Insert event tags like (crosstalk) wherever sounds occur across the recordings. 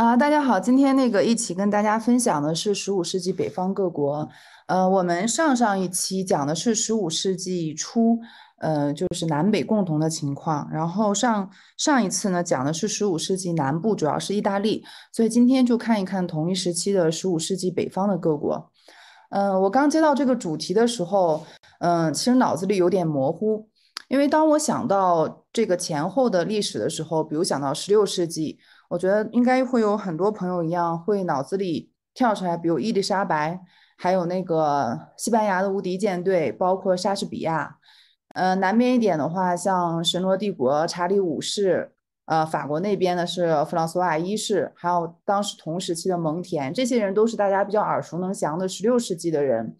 啊，大家好，今天那个一起跟大家分享的是十五世纪北方各国。呃，我们上上一期讲的是十五世纪初，呃，就是南北共同的情况。然后上上一次呢讲的是十五世纪南部，主要是意大利。所以今天就看一看同一时期的十五世纪北方的各国。嗯，我刚接到这个主题的时候，嗯，其实脑子里有点模糊，因为当我想到这个前后的历史的时候，比如想到十六世纪。我觉得应该会有很多朋友一样，会脑子里跳出来，比如伊丽莎白，还有那个西班牙的无敌舰队，包括莎士比亚。呃，南边一点的话，像神罗帝国查理五世，呃，法国那边的是弗朗索瓦一世，还有当时同时期的蒙恬，这些人都是大家比较耳熟能详的十六世纪的人。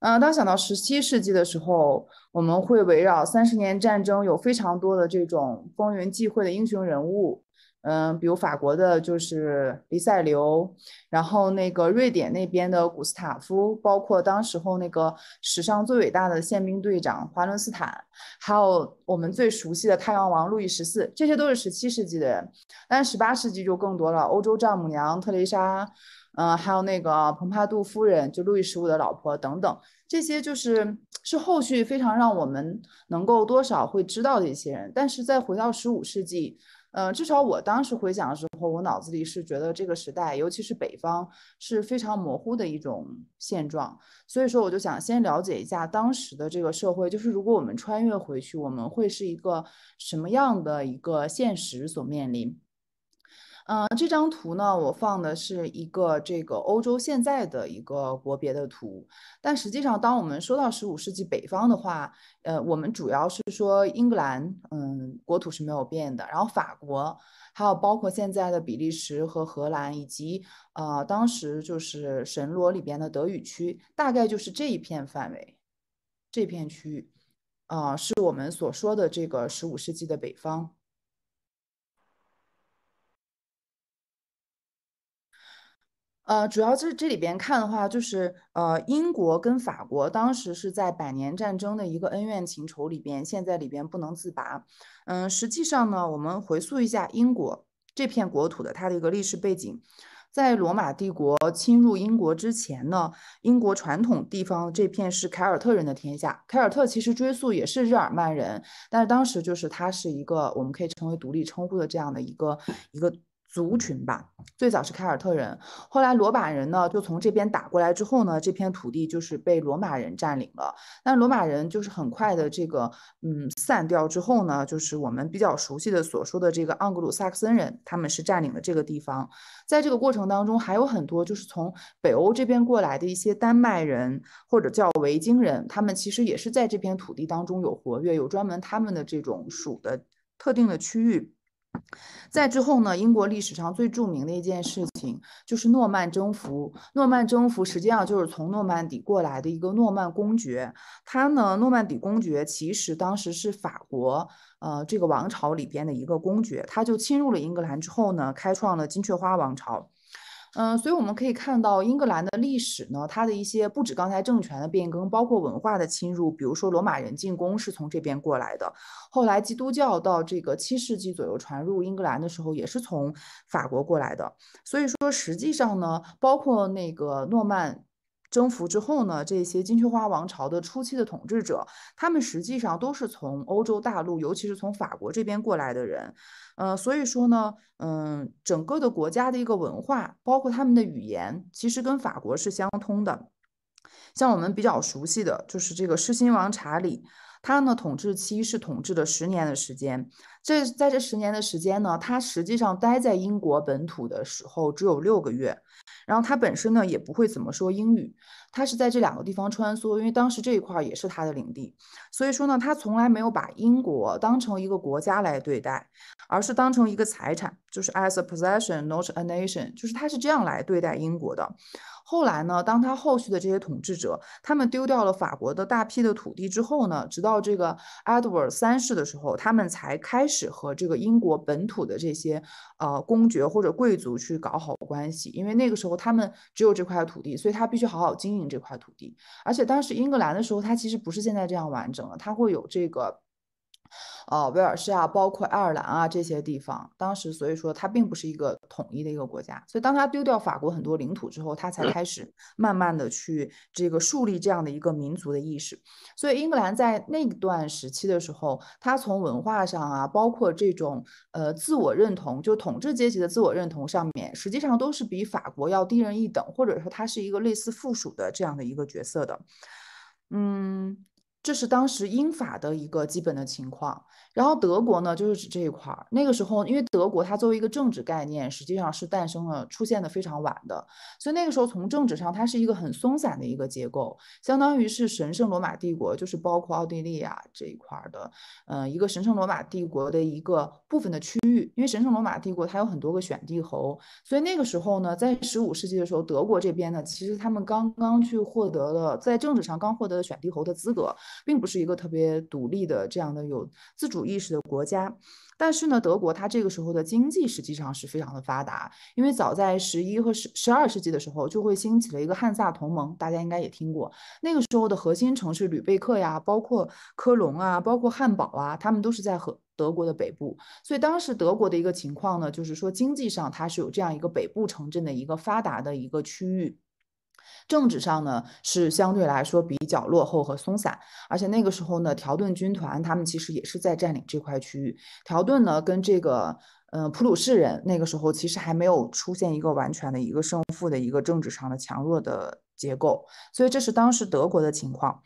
嗯，当想到十七世纪的时候，我们会围绕三十年战争，有非常多的这种风云际会的英雄人物。嗯，比如法国的就是黎塞留，然后那个瑞典那边的古斯塔夫，包括当时候那个史上最伟大的宪兵队长华伦斯坦，还有我们最熟悉的太阳王路易十四，这些都是十七世纪的人。但十八世纪就更多了，欧洲丈母娘特蕾莎，嗯，还有那个蓬帕杜夫人，就路易十五的老婆等等，这些就是是后续非常让我们能够多少会知道的一些人。但是再回到十五世纪。嗯，至少我当时回想的时候，我脑子里是觉得这个时代，尤其是北方是非常模糊的一种现状。所以说，我就想先了解一下当时的这个社会，就是如果我们穿越回去，我们会是一个什么样的一个现实所面临。嗯，这张图呢，我放的是一个这个欧洲现在的一个国别的图，但实际上，当我们说到十五世纪北方的话，呃，我们主要是说英格兰，嗯，国土是没有变的，然后法国，还有包括现在的比利时和荷兰，以及呃，当时就是神罗里边的德语区，大概就是这一片范围，这片区域，啊，是我们所说的这个十五世纪的北方。呃，主要是这里边看的话，就是呃，英国跟法国当时是在百年战争的一个恩怨情仇里边，现在里边不能自拔。嗯，实际上呢，我们回溯一下英国这片国土的它的一个历史背景，在罗马帝国侵入英国之前呢，英国传统地方这片是凯尔特人的天下。凯尔特其实追溯也是日耳曼人，但是当时就是它是一个我们可以称为独立称呼的这样的一个一个。族群吧，最早是凯尔特人，后来罗马人呢就从这边打过来之后呢，这片土地就是被罗马人占领了。那罗马人就是很快的这个嗯散掉之后呢，就是我们比较熟悉的所说的这个盎格鲁撒克森人，他们是占领了这个地方。在这个过程当中，还有很多就是从北欧这边过来的一些丹麦人或者叫维京人，他们其实也是在这片土地当中有活跃，有专门他们的这种属的特定的区域。在之后呢，英国历史上最著名的一件事情就是诺曼征服。诺曼征服实际上就是从诺曼底过来的一个诺曼公爵。他呢，诺曼底公爵其实当时是法国呃这个王朝里边的一个公爵，他就侵入了英格兰之后呢，开创了金雀花王朝。嗯，所以我们可以看到英格兰的历史呢，它的一些不止刚才政权的变更，包括文化的侵入，比如说罗马人进攻是从这边过来的，后来基督教到这个七世纪左右传入英格兰的时候，也是从法国过来的。所以说，实际上呢，包括那个诺曼。征服之后呢，这些金雀花王朝的初期的统治者，他们实际上都是从欧洲大陆，尤其是从法国这边过来的人。呃，所以说呢，嗯，整个的国家的一个文化，包括他们的语言，其实跟法国是相通的。像我们比较熟悉的就是这个狮心王查理，他呢统治期是统治了十年的时间。这在这十年的时间呢，他实际上待在英国本土的时候只有六个月。然后他本身呢也不会怎么说英语，他是在这两个地方穿梭，因为当时这一块也是他的领地，所以说呢，他从来没有把英国当成一个国家来对待，而是当成一个财产，就是 as a possession, not a nation，就是他是这样来对待英国的。后来呢，当他后续的这些统治者，他们丢掉了法国的大批的土地之后呢，直到这个 Edward 三世的时候，他们才开始和这个英国本土的这些呃公爵或者贵族去搞好关系，因为那个时候他们只有这块土地，所以他必须好好经营这块土地。而且当时英格兰的时候，它其实不是现在这样完整了，它会有这个。呃威尔士啊，包括爱尔兰啊这些地方。当时所以说它并不是一个统一的一个国家，所以当他丢掉法国很多领土之后，他才开始慢慢的去这个树立这样的一个民族的意识。所以英格兰在那段时期的时候，它从文化上啊，包括这种呃自我认同，就统治阶级的自我认同上面，实际上都是比法国要低人一等，或者说它是一个类似附属的这样的一个角色的。嗯，这是当时英法的一个基本的情况。然后德国呢，就是指这一块儿。那个时候，因为德国它作为一个政治概念，实际上是诞生了、出现的非常晚的，所以那个时候从政治上，它是一个很松散的一个结构，相当于是神圣罗马帝国，就是包括奥地利啊这一块的，嗯，一个神圣罗马帝国的一个部分的区域。因为神圣罗马帝国它有很多个选帝侯，所以那个时候呢，在十五世纪的时候，德国这边呢，其实他们刚刚去获得了在政治上刚获得选帝侯的资格，并不是一个特别独立的这样的有自主。意识的国家，但是呢，德国它这个时候的经济实际上是非常的发达，因为早在十一和十十二世纪的时候，就会兴起了一个汉萨同盟，大家应该也听过。那个时候的核心城市吕贝克呀，包括科隆啊，包括汉堡啊，他们都是在和德国的北部，所以当时德国的一个情况呢，就是说经济上它是有这样一个北部城镇的一个发达的一个区域。政治上呢是相对来说比较落后和松散，而且那个时候呢，条顿军团他们其实也是在占领这块区域。条顿呢跟这个呃普鲁士人那个时候其实还没有出现一个完全的一个胜负的一个政治上的强弱的结构，所以这是当时德国的情况。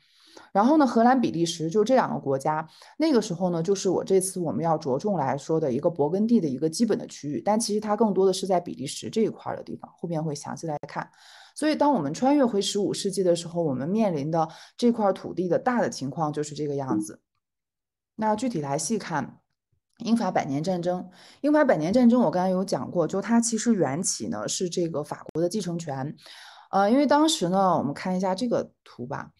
然后呢，荷兰、比利时就这两个国家，那个时候呢，就是我这次我们要着重来说的一个勃艮第的一个基本的区域，但其实它更多的是在比利时这一块的地方，后边会详细来看。所以，当我们穿越回十五世纪的时候，我们面临的这块土地的大的情况就是这个样子。那具体来细看，英法百年战争。英法百年战争，我刚才有讲过，就它其实缘起呢是这个法国的继承权。呃，因为当时呢，我们看一下这个图吧。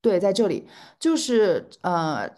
对，在这里就是呃。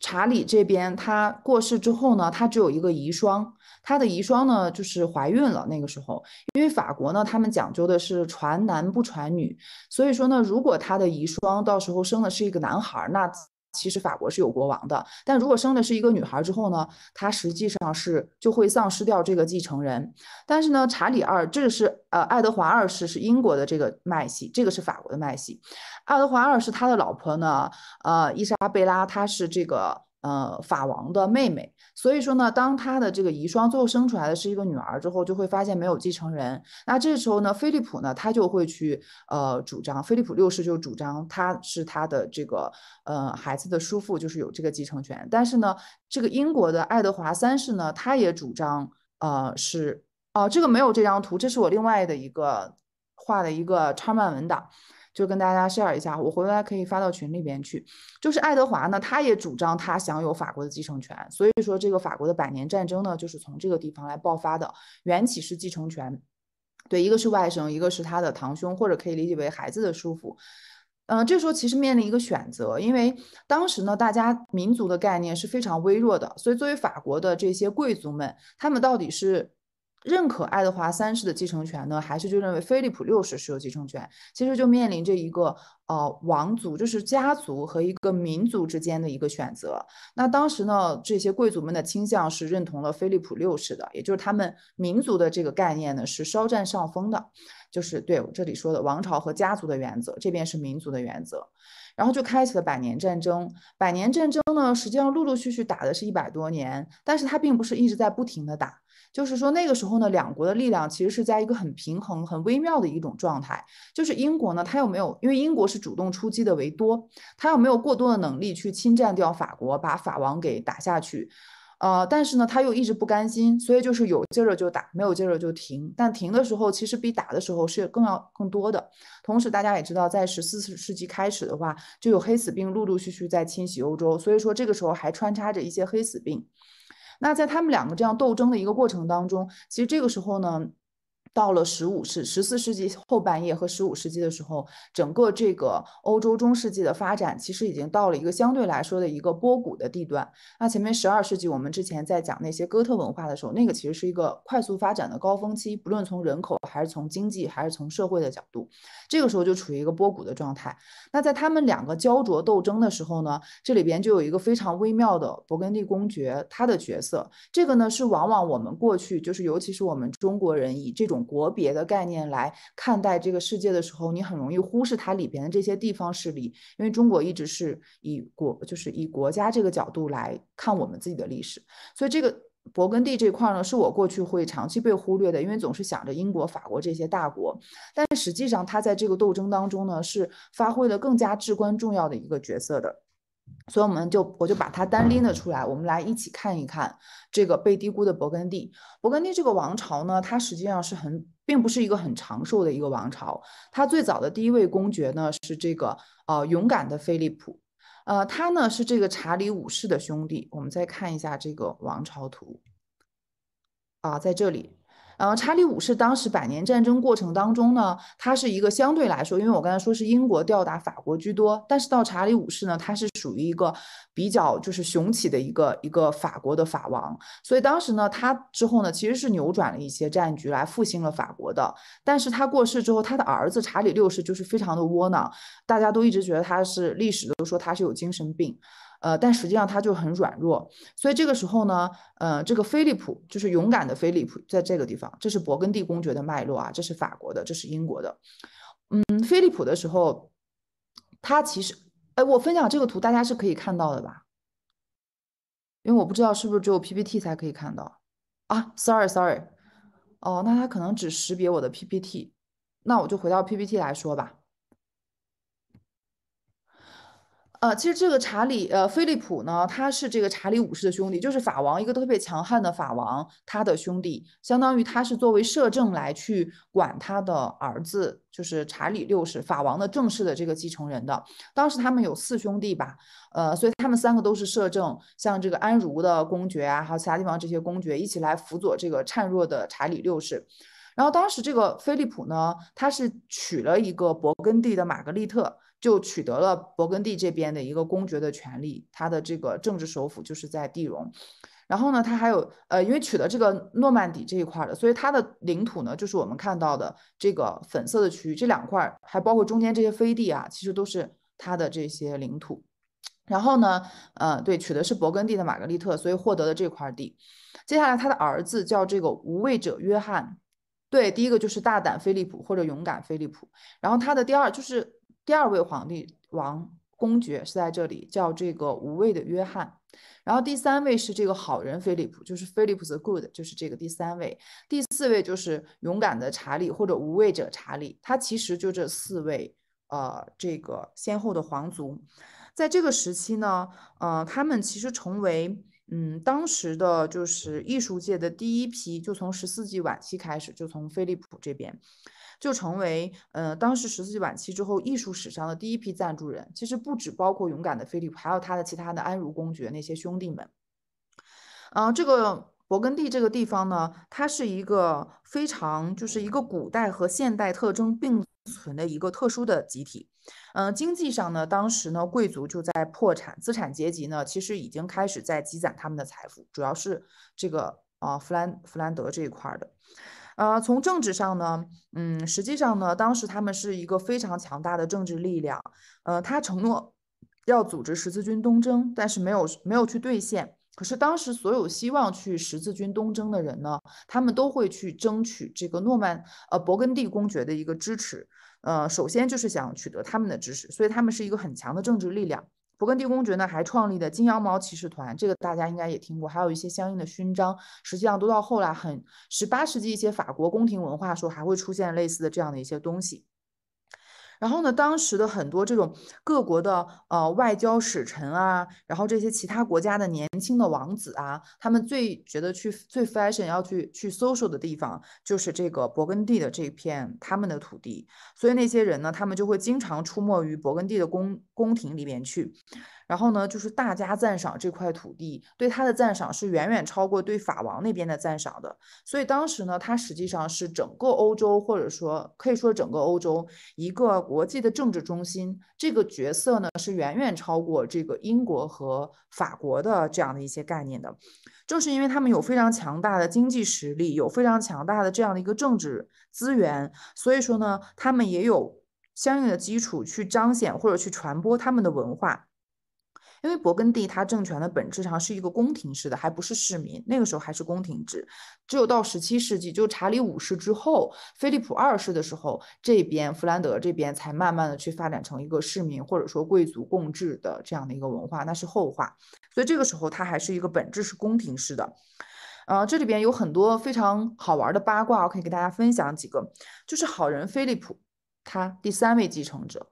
查理这边他过世之后呢，他只有一个遗孀，他的遗孀呢就是怀孕了。那个时候，因为法国呢，他们讲究的是传男不传女，所以说呢，如果他的遗孀到时候生的是一个男孩，那。其实法国是有国王的，但如果生的是一个女孩之后呢，她实际上是就会丧失掉这个继承人。但是呢，查理二，这个是呃爱德华二世是英国的这个脉系，这个是法国的脉系。爱德华二世他的老婆呢，呃伊莎贝拉，她是这个。呃，法王的妹妹，所以说呢，当他的这个遗孀最后生出来的是一个女儿之后，就会发现没有继承人。那这时候呢，菲利普呢，他就会去呃主张，菲利普六世就主张他是他的这个呃孩子的叔父，就是有这个继承权。但是呢，这个英国的爱德华三世呢，他也主张呃是哦，这个没有这张图，这是我另外的一个画的一个插漫文档。就跟大家 share 一下，我回来可以发到群里边去。就是爱德华呢，他也主张他享有法国的继承权，所以说这个法国的百年战争呢，就是从这个地方来爆发的。缘起是继承权，对，一个是外甥，一个是他的堂兄，或者可以理解为孩子的叔父。嗯，这时候其实面临一个选择，因为当时呢，大家民族的概念是非常微弱的，所以作为法国的这些贵族们，他们到底是？认可爱德华三世的继承权呢，还是就认为菲利普六世是有继承权？其实就面临着一个呃王族，就是家族和一个民族之间的一个选择。那当时呢，这些贵族们的倾向是认同了菲利普六世的，也就是他们民族的这个概念呢是稍占上风的，就是对我这里说的王朝和家族的原则，这边是民族的原则，然后就开启了百年战争。百年战争呢，实际上陆陆续续打的是一百多年，但是它并不是一直在不停的打。就是说，那个时候呢，两国的力量其实是在一个很平衡、很微妙的一种状态。就是英国呢，它又没有，因为英国是主动出击的为多，它又没有过多的能力去侵占掉法国，把法王给打下去。呃，但是呢，他又一直不甘心，所以就是有劲儿就打，没有劲儿就停。但停的时候，其实比打的时候是更要更多的。同时，大家也知道，在十四世纪开始的话，就有黑死病陆陆续续在侵袭欧洲，所以说这个时候还穿插着一些黑死病。那在他们两个这样斗争的一个过程当中，其实这个时候呢，到了十五世、十四世纪后半叶和十五世纪的时候，整个这个欧洲中世纪的发展其实已经到了一个相对来说的一个波谷的地段。那前面十二世纪我们之前在讲那些哥特文化的时候，那个其实是一个快速发展的高峰期，不论从人口还是从经济还是从社会的角度，这个时候就处于一个波谷的状态。那在他们两个焦灼斗争的时候呢，这里边就有一个非常微妙的勃艮第公爵他的角色。这个呢是往往我们过去就是尤其是我们中国人以这种国别的概念来看待这个世界的时候，你很容易忽视它里边的这些地方势力，因为中国一直是以国就是以国家这个角度来看我们自己的历史，所以这个勃艮第这块呢，是我过去会长期被忽略的，因为总是想着英国、法国这些大国，但实际上它在这个斗争当中呢，是发挥了更加至关重要的一个角色的。所以我们就我就把它单拎了出来，我们来一起看一看这个被低估的勃艮第。勃艮第这个王朝呢，它实际上是很，并不是一个很长寿的一个王朝。它最早的第一位公爵呢是这个呃勇敢的菲利普，呃，他呢是这个查理五世的兄弟。我们再看一下这个王朝图，啊，在这里。呃，查理五世当时百年战争过程当中呢，他是一个相对来说，因为我刚才说是英国吊打法国居多，但是到查理五世呢，他是属于一个比较就是雄起的一个一个法国的法王，所以当时呢，他之后呢，其实是扭转了一些战局来复兴了法国的。但是他过世之后，他的儿子查理六世就是非常的窝囊，大家都一直觉得他是历史都说他是有精神病。呃，但实际上他就很软弱，所以这个时候呢，呃，这个菲利普就是勇敢的菲利普，在这个地方，这是勃艮第公爵的脉络啊，这是法国的，这是英国的，嗯，菲利普的时候，他其实，哎，我分享这个图，大家是可以看到的吧？因为我不知道是不是只有 PPT 才可以看到啊，sorry，sorry，哦，那他可能只识别我的 PPT，那我就回到 PPT 来说吧。呃，其实这个查理，呃，菲利普呢，他是这个查理五世的兄弟，就是法王一个特别强悍的法王，他的兄弟，相当于他是作为摄政来去管他的儿子，就是查理六世法王的正式的这个继承人的。当时他们有四兄弟吧，呃，所以他们三个都是摄政，像这个安茹的公爵啊，还有其他地方这些公爵一起来辅佐这个孱弱的查理六世。然后当时这个菲利普呢，他是娶了一个勃艮第的玛格丽特。就取得了勃艮第这边的一个公爵的权利，他的这个政治首府就是在地戎。然后呢，他还有呃，因为取得这个诺曼底这一块的，所以他的领土呢，就是我们看到的这个粉色的区域，这两块还包括中间这些飞地啊，其实都是他的这些领土。然后呢，呃，对，取的是勃艮第的玛格丽特，所以获得了这块地。接下来他的儿子叫这个无畏者约翰，对，第一个就是大胆菲利普或者勇敢菲利普。然后他的第二就是。第二位皇帝王公爵是在这里，叫这个无畏的约翰。然后第三位是这个好人菲利普，就是 Philip the Good，就是这个第三位。第四位就是勇敢的查理或者无畏者查理。他其实就这四位，呃，这个先后的皇族，在这个时期呢，呃，他们其实成为，嗯，当时的就是艺术界的第一批，就从十四纪晚期开始，就从菲利普这边。就成为呃，当时十四纪晚期之后艺术史上的第一批赞助人。其实不止包括勇敢的菲利普，还有他的其他的安茹公爵那些兄弟们。嗯，这个勃艮第这个地方呢，它是一个非常就是一个古代和现代特征并存的一个特殊的集体。嗯，经济上呢，当时呢贵族就在破产，资产阶级呢其实已经开始在积攒他们的财富，主要是这个啊弗兰弗兰德这一块的。呃，从政治上呢，嗯，实际上呢，当时他们是一个非常强大的政治力量。呃，他承诺要组织十字军东征，但是没有没有去兑现。可是当时所有希望去十字军东征的人呢，他们都会去争取这个诺曼呃勃艮第公爵的一个支持。呃，首先就是想取得他们的支持，所以他们是一个很强的政治力量。勃艮第公爵呢，还创立的金羊毛骑士团，这个大家应该也听过，还有一些相应的勋章，实际上都到后来很十八世纪一些法国宫廷文化说还会出现类似的这样的一些东西。然后呢，当时的很多这种各国的呃外交使臣啊，然后这些其他国家的年轻的王子啊，他们最觉得去最 fashion 要去去 social 的地方，就是这个勃艮第的这片他们的土地。所以那些人呢，他们就会经常出没于勃艮第的宫宫廷里面去。然后呢，就是大家赞赏这块土地，对他的赞赏是远远超过对法王那边的赞赏的。所以当时呢，他实际上是整个欧洲，或者说可以说整个欧洲一个国际的政治中心。这个角色呢，是远远超过这个英国和法国的这样的一些概念的。正是因为他们有非常强大的经济实力，有非常强大的这样的一个政治资源，所以说呢，他们也有相应的基础去彰显或者去传播他们的文化。因为勃艮第它政权的本质上是一个宫廷式的，还不是市民。那个时候还是宫廷制，只有到十七世纪，就查理五世之后，菲利普二世的时候，这边弗兰德这边才慢慢的去发展成一个市民或者说贵族共治的这样的一个文化，那是后话。所以这个时候它还是一个本质是宫廷式的。呃，这里边有很多非常好玩的八卦，我可以给大家分享几个，就是好人菲利普他第三位继承者。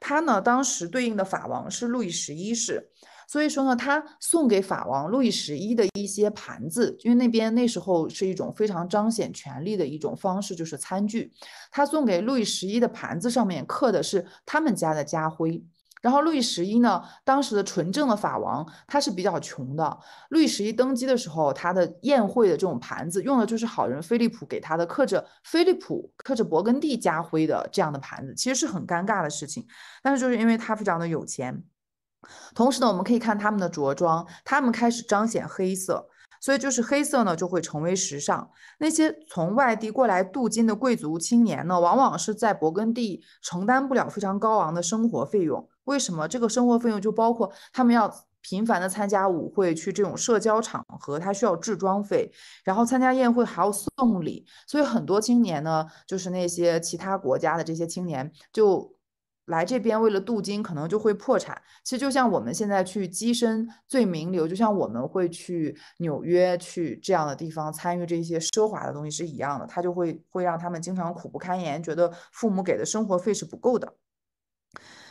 他呢，当时对应的法王是路易十一世，所以说呢，他送给法王路易十一的一些盘子，因为那边那时候是一种非常彰显权力的一种方式，就是餐具。他送给路易十一的盘子上面刻的是他们家的家徽。然后路易十一呢，当时的纯正的法王，他是比较穷的。路易十一登基的时候，他的宴会的这种盘子用的就是好人菲利普给他的刻着菲利普、刻着勃艮第家徽的这样的盘子，其实是很尴尬的事情。但是就是因为他非常的有钱，同时呢，我们可以看他们的着装，他们开始彰显黑色。所以就是黑色呢，就会成为时尚。那些从外地过来镀金的贵族青年呢，往往是在勃艮第承担不了非常高昂的生活费用。为什么？这个生活费用就包括他们要频繁的参加舞会，去这种社交场合，他需要置装费，然后参加宴会还要送礼。所以很多青年呢，就是那些其他国家的这些青年就。来这边为了镀金，可能就会破产。其实就像我们现在去跻身最名流，就像我们会去纽约去这样的地方参与这些奢华的东西是一样的，他就会会让他们经常苦不堪言，觉得父母给的生活费是不够的。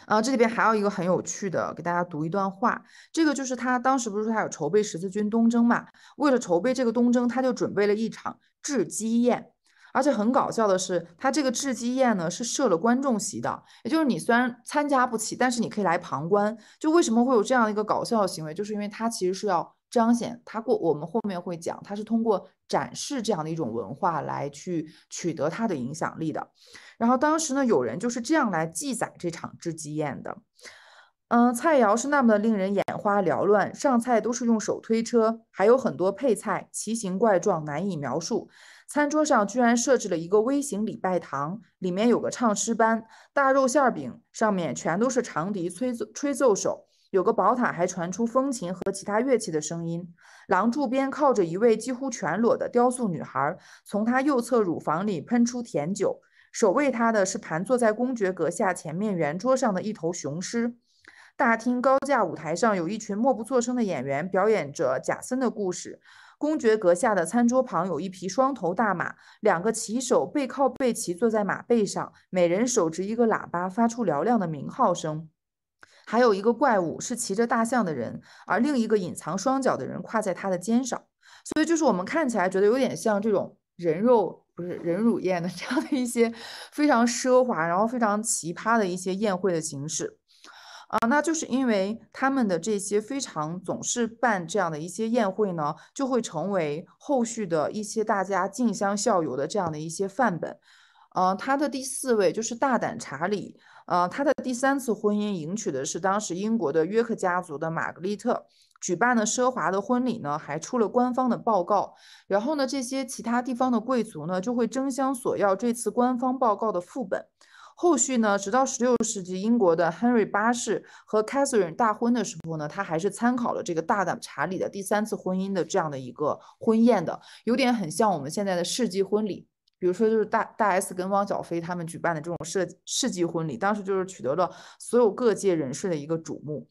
啊，这里边还有一个很有趣的，给大家读一段话。这个就是他当时不是说他有筹备十字军东征嘛？为了筹备这个东征，他就准备了一场雉鸡宴。而且很搞笑的是，他这个雉鸡宴呢是设了观众席的，也就是你虽然参加不起，但是你可以来旁观。就为什么会有这样的一个搞笑的行为，就是因为他其实是要彰显他过，我们后面会讲，他是通过展示这样的一种文化来去取得他的影响力的。然后当时呢，有人就是这样来记载这场雉鸡宴的。嗯，菜肴是那么的令人眼花缭乱，上菜都是用手推车，还有很多配菜，奇形怪状，难以描述。餐桌上居然设置了一个微型礼拜堂，里面有个唱诗班，大肉馅饼上面全都是长笛吹奏吹奏手，有个宝塔还传出风琴和其他乐器的声音。廊柱边靠着一位几乎全裸的雕塑女孩，从她右侧乳房里喷出甜酒。守卫她的是盘坐在公爵阁下前面圆桌上的一头雄狮。大厅高架舞台上有一群默不作声的演员表演着贾森的故事。公爵阁下的餐桌旁有一匹双头大马，两个骑手背靠背骑坐在马背上，每人手执一个喇叭，发出嘹亮的鸣号声。还有一个怪物是骑着大象的人，而另一个隐藏双脚的人跨在他的肩上。所以就是我们看起来觉得有点像这种人肉不是人乳宴的这样的一些非常奢华，然后非常奇葩的一些宴会的形式。啊，那就是因为他们的这些非常总是办这样的一些宴会呢，就会成为后续的一些大家竞相效尤的这样的一些范本。呃，他的第四位就是大胆查理，呃，他的第三次婚姻迎娶的是当时英国的约克家族的玛格丽特，举办的奢华的婚礼呢，还出了官方的报告。然后呢，这些其他地方的贵族呢，就会争相索要这次官方报告的副本。后续呢，直到十六世纪，英国的 Henry 八世和 Catherine 大婚的时候呢，他还是参考了这个大胆查理的第三次婚姻的这样的一个婚宴的，有点很像我们现在的世纪婚礼。比如说，就是大大 S 跟汪小菲他们举办的这种世世纪婚礼，当时就是取得了所有各界人士的一个瞩目，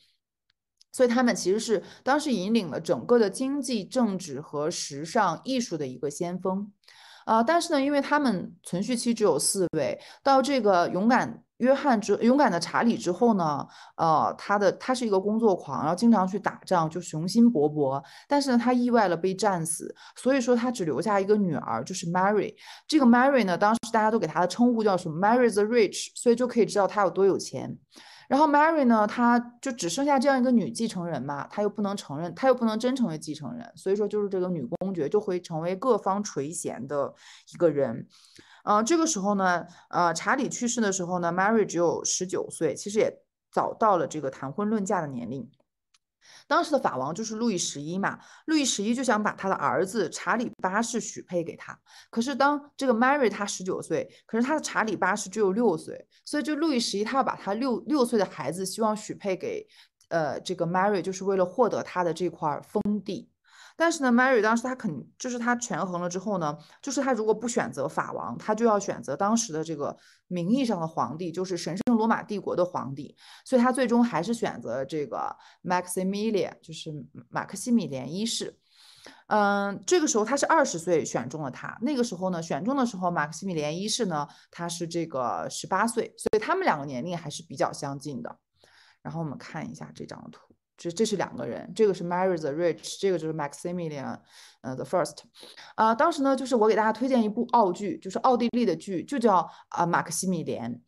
所以他们其实是当时引领了整个的经济、政治和时尚艺术的一个先锋。啊，但是呢，因为他们存续期只有四位，到这个勇敢约翰之勇敢的查理之后呢，呃，他的他是一个工作狂，然后经常去打仗，就雄心勃勃。但是呢，他意外了被战死，所以说他只留下一个女儿，就是 Mary。这个 Mary 呢，当时大家都给他的称呼叫什么？Mary the Rich，所以就可以知道他有多有钱。然后 Mary 呢，她就只剩下这样一个女继承人嘛，她又不能承认，她又不能真成为继承人，所以说就是这个女公爵就会成为各方垂涎的一个人。呃，这个时候呢，呃，查理去世的时候呢，Mary 只有十九岁，其实也早到了这个谈婚论嫁的年龄。当时的法王就是路易十一嘛，路易十一就想把他的儿子查理八世许配给他。可是当这个 Mary 他十九岁，可是他的查理八世只有六岁，所以就路易十一他要把他六六岁的孩子希望许配给呃这个 Mary，就是为了获得他的这块封地。但是呢，Mary 当时他肯就是他权衡了之后呢，就是他如果不选择法王，他就要选择当时的这个名义上的皇帝，就是神圣罗马帝国的皇帝，所以他最终还是选择这个 Maximilian，就是马克西米连一世。嗯，这个时候他是二十岁选中了他，那个时候呢选中的时候，马克西米连一世呢他是这个十八岁，所以他们两个年龄还是比较相近的。然后我们看一下这张图。这这是两个人，这个是 Mary the Rich，这个就是 Maximilian，呃，the First，啊，当时呢，就是我给大家推荐一部奥剧，就是奥地利的剧，就叫啊马克西米连，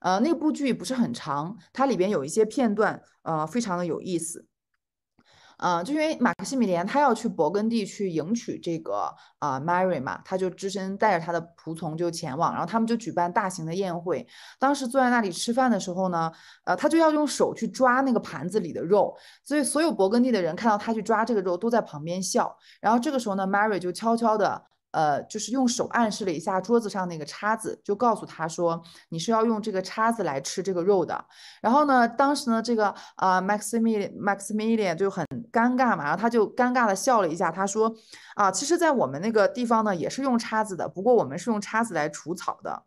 呃，那部剧不是很长，它里边有一些片段，呃，非常的有意思。呃，就因为马克西米连他要去勃艮第去迎娶这个啊 Mary 嘛，他就只身带着他的仆从就前往，然后他们就举办大型的宴会。当时坐在那里吃饭的时候呢，呃，他就要用手去抓那个盘子里的肉，所以所有勃艮第的人看到他去抓这个肉都在旁边笑。然后这个时候呢，Mary 就悄悄的。呃，就是用手暗示了一下桌子上那个叉子，就告诉他说你是要用这个叉子来吃这个肉的。然后呢，当时呢，这个啊，Maximilian Maximilian 就很尴尬嘛，然后他就尴尬的笑了一下，他说啊，其实，在我们那个地方呢，也是用叉子的，不过我们是用叉子来除草的。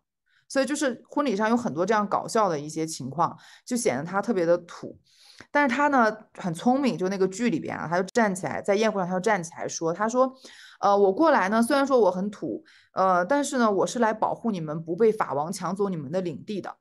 所以就是婚礼上有很多这样搞笑的一些情况，就显得他特别的土。但是他呢很聪明，就那个剧里边啊，他就站起来在宴会上，他就站起来说：“他说，呃，我过来呢，虽然说我很土，呃，但是呢，我是来保护你们不被法王抢走你们的领地的。”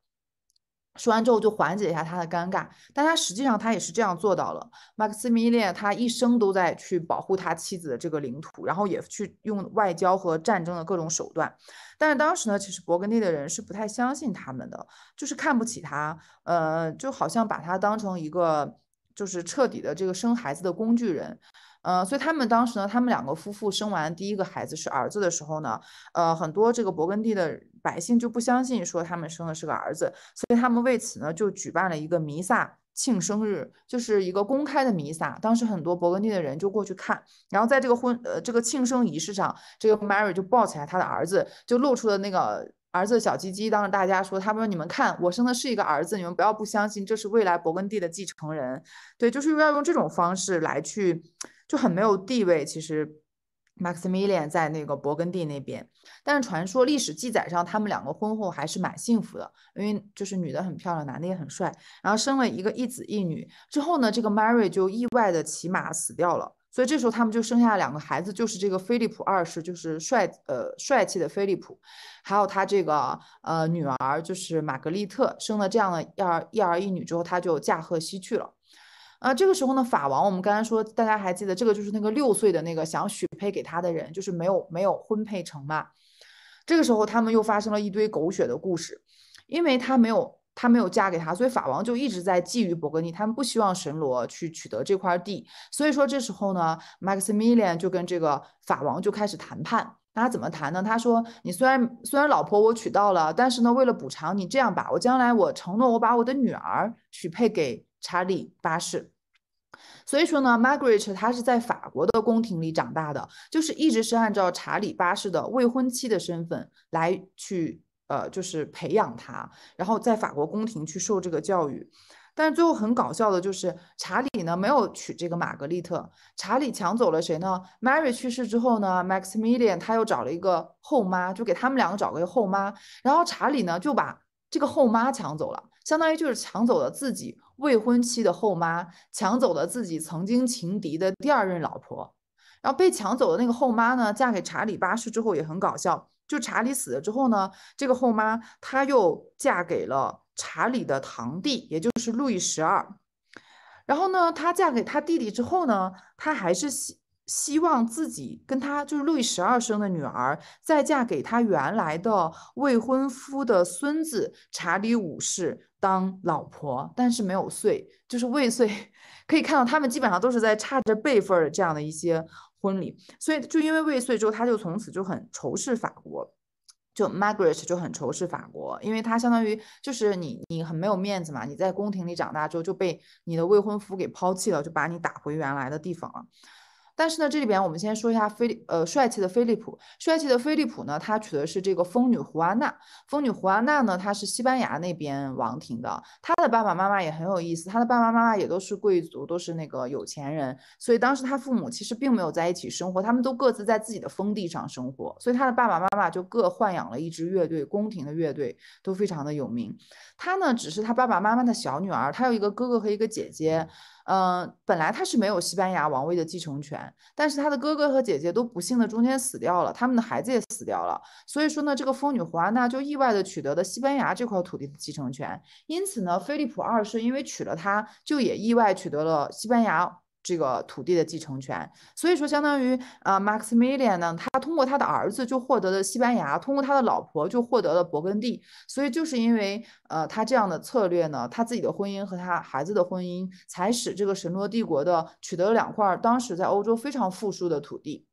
说完之后就缓解一下他的尴尬，但他实际上他也是这样做到了。马克思米列他一生都在去保护他妻子的这个领土，然后也去用外交和战争的各种手段。但是当时呢，其实勃艮第的人是不太相信他们的，就是看不起他，呃，就好像把他当成一个就是彻底的这个生孩子的工具人。呃，所以他们当时呢，他们两个夫妇生完第一个孩子是儿子的时候呢，呃，很多这个勃艮第的百姓就不相信说他们生的是个儿子，所以他们为此呢就举办了一个弥撒庆生日，就是一个公开的弥撒。当时很多勃艮第的人就过去看，然后在这个婚呃这个庆生仪式上，这个 Mary 就抱起来他的儿子，就露出了那个儿子小鸡鸡，当着大家说，他们说你们看，我生的是一个儿子，你们不要不相信，这是未来勃艮第的继承人。对，就是要用这种方式来去。就很没有地位。其实，Maximilian 在那个勃艮第那边，但是传说历史记载上，他们两个婚后还是蛮幸福的，因为就是女的很漂亮，男的也很帅，然后生了一个一子一女。之后呢，这个 Mary 就意外的骑马死掉了，所以这时候他们就生下了两个孩子，就是这个菲利普二世，就是帅呃帅气的菲利普，还有他这个呃女儿就是玛格丽特，生了这样的一儿一儿一女之后，他就驾鹤西去了。啊，这个时候呢，法王，我们刚才说，大家还记得这个就是那个六岁的那个想许配给他的人，就是没有没有婚配成嘛。这个时候他们又发生了一堆狗血的故事，因为他没有他没有嫁给他，所以法王就一直在觊觎勃艮第，他们不希望神罗去取得这块地。所以说这时候呢，Maximilian 就跟这个法王就开始谈判。那他怎么谈呢？他说：“你虽然虽然老婆我娶到了，但是呢，为了补偿你，这样吧，我将来我承诺我把我的女儿许配给。”查理八世，所以说呢，Margaret 她是在法国的宫廷里长大的，就是一直是按照查理八世的未婚妻的身份来去呃，就是培养他，然后在法国宫廷去受这个教育。但是最后很搞笑的就是，查理呢没有娶这个玛格丽特，查理抢走了谁呢？Mary 去世之后呢，Maximilian 他又找了一个后妈，就给他们两个找个后妈，然后查理呢就把这个后妈抢走了。相当于就是抢走了自己未婚妻的后妈，抢走了自己曾经情敌的第二任老婆，然后被抢走的那个后妈呢，嫁给查理八世之后也很搞笑，就查理死了之后呢，这个后妈她又嫁给了查理的堂弟，也就是路易十二。然后呢，她嫁给他弟弟之后呢，她还是希希望自己跟他就是路易十二生的女儿，再嫁给他原来的未婚夫的孙子查理五世当老婆，但是没有遂，就是未遂。(laughs) 可以看到，他们基本上都是在差着辈分儿这样的一些婚礼，所以就因为未遂之后，他就从此就很仇视法国。就 Margaret 就很仇视法国，因为他相当于就是你，你很没有面子嘛。你在宫廷里长大之后就被你的未婚夫给抛弃了，就把你打回原来的地方了。但是呢，这里边我们先说一下菲利，呃，帅气的菲利普，帅气的菲利普呢，他娶的是这个疯女胡安娜。疯女胡安娜呢，她是西班牙那边王庭的，她的爸爸妈妈也很有意思，她的爸爸妈妈也都是贵族，都是那个有钱人，所以当时他父母其实并没有在一起生活，他们都各自在自己的封地上生活，所以他的爸爸妈妈就各豢养了一支乐队，宫廷的乐队都非常的有名。她呢，只是他爸爸妈妈的小女儿，她有一个哥哥和一个姐姐。嗯本来他是没有西班牙王位的继承权，但是他的哥哥和姐姐都不幸的中间死掉了，他们的孩子也死掉了，所以说呢，这个疯女胡安娜就意外的取得了西班牙这块土地的继承权，因此呢，菲利普二世因为娶了她，就也意外取得了西班牙。这个土地的继承权，所以说相当于啊，Maximilian 呢，他通过他的儿子就获得了西班牙，通过他的老婆就获得了勃艮第，所以就是因为呃他这样的策略呢，他自己的婚姻和他孩子的婚姻，才使这个神罗帝国的取得了两块当时在欧洲非常富庶的土地。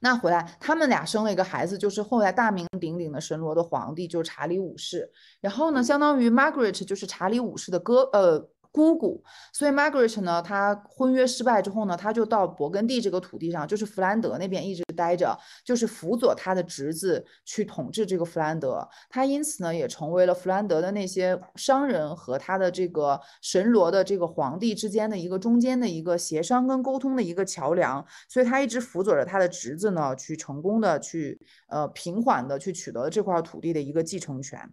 那回来，他们俩生了一个孩子，就是后来大名鼎鼎的神罗的皇帝，就是查理五世。然后呢，相当于 Margaret 就是查理五世的哥，呃。姑姑，所以 Margaret 呢，她婚约失败之后呢，她就到勃艮第这个土地上，就是弗兰德那边一直待着，就是辅佐她的侄子去统治这个弗兰德。她因此呢，也成为了弗兰德的那些商人和他的这个神罗的这个皇帝之间的一个中间的一个协商跟沟通的一个桥梁。所以她一直辅佐着他的侄子呢，去成功的去呃平缓的去取得了这块土地的一个继承权。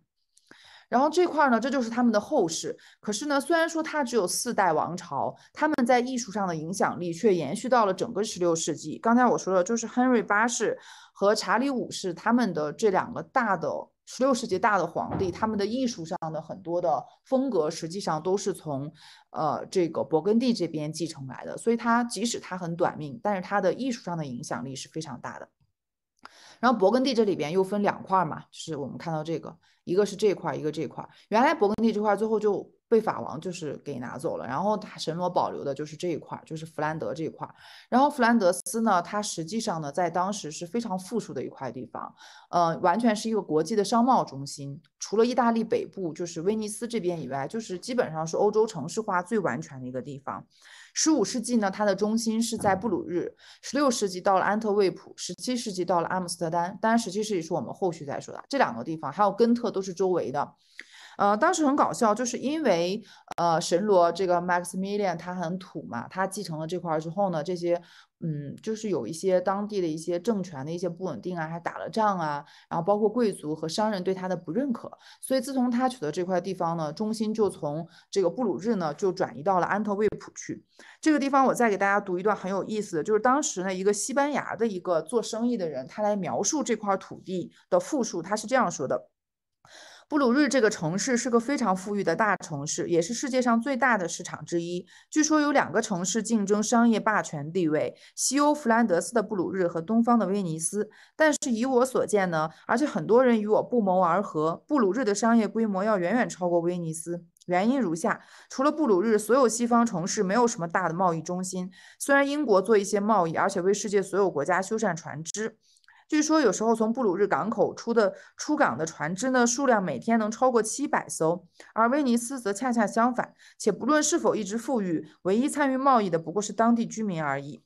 然后这块呢，这就是他们的后世。可是呢，虽然说它只有四代王朝，他们在艺术上的影响力却延续到了整个十六世纪。刚才我说的，就是亨瑞八世和查理五世他们的这两个大的十六世纪大的皇帝，他们的艺术上的很多的风格，实际上都是从呃这个勃艮第这边继承来的。所以他即使他很短命，但是他的艺术上的影响力是非常大的。然后勃艮第这里边又分两块嘛，就是我们看到这个。一个是这块，一个这块。原来勃艮第这块最后就被法王就是给拿走了，然后他神罗保留的就是这一块，就是弗兰德这一块。然后弗兰德斯呢，它实际上呢，在当时是非常富庶的一块地方，呃，完全是一个国际的商贸中心。除了意大利北部就是威尼斯这边以外，就是基本上是欧洲城市化最完全的一个地方。十五世纪呢，它的中心是在布鲁日；十六世纪到了安特卫普；十七世纪到了阿姆斯特丹。当然，十七世纪是我们后续再说的。这两个地方还有根特都是周围的。呃，当时很搞笑，就是因为呃神罗这个 Maximilian 他很土嘛，他继承了这块之后呢，这些嗯就是有一些当地的一些政权的一些不稳定啊，还打了仗啊，然后包括贵族和商人对他的不认可，所以自从他取得这块地方呢，中心就从这个布鲁日呢就转移到了安特卫普去。这个地方我再给大家读一段很有意思的，就是当时呢一个西班牙的一个做生意的人，他来描述这块土地的富庶，他是这样说的。布鲁日这个城市是个非常富裕的大城市，也是世界上最大的市场之一。据说有两个城市竞争商业霸权地位：西欧弗兰德斯的布鲁日和东方的威尼斯。但是以我所见呢，而且很多人与我不谋而合，布鲁日的商业规模要远远超过威尼斯。原因如下：除了布鲁日，所有西方城市没有什么大的贸易中心。虽然英国做一些贸易，而且为世界所有国家修缮船只。据说有时候从布鲁日港口出的出港的船只呢，数量每天能超过七百艘，而威尼斯则恰恰相反。且不论是否一直富裕，唯一参与贸易的不过是当地居民而已。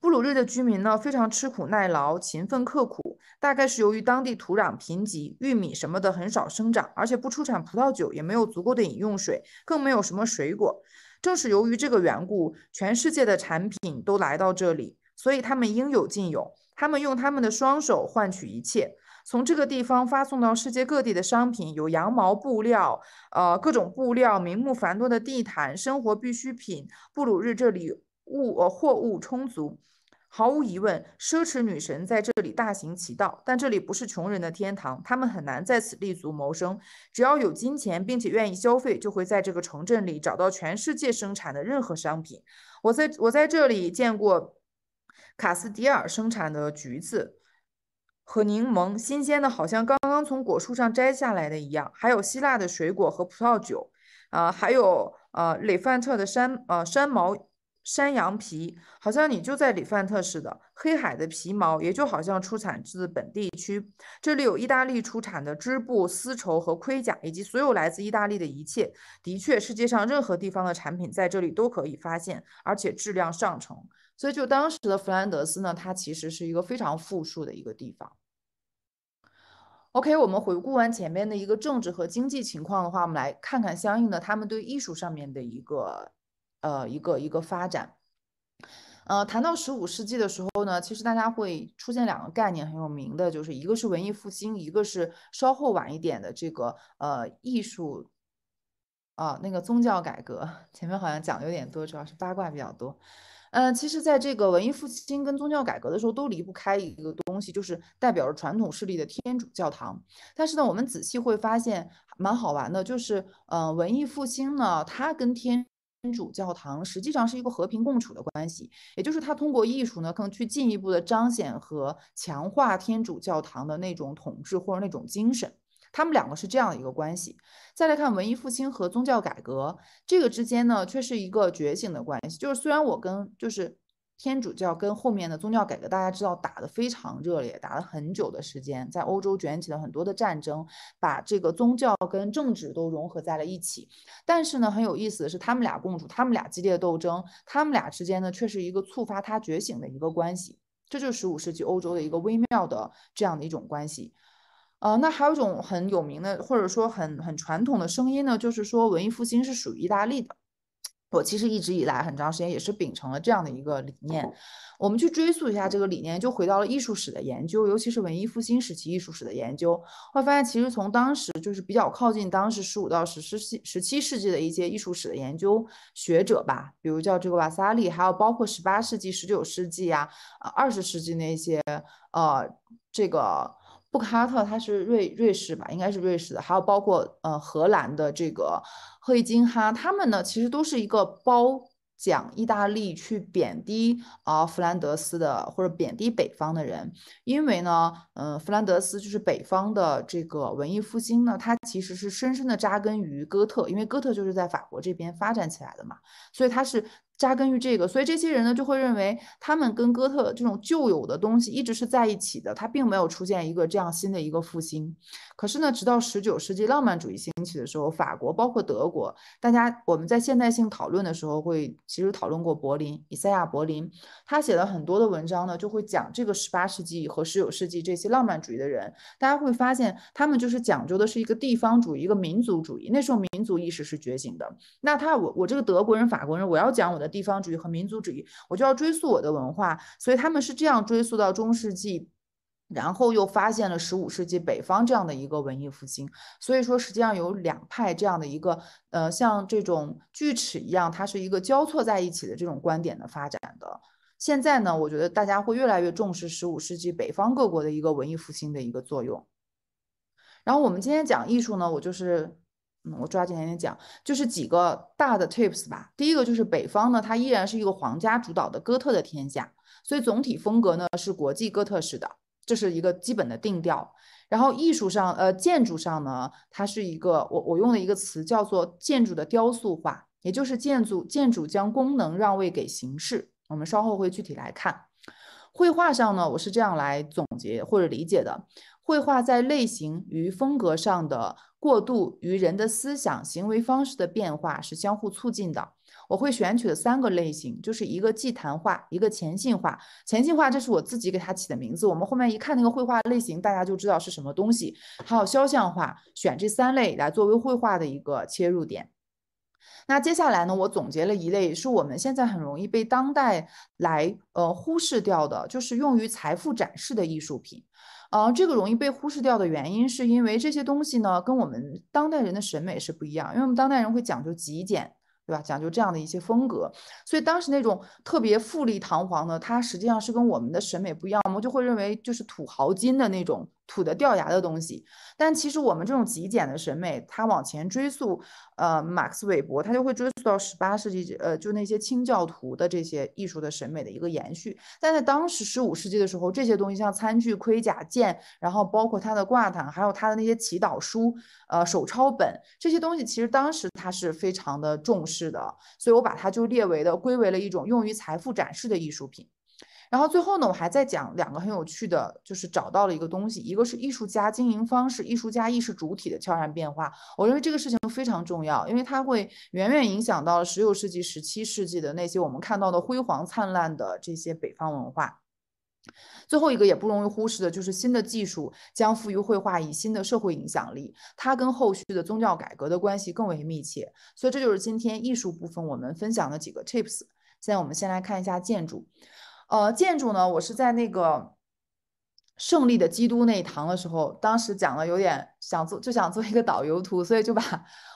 布鲁日的居民呢，非常吃苦耐劳、勤奋刻苦。大概是由于当地土壤贫瘠，玉米什么的很少生长，而且不出产葡萄酒，也没有足够的饮用水，更没有什么水果。正是由于这个缘故，全世界的产品都来到这里，所以他们应有尽有。他们用他们的双手换取一切，从这个地方发送到世界各地的商品有羊毛布料，呃，各种布料，名目繁多的地毯，生活必需品。布鲁日这里物呃货物充足，毫无疑问，奢侈女神在这里大行其道，但这里不是穷人的天堂，他们很难在此立足谋生。只要有金钱，并且愿意消费，就会在这个城镇里找到全世界生产的任何商品。我在我在这里见过卡斯迪尔生产的橘子和柠檬，新鲜的，好像刚刚从果树上摘下来的一样。还有希腊的水果和葡萄酒，啊，还有呃里范特的山呃山毛。山羊皮好像你就在里范特似的，黑海的皮毛也就好像出产自本地区。这里有意大利出产的织布、丝绸和盔甲，以及所有来自意大利的一切。的确，世界上任何地方的产品在这里都可以发现，而且质量上乘。所以，就当时的弗兰德斯呢，它其实是一个非常富庶的一个地方。OK，我们回顾完前面的一个政治和经济情况的话，我们来看看相应的他们对艺术上面的一个。呃，一个一个发展，呃，谈到十五世纪的时候呢，其实大家会出现两个概念很有名的，就是一个是文艺复兴，一个是稍后晚一点的这个呃艺术啊，那个宗教改革。(laughs) 前面好像讲的有点多，主要是八卦比较多。嗯，其实在这个文艺复兴跟宗教改革的时候，都离不开一个东西，就是代表着传统势力的天主教堂。但是呢，我们仔细会发现蛮好玩的，就是呃，文艺复兴呢，它跟天主教堂实际上是一个和平共处的关系，也就是它通过艺术呢，更去进一步的彰显和强化天主教堂的那种统治或者那种精神。他们两个是这样的一个关系。再来看文艺复兴和宗教改革这个之间呢，却是一个觉醒的关系。就是虽然我跟就是。天主教跟后面的宗教改革，大家知道打得非常热烈，打了很久的时间，在欧洲卷起了很多的战争，把这个宗教跟政治都融合在了一起。但是呢，很有意思的是，他们俩共处，他们俩激烈斗争，他们俩之间呢，却是一个触发他觉醒的一个关系。这就是十五世纪欧洲的一个微妙的这样的一种关系。呃，那还有一种很有名的，或者说很很传统的声音呢，就是说文艺复兴是属于意大利的。我其实一直以来很长时间也是秉承了这样的一个理念。我们去追溯一下这个理念，就回到了艺术史的研究，尤其是文艺复兴时期艺术史的研究，会发现其实从当时就是比较靠近当时十五到十十七十七世纪的一些艺术史的研究学者吧，比如叫这个瓦萨利，还有包括十八世纪、十九世纪啊、二十世纪那些呃这个。布克哈特他是瑞瑞士吧，应该是瑞士的，还有包括呃荷兰的这个赫伊金哈，他们呢其实都是一个褒奖意大利去贬低啊弗兰德斯的或者贬低北方的人，因为呢，嗯，弗兰德斯就是北方的这个文艺复兴呢，它其实是深深的扎根于哥特，因为哥特就是在法国这边发展起来的嘛，所以它是。扎根于这个，所以这些人呢就会认为他们跟哥特这种旧有的东西一直是在一起的，他并没有出现一个这样新的一个复兴。可是呢，直到十九世纪浪漫主义兴起的时候，法国包括德国，大家我们在现代性讨论的时候会其实讨论过柏林，以赛亚柏林，他写了很多的文章呢，就会讲这个十八世纪和十九世纪这些浪漫主义的人，大家会发现他们就是讲究的是一个地方主义，一个民族主义。那时候民族意识是觉醒的。那他我我这个德国人、法国人，我要讲我的。地方主义和民族主义，我就要追溯我的文化，所以他们是这样追溯到中世纪，然后又发现了十五世纪北方这样的一个文艺复兴。所以说，实际上有两派这样的一个，呃，像这种锯齿一样，它是一个交错在一起的这种观点的发展的。现在呢，我觉得大家会越来越重视十五世纪北方各国的一个文艺复兴的一个作用。然后我们今天讲艺术呢，我就是。嗯，我抓紧点点讲，就是几个大的 tips 吧。第一个就是北方呢，它依然是一个皇家主导的哥特的天下，所以总体风格呢是国际哥特式的，这是一个基本的定调。然后艺术上，呃，建筑上呢，它是一个我我用的一个词叫做建筑的雕塑化，也就是建筑建筑将功能让位给形式。我们稍后会具体来看。绘画上呢，我是这样来总结或者理解的。绘画在类型与风格上的过渡与人的思想行为方式的变化是相互促进的。我会选取的三个类型，就是一个祭坛画，一个前信画。前信画这是我自己给它起的名字，我们后面一看那个绘画类型，大家就知道是什么东西。还有肖像画，选这三类来作为绘画的一个切入点。那接下来呢，我总结了一类是我们现在很容易被当代来呃忽视掉的，就是用于财富展示的艺术品。呃，这个容易被忽视掉的原因，是因为这些东西呢，跟我们当代人的审美是不一样。因为我们当代人会讲究极简，对吧？讲究这样的一些风格，所以当时那种特别富丽堂皇的，它实际上是跟我们的审美不一样，我们就会认为就是土豪金的那种。土的掉牙的东西，但其实我们这种极简的审美，它往前追溯，呃，马克思韦伯他就会追溯到十八世纪，呃，就那些清教徒的这些艺术的审美的一个延续。但在当时十五世纪的时候，这些东西像餐具、盔甲、剑，然后包括它的挂毯，还有它的那些祈祷书，呃，手抄本这些东西，其实当时它是非常的重视的，所以我把它就列为的归为了一种用于财富展示的艺术品。然后最后呢，我还在讲两个很有趣的，就是找到了一个东西，一个是艺术家经营方式，艺术家意识主体的悄然变化。我认为这个事情非常重要，因为它会远远影响到十六世纪、十七世纪的那些我们看到的辉煌灿烂的这些北方文化。最后一个也不容易忽视的就是新的技术将赋予绘画以新的社会影响力，它跟后续的宗教改革的关系更为密切。所以这就是今天艺术部分我们分享的几个 tips。现在我们先来看一下建筑。呃，建筑呢，我是在那个胜利的基督那一堂的时候，当时讲了有点想做，就想做一个导游图，所以就把。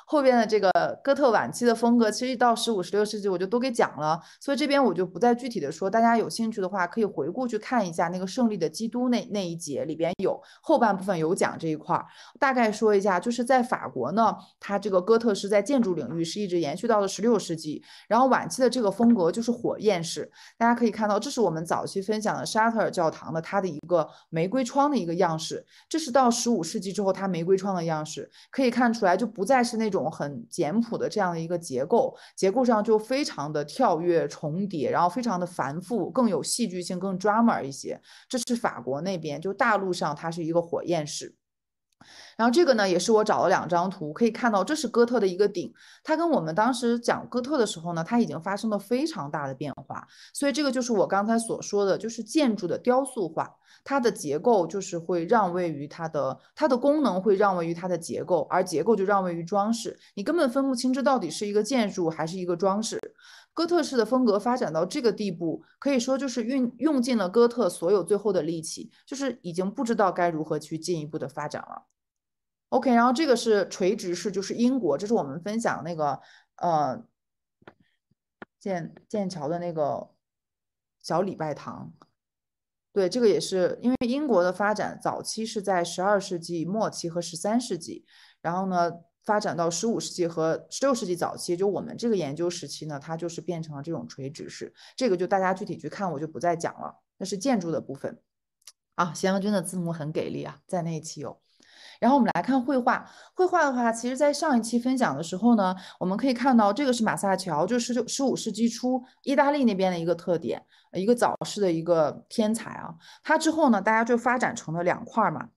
后边的这个哥特晚期的风格，其实到十五、十六世纪我就都给讲了，所以这边我就不再具体的说。大家有兴趣的话，可以回顾去看一下那个胜利的基督那那一节里边有后半部分有讲这一块儿。大概说一下，就是在法国呢，它这个哥特式在建筑领域是一直延续到了十六世纪，然后晚期的这个风格就是火焰式。大家可以看到，这是我们早期分享的沙特尔教堂的它的一个玫瑰窗的一个样式，这是到十五世纪之后它玫瑰窗的样式，可以看出来就不再是那。种很简朴的这样的一个结构，结构上就非常的跳跃重叠，然后非常的繁复，更有戏剧性，更 drama 一些。这是法国那边，就大陆上它是一个火焰式。然后这个呢，也是我找了两张图，可以看到这是哥特的一个顶，它跟我们当时讲哥特的时候呢，它已经发生了非常大的变化。所以这个就是我刚才所说的，就是建筑的雕塑化，它的结构就是会让位于它的，它的功能会让位于它的结构，而结构就让位于装饰，你根本分不清这到底是一个建筑还是一个装饰。哥特式的风格发展到这个地步，可以说就是运用尽了哥特所有最后的力气，就是已经不知道该如何去进一步的发展了。OK，然后这个是垂直式，就是英国，这是我们分享那个呃剑剑桥的那个小礼拜堂。对，这个也是因为英国的发展早期是在十二世纪末期和十三世纪，然后呢发展到十五世纪和十六世纪早期，就我们这个研究时期呢，它就是变成了这种垂直式。这个就大家具体去看，我就不再讲了。那是建筑的部分啊。咸阳君的字幕很给力啊，在那一期有。然后我们来看绘画，绘画的话，其实在上一期分享的时候呢，我们可以看到这个是马萨乔，就是十十五世纪初意大利那边的一个特点，一个早逝的一个天才啊。他之后呢，大家就发展成了两块嘛，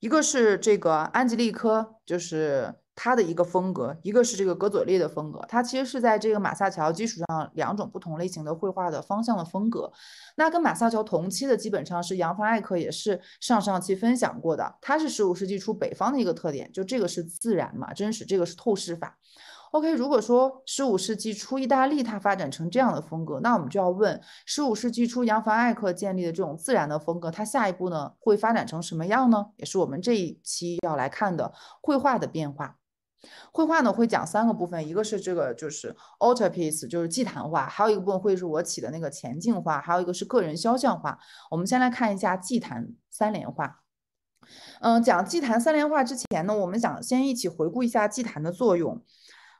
一个是这个安吉利科，就是。他的一个风格，一个是这个格佐利的风格，它其实是在这个马萨乔基础上两种不同类型的绘画的方向的风格。那跟马萨乔同期的基本上是扬凡艾克，也是上上期分享过的，它是十五世纪初北方的一个特点，就这个是自然嘛，真实，这个是透视法。OK，如果说十五世纪初意大利它发展成这样的风格，那我们就要问，十五世纪初扬凡艾克建立的这种自然的风格，它下一步呢会发展成什么样呢？也是我们这一期要来看的绘画的变化。绘画呢会讲三个部分，一个是这个就是 altarpiece，就是祭坛画，还有一个部分会是我起的那个前进画，还有一个是个人肖像画。我们先来看一下祭坛三联画。嗯，讲祭坛三联画之前呢，我们想先一起回顾一下祭坛的作用。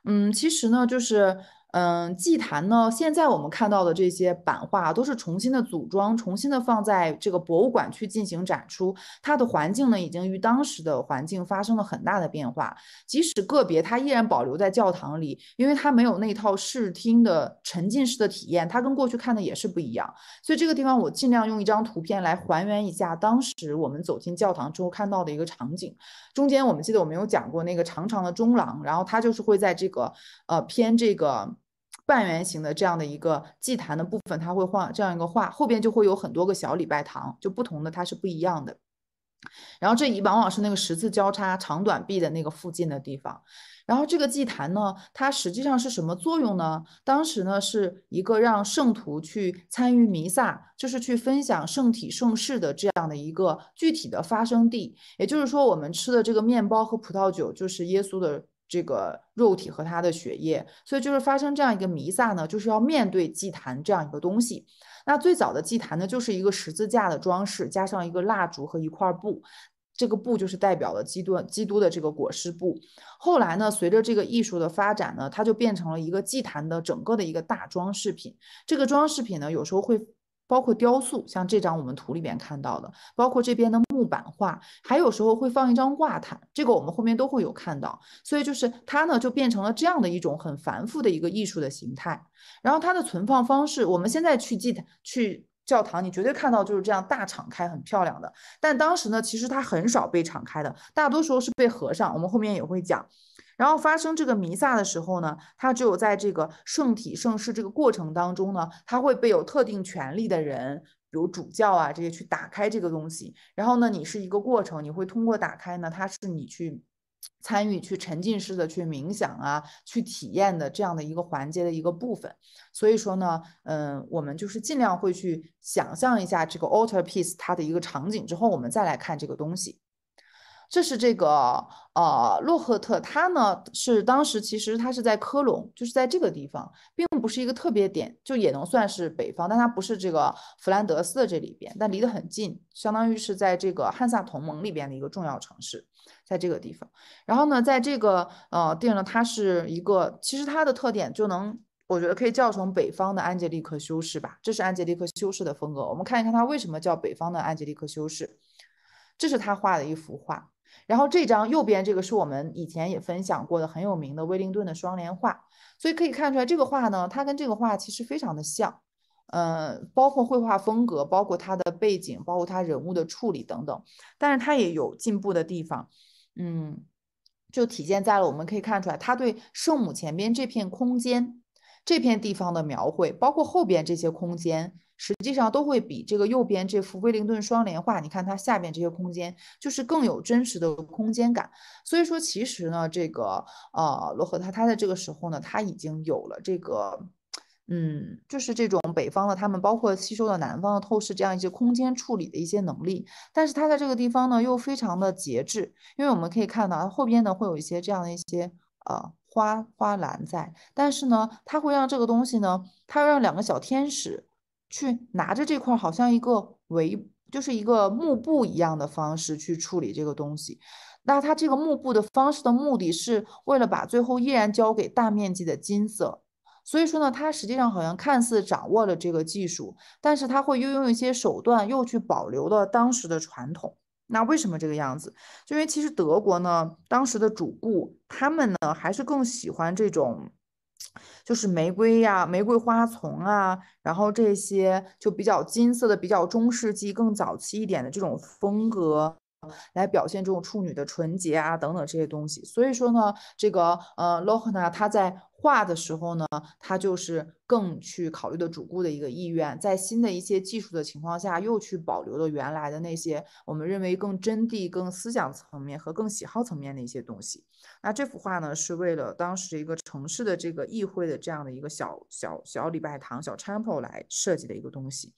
嗯，其实呢就是。嗯，祭坛呢？现在我们看到的这些版画都是重新的组装，重新的放在这个博物馆去进行展出。它的环境呢，已经与当时的环境发生了很大的变化。即使个别，它依然保留在教堂里，因为它没有那套视听的沉浸式的体验，它跟过去看的也是不一样。所以这个地方，我尽量用一张图片来还原一下当时我们走进教堂之后看到的一个场景。中间我们记得我们有讲过那个长长的中廊，然后它就是会在这个呃偏这个。半圆形的这样的一个祭坛的部分，它会画这样一个画，后边就会有很多个小礼拜堂，就不同的它是不一样的。然后这一往往是那个十字交叉长短臂的那个附近的地方。然后这个祭坛呢，它实际上是什么作用呢？当时呢是一个让圣徒去参与弥撒，就是去分享圣体圣事的这样的一个具体的发生地。也就是说，我们吃的这个面包和葡萄酒，就是耶稣的。这个肉体和他的血液，所以就是发生这样一个弥撒呢，就是要面对祭坛这样一个东西。那最早的祭坛呢，就是一个十字架的装饰，加上一个蜡烛和一块布。这个布就是代表了基督基督的这个裹尸布。后来呢，随着这个艺术的发展呢，它就变成了一个祭坛的整个的一个大装饰品。这个装饰品呢，有时候会包括雕塑，像这张我们图里边看到的，包括这边的木板画，还有时候会放一张挂毯，这个我们后面都会有看到。所以就是它呢，就变成了这样的一种很繁复的一个艺术的形态。然后它的存放方式，我们现在去祭坛去。教堂你绝对看到就是这样大敞开，很漂亮的。但当时呢，其实它很少被敞开的，大多数是被合上。我们后面也会讲。然后发生这个弥撒的时候呢，它只有在这个圣体圣事这个过程当中呢，它会被有特定权利的人，比如主教啊这些去打开这个东西。然后呢，你是一个过程，你会通过打开呢，它是你去。参与去沉浸式的去冥想啊，去体验的这样的一个环节的一个部分。所以说呢，嗯，我们就是尽量会去想象一下这个 altar piece 它的一个场景之后，我们再来看这个东西。这是这个呃洛赫特，他呢是当时其实他是在科隆，就是在这个地方，并不是一个特别点，就也能算是北方，但它不是这个弗兰德斯的这里边，但离得很近，相当于是在这个汉萨同盟里边的一个重要城市，在这个地方。然后呢，在这个呃地儿呢，它是一个，其实它的特点就能，我觉得可以叫成北方的安杰利克修士吧，这是安杰利克修士的风格。我们看一看它为什么叫北方的安杰利克修士，这是他画的一幅画。然后这张右边这个是我们以前也分享过的很有名的威灵顿的双联画，所以可以看出来这个画呢，它跟这个画其实非常的像，呃，包括绘画风格，包括它的背景，包括它人物的处理等等，但是它也有进步的地方，嗯，就体现在了我们可以看出来，他对圣母前边这片空间这片地方的描绘，包括后边这些空间。实际上都会比这个右边这幅威灵顿双联画，你看它下边这些空间，就是更有真实的空间感。所以说，其实呢，这个呃罗赫他他在这个时候呢，他已经有了这个，嗯，就是这种北方的他们包括吸收了南方的透视这样一些空间处理的一些能力。但是他在这个地方呢，又非常的节制，因为我们可以看到后边呢会有一些这样的一些呃花花篮在，但是呢，他会让这个东西呢，他让两个小天使。去拿着这块好像一个围，就是一个幕布一样的方式去处理这个东西。那它这个幕布的方式的目的是为了把最后依然交给大面积的金色。所以说呢，它实际上好像看似掌握了这个技术，但是它会又用一些手段又去保留了当时的传统。那为什么这个样子？就因为其实德国呢，当时的主顾他们呢还是更喜欢这种。就是玫瑰呀，玫瑰花丛啊，然后这些就比较金色的、比较中世纪、更早期一点的这种风格，来表现这种处女的纯洁啊等等这些东西。所以说呢，这个呃洛赫纳他在。画的时候呢，他就是更去考虑的主顾的一个意愿，在新的一些技术的情况下，又去保留了原来的那些我们认为更真谛、更思想层面和更喜好层面的一些东西。那这幅画呢，是为了当时一个城市的这个议会的这样的一个小小小礼拜堂、小 chapel 来设计的一个东西。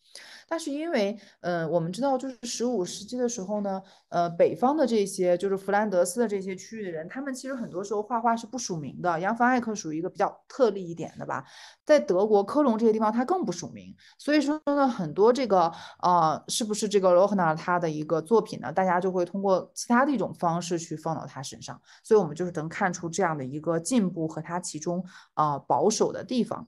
但是因为，呃，我们知道，就是十五世纪的时候呢，呃，北方的这些就是弗兰德斯的这些区域的人，他们其实很多时候画画是不署名的。杨凡艾克属于一个比较特例一点的吧，在德国科隆这些地方，他更不署名。所以说呢，很多这个，呃，是不是这个罗赫纳他的一个作品呢？大家就会通过其他的一种方式去放到他身上。所以我们就是能看出这样的一个进步和它其中啊保守的地方。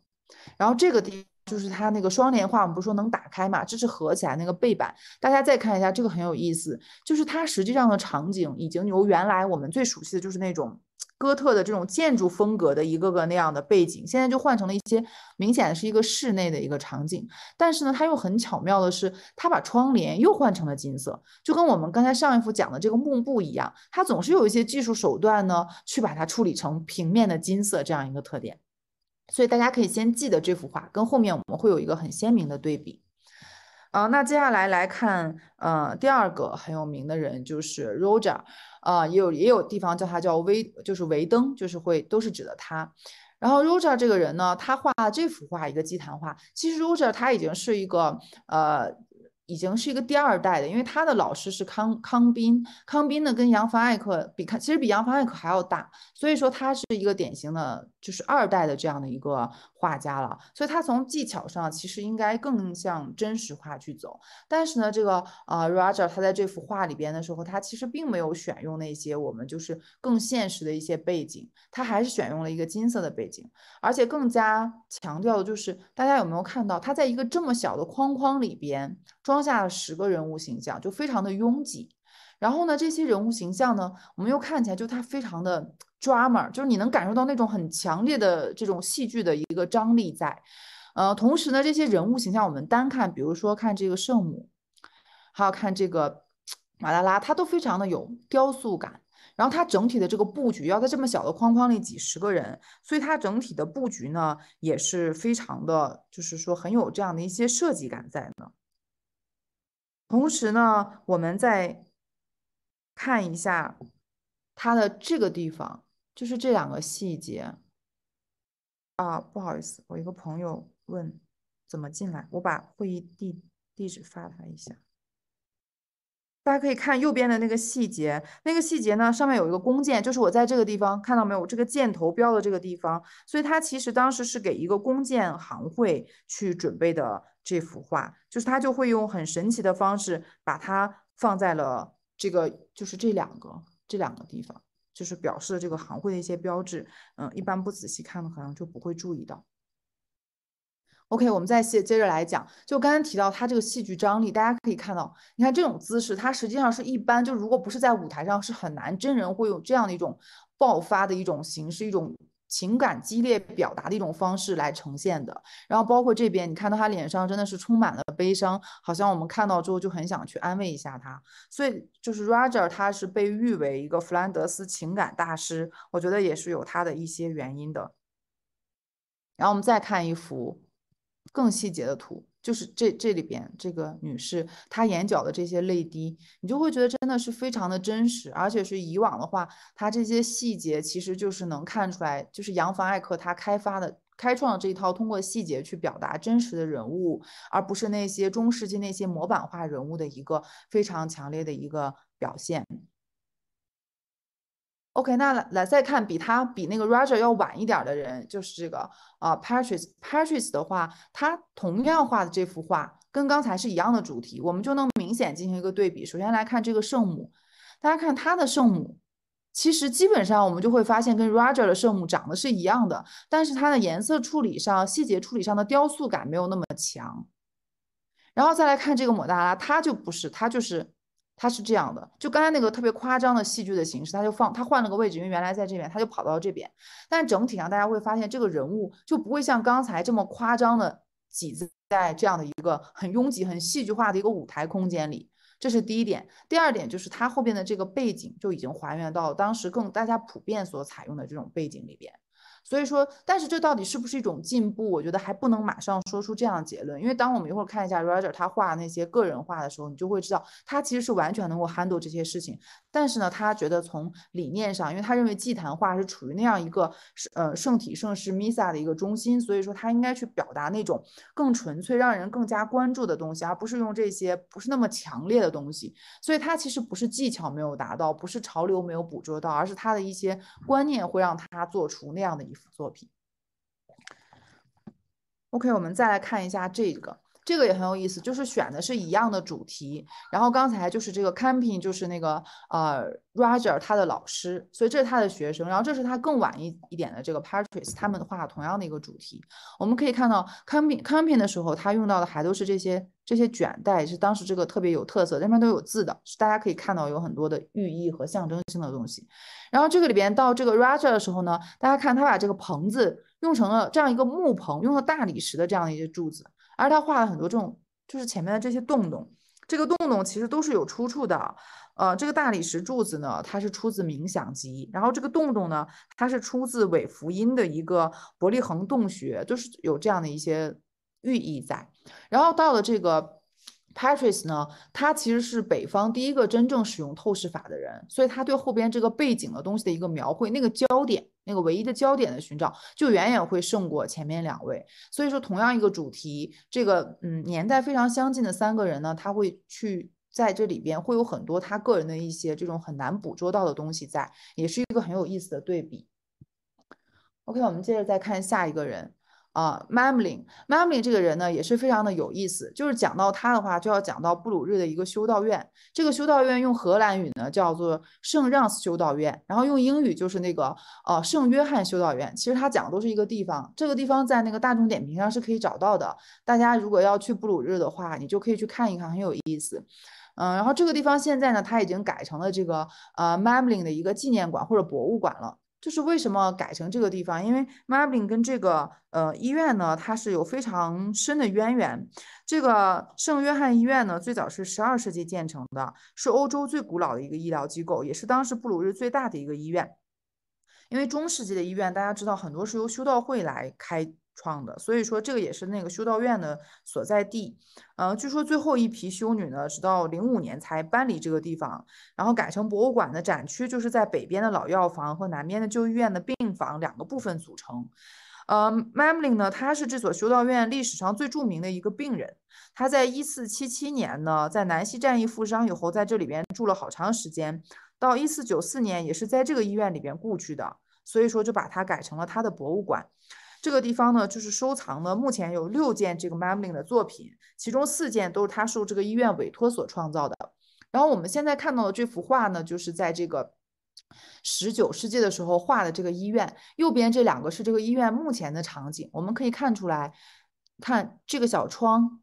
然后这个地。就是它那个双联画，我们不是说能打开嘛？这是合起来那个背板。大家再看一下，这个很有意思。就是它实际上的场景已经由原来我们最熟悉的就是那种哥特的这种建筑风格的一个个那样的背景，现在就换成了一些明显的是一个室内的一个场景。但是呢，它又很巧妙的是，它把窗帘又换成了金色，就跟我们刚才上一幅讲的这个幕布一样，它总是有一些技术手段呢，去把它处理成平面的金色这样一个特点。所以大家可以先记得这幅画，跟后面我们会有一个很鲜明的对比。啊，那接下来来看，呃，第二个很有名的人就是 Roger，啊，也有也有地方叫他叫维，就是维登，就是会都是指的他。然后 Roger 这个人呢，他画这幅画一个祭坛画，其实 Roger 他已经是一个呃已经是一个第二代的，因为他的老师是康康宾，康宾呢跟杨凡艾克比，看其实比杨凡艾克还要大，所以说他是一个典型的，就是二代的这样的一个画家了。所以他从技巧上其实应该更向真实化去走。但是呢，这个呃 Roger 他在这幅画里边的时候，他其实并没有选用那些我们就是更现实的一些背景，他还是选用了一个金色的背景，而且更加强调的就是大家有没有看到他在一个这么小的框框里边装。下了十个人物形象，就非常的拥挤。然后呢，这些人物形象呢，我们又看起来就他非常的 drama，就是你能感受到那种很强烈的这种戏剧的一个张力在。呃，同时呢，这些人物形象我们单看，比如说看这个圣母，还有看这个马拉拉，它都非常的有雕塑感。然后它整体的这个布局要在这么小的框框里几十个人，所以它整体的布局呢也是非常的，就是说很有这样的一些设计感在呢。同时呢，我们再看一下它的这个地方，就是这两个细节啊。不好意思，我一个朋友问怎么进来，我把会议地地址发他一下。大家可以看右边的那个细节，那个细节呢上面有一个弓箭，就是我在这个地方看到没有？这个箭头标的这个地方，所以它其实当时是给一个弓箭行会去准备的这幅画，就是他就会用很神奇的方式把它放在了这个，就是这两个这两个地方，就是表示的这个行会的一些标志。嗯，一般不仔细看的可能就不会注意到。OK，我们再接接着来讲，就刚刚提到它这个戏剧张力，大家可以看到，你看这种姿势，它实际上是一般，就如果不是在舞台上，是很难真人会有这样的一种爆发的一种形式，一种情感激烈表达的一种方式来呈现的。然后包括这边，你看到他脸上真的是充满了悲伤，好像我们看到之后就很想去安慰一下他。所以就是 Roger，他是被誉为一个弗兰德斯情感大师，我觉得也是有他的一些原因的。然后我们再看一幅。更细节的图，就是这这里边这个女士她眼角的这些泪滴，你就会觉得真的是非常的真实，而且是以往的话，她这些细节其实就是能看出来，就是杨凡艾克他开发的、开创的这一套，通过细节去表达真实的人物，而不是那些中世纪那些模板化人物的一个非常强烈的一个表现。OK，那来来再看比他比那个 Roger 要晚一点的人，就是这个啊 Patrice。Patrice 的话，他同样画的这幅画跟刚才是一样的主题，我们就能明显进行一个对比。首先来看这个圣母，大家看他的圣母，其实基本上我们就会发现跟 Roger 的圣母长得是一样的，但是它的颜色处理上、细节处理上的雕塑感没有那么强。然后再来看这个抹大拉，他就不是，他就是。他是这样的，就刚才那个特别夸张的戏剧的形式，他就放他换了个位置，因为原来在这边，他就跑到这边。但整体上大家会发现，这个人物就不会像刚才这么夸张的挤在这样的一个很拥挤、很戏剧化的一个舞台空间里。这是第一点。第二点就是他后边的这个背景就已经还原到当时更大家普遍所采用的这种背景里边。所以说，但是这到底是不是一种进步？我觉得还不能马上说出这样的结论，因为当我们一会儿看一下 Roger 他画那些个人画的时候，你就会知道他其实是完全能够 handle 这些事情。但是呢，他觉得从理念上，因为他认为祭坛画是处于那样一个呃圣体圣事 Misa 的一个中心，所以说他应该去表达那种更纯粹、让人更加关注的东西，而不是用这些不是那么强烈的东西。所以他其实不是技巧没有达到，不是潮流没有捕捉到，而是他的一些观念会让他做出那样的一。幅作品，OK，我们再来看一下这个，这个也很有意思，就是选的是一样的主题。然后刚才就是这个 Camping，就是那个呃 Roger 他的老师，所以这是他的学生。然后这是他更晚一一点的这个 Patrice，他们画同样的一个主题。我们可以看到 Camping Camping 的时候，他用到的还都是这些这些卷带，是当时这个特别有特色，那边都有字的，是大家可以看到有很多的寓意和象征性的东西。然后这个里边到这个 Roger 的时候呢，大家看他把这个棚子用成了这样一个木棚，用了大理石的这样的一些柱子，而他画了很多这种，就是前面的这些洞洞，这个洞洞其实都是有出处的。呃，这个大理石柱子呢，它是出自《冥想集》，然后这个洞洞呢，它是出自伪福音的一个伯利恒洞穴，就是有这样的一些寓意在。然后到了这个。Patrice 呢，他其实是北方第一个真正使用透视法的人，所以他对后边这个背景的东西的一个描绘，那个焦点那个唯一的焦点的寻找，就远远会胜过前面两位。所以说，同样一个主题，这个嗯年代非常相近的三个人呢，他会去在这里边会有很多他个人的一些这种很难捕捉到的东西在，也是一个很有意思的对比。OK，我们接着再看下一个人。啊，Mamling，Mamling 这个人呢也是非常的有意思。就是讲到他的话，就要讲到布鲁日的一个修道院。这个修道院用荷兰语呢叫做圣让斯修道院，然后用英语就是那个呃圣约翰修道院。其实他讲的都是一个地方，这个地方在那个大众点评上是可以找到的。大家如果要去布鲁日的话，你就可以去看一看，很有意思。嗯，然后这个地方现在呢，它已经改成了这个呃 Mamling 的一个纪念馆或者博物馆了。就是为什么改成这个地方？因为 m a r l i n 跟这个呃医院呢，它是有非常深的渊源。这个圣约翰医院呢，最早是十二世纪建成的，是欧洲最古老的一个医疗机构，也是当时布鲁日最大的一个医院。因为中世纪的医院，大家知道很多是由修道会来开。创的，所以说这个也是那个修道院的所在地。呃，据说最后一批修女呢，直到零五年才搬离这个地方，然后改成博物馆的展区，就是在北边的老药房和南边的旧医院的病房两个部分组成。呃 m a m l i n 呢，他是这所修道院历史上最著名的一个病人。他在一四七七年呢，在南西战役负伤以后，在这里边住了好长时间，到一四九四年也是在这个医院里边故去的，所以说就把它改成了他的博物馆。这个地方呢，就是收藏的，目前有六件这个 m a m l i n 的作品，其中四件都是他受这个医院委托所创造的。然后我们现在看到的这幅画呢，就是在这个十九世纪的时候画的这个医院。右边这两个是这个医院目前的场景，我们可以看出来，看这个小窗，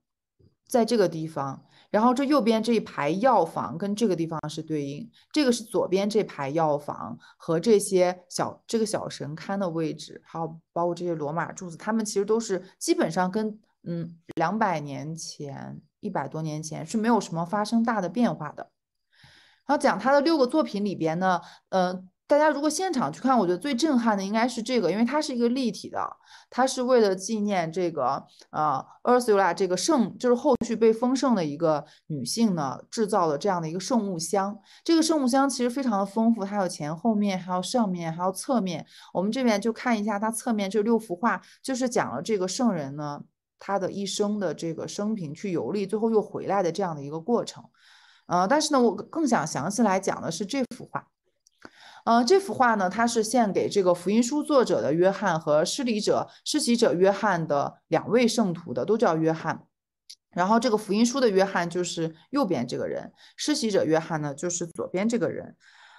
在这个地方。然后这右边这一排药房跟这个地方是对应，这个是左边这排药房和这些小这个小神龛的位置，还有包括这些罗马柱子，它们其实都是基本上跟嗯两百年前、一百多年前是没有什么发生大的变化的。然后讲他的六个作品里边呢，呃。大家如果现场去看，我觉得最震撼的应该是这个，因为它是一个立体的，它是为了纪念这个呃 Ursula 这个圣，就是后续被封圣的一个女性呢制造的这样的一个圣物箱。这个圣物箱其实非常的丰富，它有前后面，还有上面，还有侧面。我们这边就看一下它侧面这六幅画，就是讲了这个圣人呢他的一生的这个生平，去游历，最后又回来的这样的一个过程。呃，但是呢，我更想详细来讲的是这幅画。呃，这幅画呢，它是献给这个福音书作者的约翰和施礼者施洗者约翰的两位圣徒的，都叫约翰。然后这个福音书的约翰就是右边这个人，施洗者约翰呢就是左边这个人。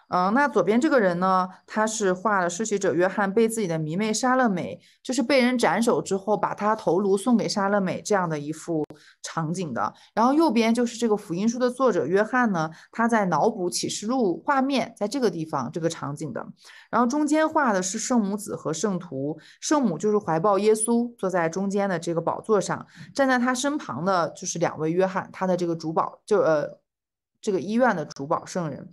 嗯，那左边这个人呢，他是画了施洗者约翰被自己的迷妹莎乐美，就是被人斩首之后，把他头颅送给莎乐美这样的一幅场景的。然后右边就是这个福音书的作者约翰呢，他在脑补启示录画面，在这个地方这个场景的。然后中间画的是圣母子和圣徒，圣母就是怀抱耶稣坐在中间的这个宝座上，站在他身旁的就是两位约翰，他的这个主保就呃这个医院的主保圣人。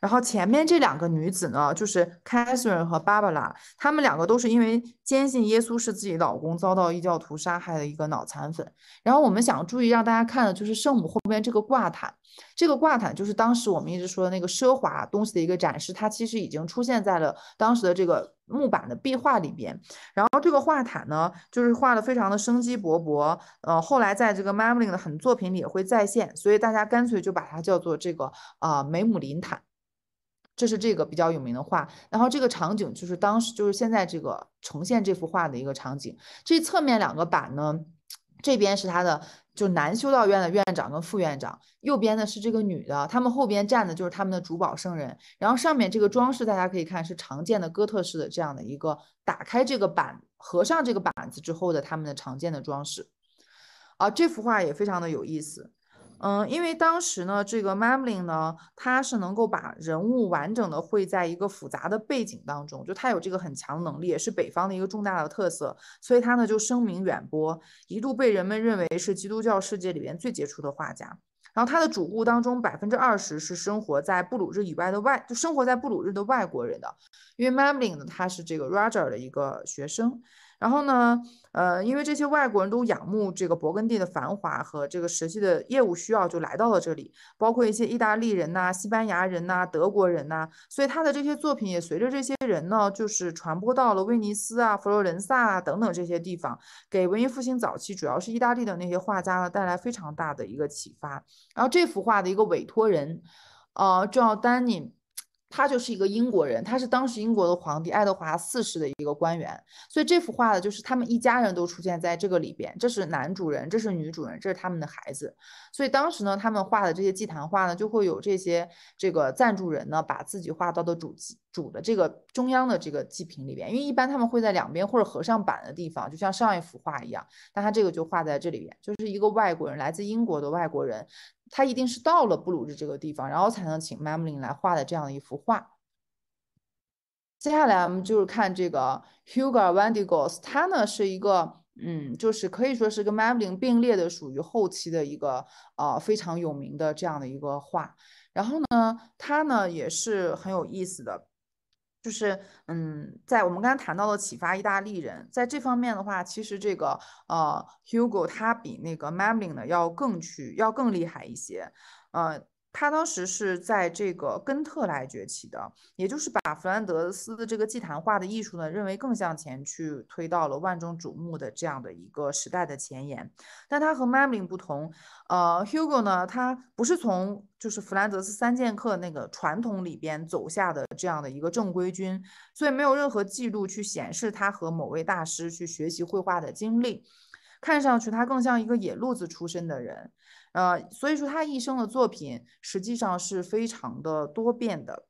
然后前面这两个女子呢，就是 Catherine 和 Barbara，她们两个都是因为坚信耶稣是自己老公，遭到异教徒杀害的一个脑残粉。然后我们想注意让大家看的就是圣母后边这个挂毯，这个挂毯就是当时我们一直说的那个奢华东西的一个展示，它其实已经出现在了当时的这个木板的壁画里边。然后这个画毯呢，就是画的非常的生机勃勃，呃，后来在这个 m a m l i n 的很多作品里也会再现，所以大家干脆就把它叫做这个啊梅姆林毯。这是这个比较有名的画，然后这个场景就是当时就是现在这个呈现这幅画的一个场景。这侧面两个板呢，这边是他的就男修道院的院长跟副院长，右边呢是这个女的，他们后边站的就是他们的主保圣人。然后上面这个装饰大家可以看是常见的哥特式的这样的一个打开这个板合上这个板子之后的他们的常见的装饰。啊，这幅画也非常的有意思。嗯，因为当时呢，这个 Mamling 呢，他是能够把人物完整的绘在一个复杂的背景当中，就他有这个很强能力，也是北方的一个重大的特色，所以他呢就声名远播，一度被人们认为是基督教世界里边最杰出的画家。然后他的主顾当中百分之二十是生活在布鲁日以外的外，就生活在布鲁日的外国人的，因为 Mamling 呢他是这个 Roger 的一个学生。然后呢，呃，因为这些外国人都仰慕这个勃艮第的繁华和这个实际的业务需要，就来到了这里，包括一些意大利人呐、西班牙人呐、德国人呐，所以他的这些作品也随着这些人呢，就是传播到了威尼斯啊、佛罗伦萨啊等等这些地方，给文艺复兴早期主要是意大利的那些画家呢带来非常大的一个启发。然后这幅画的一个委托人，呃，叫丹尼。他就是一个英国人，他是当时英国的皇帝爱德华四世的一个官员，所以这幅画的就是他们一家人都出现在这个里边，这是男主人，这是女主人，这是他们的孩子。所以当时呢，他们画的这些祭坛画呢，就会有这些这个赞助人呢，把自己画到的主主的这个中央的这个祭品里边，因为一般他们会在两边或者合上板的地方，就像上一幅画一样，但他这个就画在这里边，就是一个外国人，来自英国的外国人。他一定是到了布鲁日这个地方，然后才能请 m a m l i n 来画的这样的一幅画。接下来我们就是看这个 Hugo Vandigos，他呢是一个，嗯，就是可以说是跟 m a m l i n 并列的，属于后期的一个呃非常有名的这样的一个画。然后呢，他呢也是很有意思的。就是，嗯，在我们刚才谈到的启发意大利人，在这方面的话，其实这个呃，Hugo 他比那个 Mamling 呢要更去要更厉害一些，呃。他当时是在这个根特来崛起的，也就是把弗兰德斯的这个祭坛画的艺术呢，认为更向前去推到了万众瞩目的这样的一个时代的前沿。但他和 m a m l i n 不同，呃，Hugo 呢，他不是从就是弗兰德斯三剑客那个传统里边走下的这样的一个正规军，所以没有任何记录去显示他和某位大师去学习绘画的经历。看上去他更像一个野路子出身的人。呃，所以说他一生的作品实际上是非常的多变的，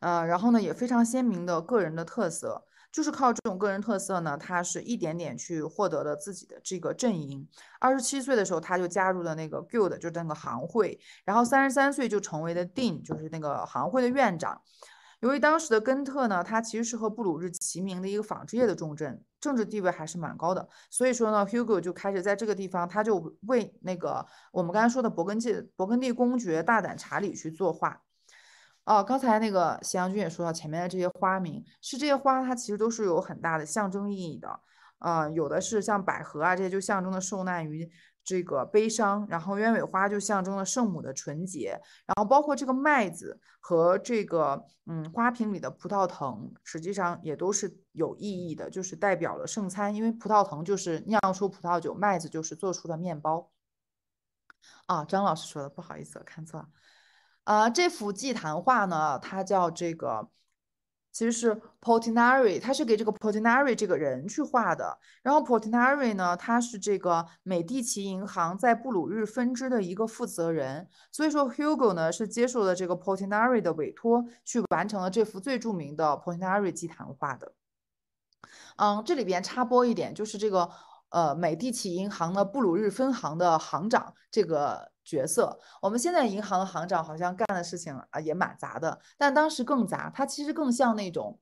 呃，然后呢也非常鲜明的个人的特色，就是靠这种个人特色呢，他是一点点去获得了自己的这个阵营。二十七岁的时候他就加入了那个 Guild，就是那个行会，然后三十三岁就成为了 Dean，就是那个行会的院长。由于当时的根特呢，它其实是和布鲁日齐名的一个纺织业的重镇，政治地位还是蛮高的。所以说呢，Hugo 就开始在这个地方，他就为那个我们刚才说的勃艮第勃艮第公爵大胆查理去作画。哦，刚才那个咸阳君也说到前面的这些花名，是这些花它其实都是有很大的象征意义的。呃，有的是像百合啊这些，就象征的受难于。这个悲伤，然后鸢尾花就象征了圣母的纯洁，然后包括这个麦子和这个嗯花瓶里的葡萄藤，实际上也都是有意义的，就是代表了圣餐，因为葡萄藤就是酿出葡萄酒，麦子就是做出的面包。啊，张老师说的，不好意思，看错了。啊，这幅祭坛画呢，它叫这个。其实是 Portinari，他是给这个 Portinari 这个人去画的。然后 Portinari 呢，他是这个美第奇银行在布鲁日分支的一个负责人。所以说 Hugo 呢是接受了这个 Portinari 的委托，去完成了这幅最著名的 Portinari 祭坛画的。嗯，这里边插播一点，就是这个呃美第奇银行的布鲁日分行的行长这个。角色，我们现在银行的行长好像干的事情啊也蛮杂的，但当时更杂，他其实更像那种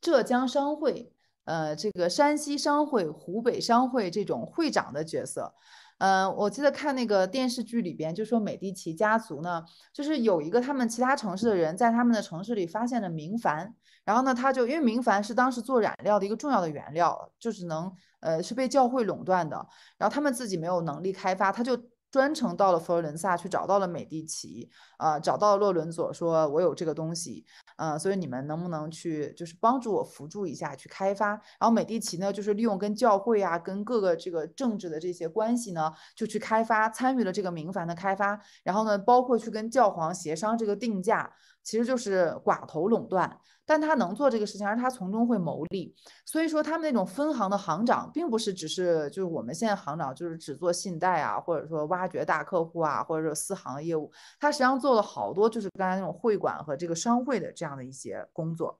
浙江商会、呃这个山西商会、湖北商会这种会长的角色。嗯，我记得看那个电视剧里边就说美第奇家族呢，就是有一个他们其他城市的人在他们的城市里发现了明矾，然后呢他就因为明矾是当时做染料的一个重要的原料，就是能呃是被教会垄断的，然后他们自己没有能力开发，他就。专程到了佛罗伦萨去找到了美第奇，呃，找到了洛伦佐，说我有这个东西，呃，所以你们能不能去，就是帮助我辅助一下去开发？然后美第奇呢，就是利用跟教会啊，跟各个这个政治的这些关系呢，就去开发，参与了这个明矾的开发，然后呢，包括去跟教皇协商这个定价，其实就是寡头垄断。但他能做这个事情，而他从中会牟利，所以说他们那种分行的行长，并不是只是就是我们现在行长就是只做信贷啊，或者说挖掘大客户啊，或者说私行业务，他实际上做了好多就是刚才那种会馆和这个商会的这样的一些工作，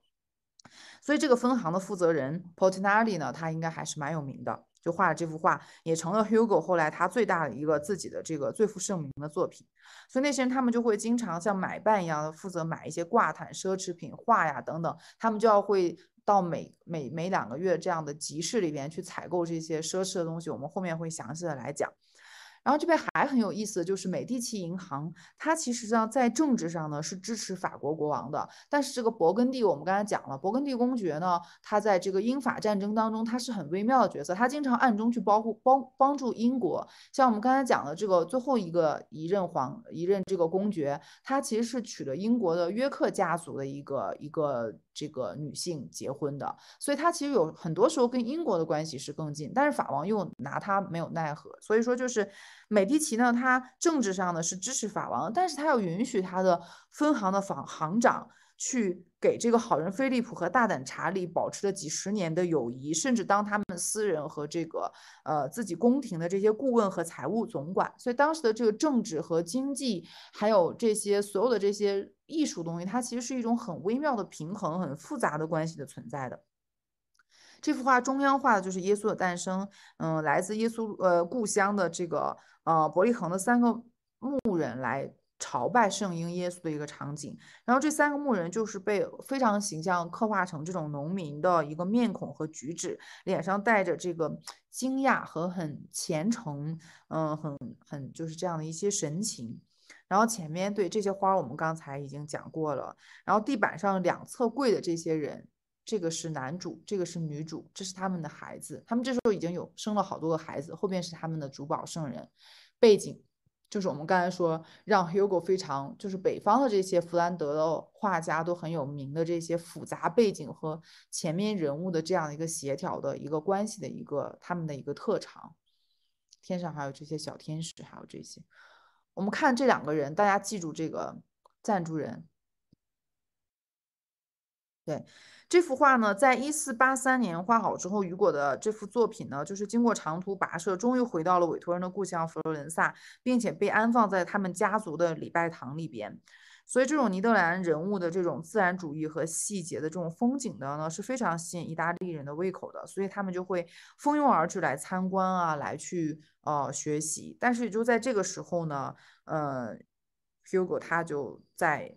所以这个分行的负责人 Portinari 呢，他应该还是蛮有名的。就画了这幅画，也成了 Hugo 后来他最大的一个自己的这个最负盛名的作品。所以那些人他们就会经常像买办一样的负责买一些挂毯、奢侈品、画呀等等，他们就要会到每每每两个月这样的集市里边去采购这些奢侈的东西。我们后面会详细的来讲。然后这边还很有意思的就是美第奇银行，它其实上在政治上呢是支持法国国王的，但是这个勃艮第我们刚才讲了，勃艮第公爵呢，他在这个英法战争当中他是很微妙的角色，他经常暗中去保护帮帮助英国。像我们刚才讲的这个最后一个一任皇一任这个公爵，他其实是娶了英国的约克家族的一个一个这个女性结婚的，所以他其实有很多时候跟英国的关系是更近，但是法王又拿他没有奈何，所以说就是。美第奇呢，他政治上呢是支持法王，但是他要允许他的分行的行行长去给这个好人菲利普和大胆查理保持了几十年的友谊，甚至当他们私人和这个呃自己宫廷的这些顾问和财务总管。所以当时的这个政治和经济，还有这些所有的这些艺术东西，它其实是一种很微妙的平衡、很复杂的关系的存在的。这幅画中央画的就是耶稣的诞生，嗯，来自耶稣呃故乡的这个呃伯利恒的三个牧人来朝拜圣婴耶稣的一个场景。然后这三个牧人就是被非常形象刻画成这种农民的一个面孔和举止，脸上带着这个惊讶和很虔诚，嗯，很很就是这样的一些神情。然后前面对这些花我们刚才已经讲过了。然后地板上两侧跪的这些人。这个是男主，这个是女主，这是他们的孩子。他们这时候已经有生了好多个孩子，后边是他们的主保圣人。背景就是我们刚才说让 Hugo 非常，就是北方的这些弗兰德的画家都很有名的这些复杂背景和前面人物的这样一个协调的一个关系的一个他们的一个特长。天上还有这些小天使，还有这些。我们看这两个人，大家记住这个赞助人，对。这幅画呢，在一四八三年画好之后，雨果的这幅作品呢，就是经过长途跋涉，终于回到了委托人的故乡佛罗伦萨，并且被安放在他们家族的礼拜堂里边。所以，这种尼德兰人物的这种自然主义和细节的这种风景的呢，是非常吸引意大利人的胃口的，所以他们就会蜂拥而至来参观啊，来去呃学习。但是，也就在这个时候呢，呃，Hugo 他就在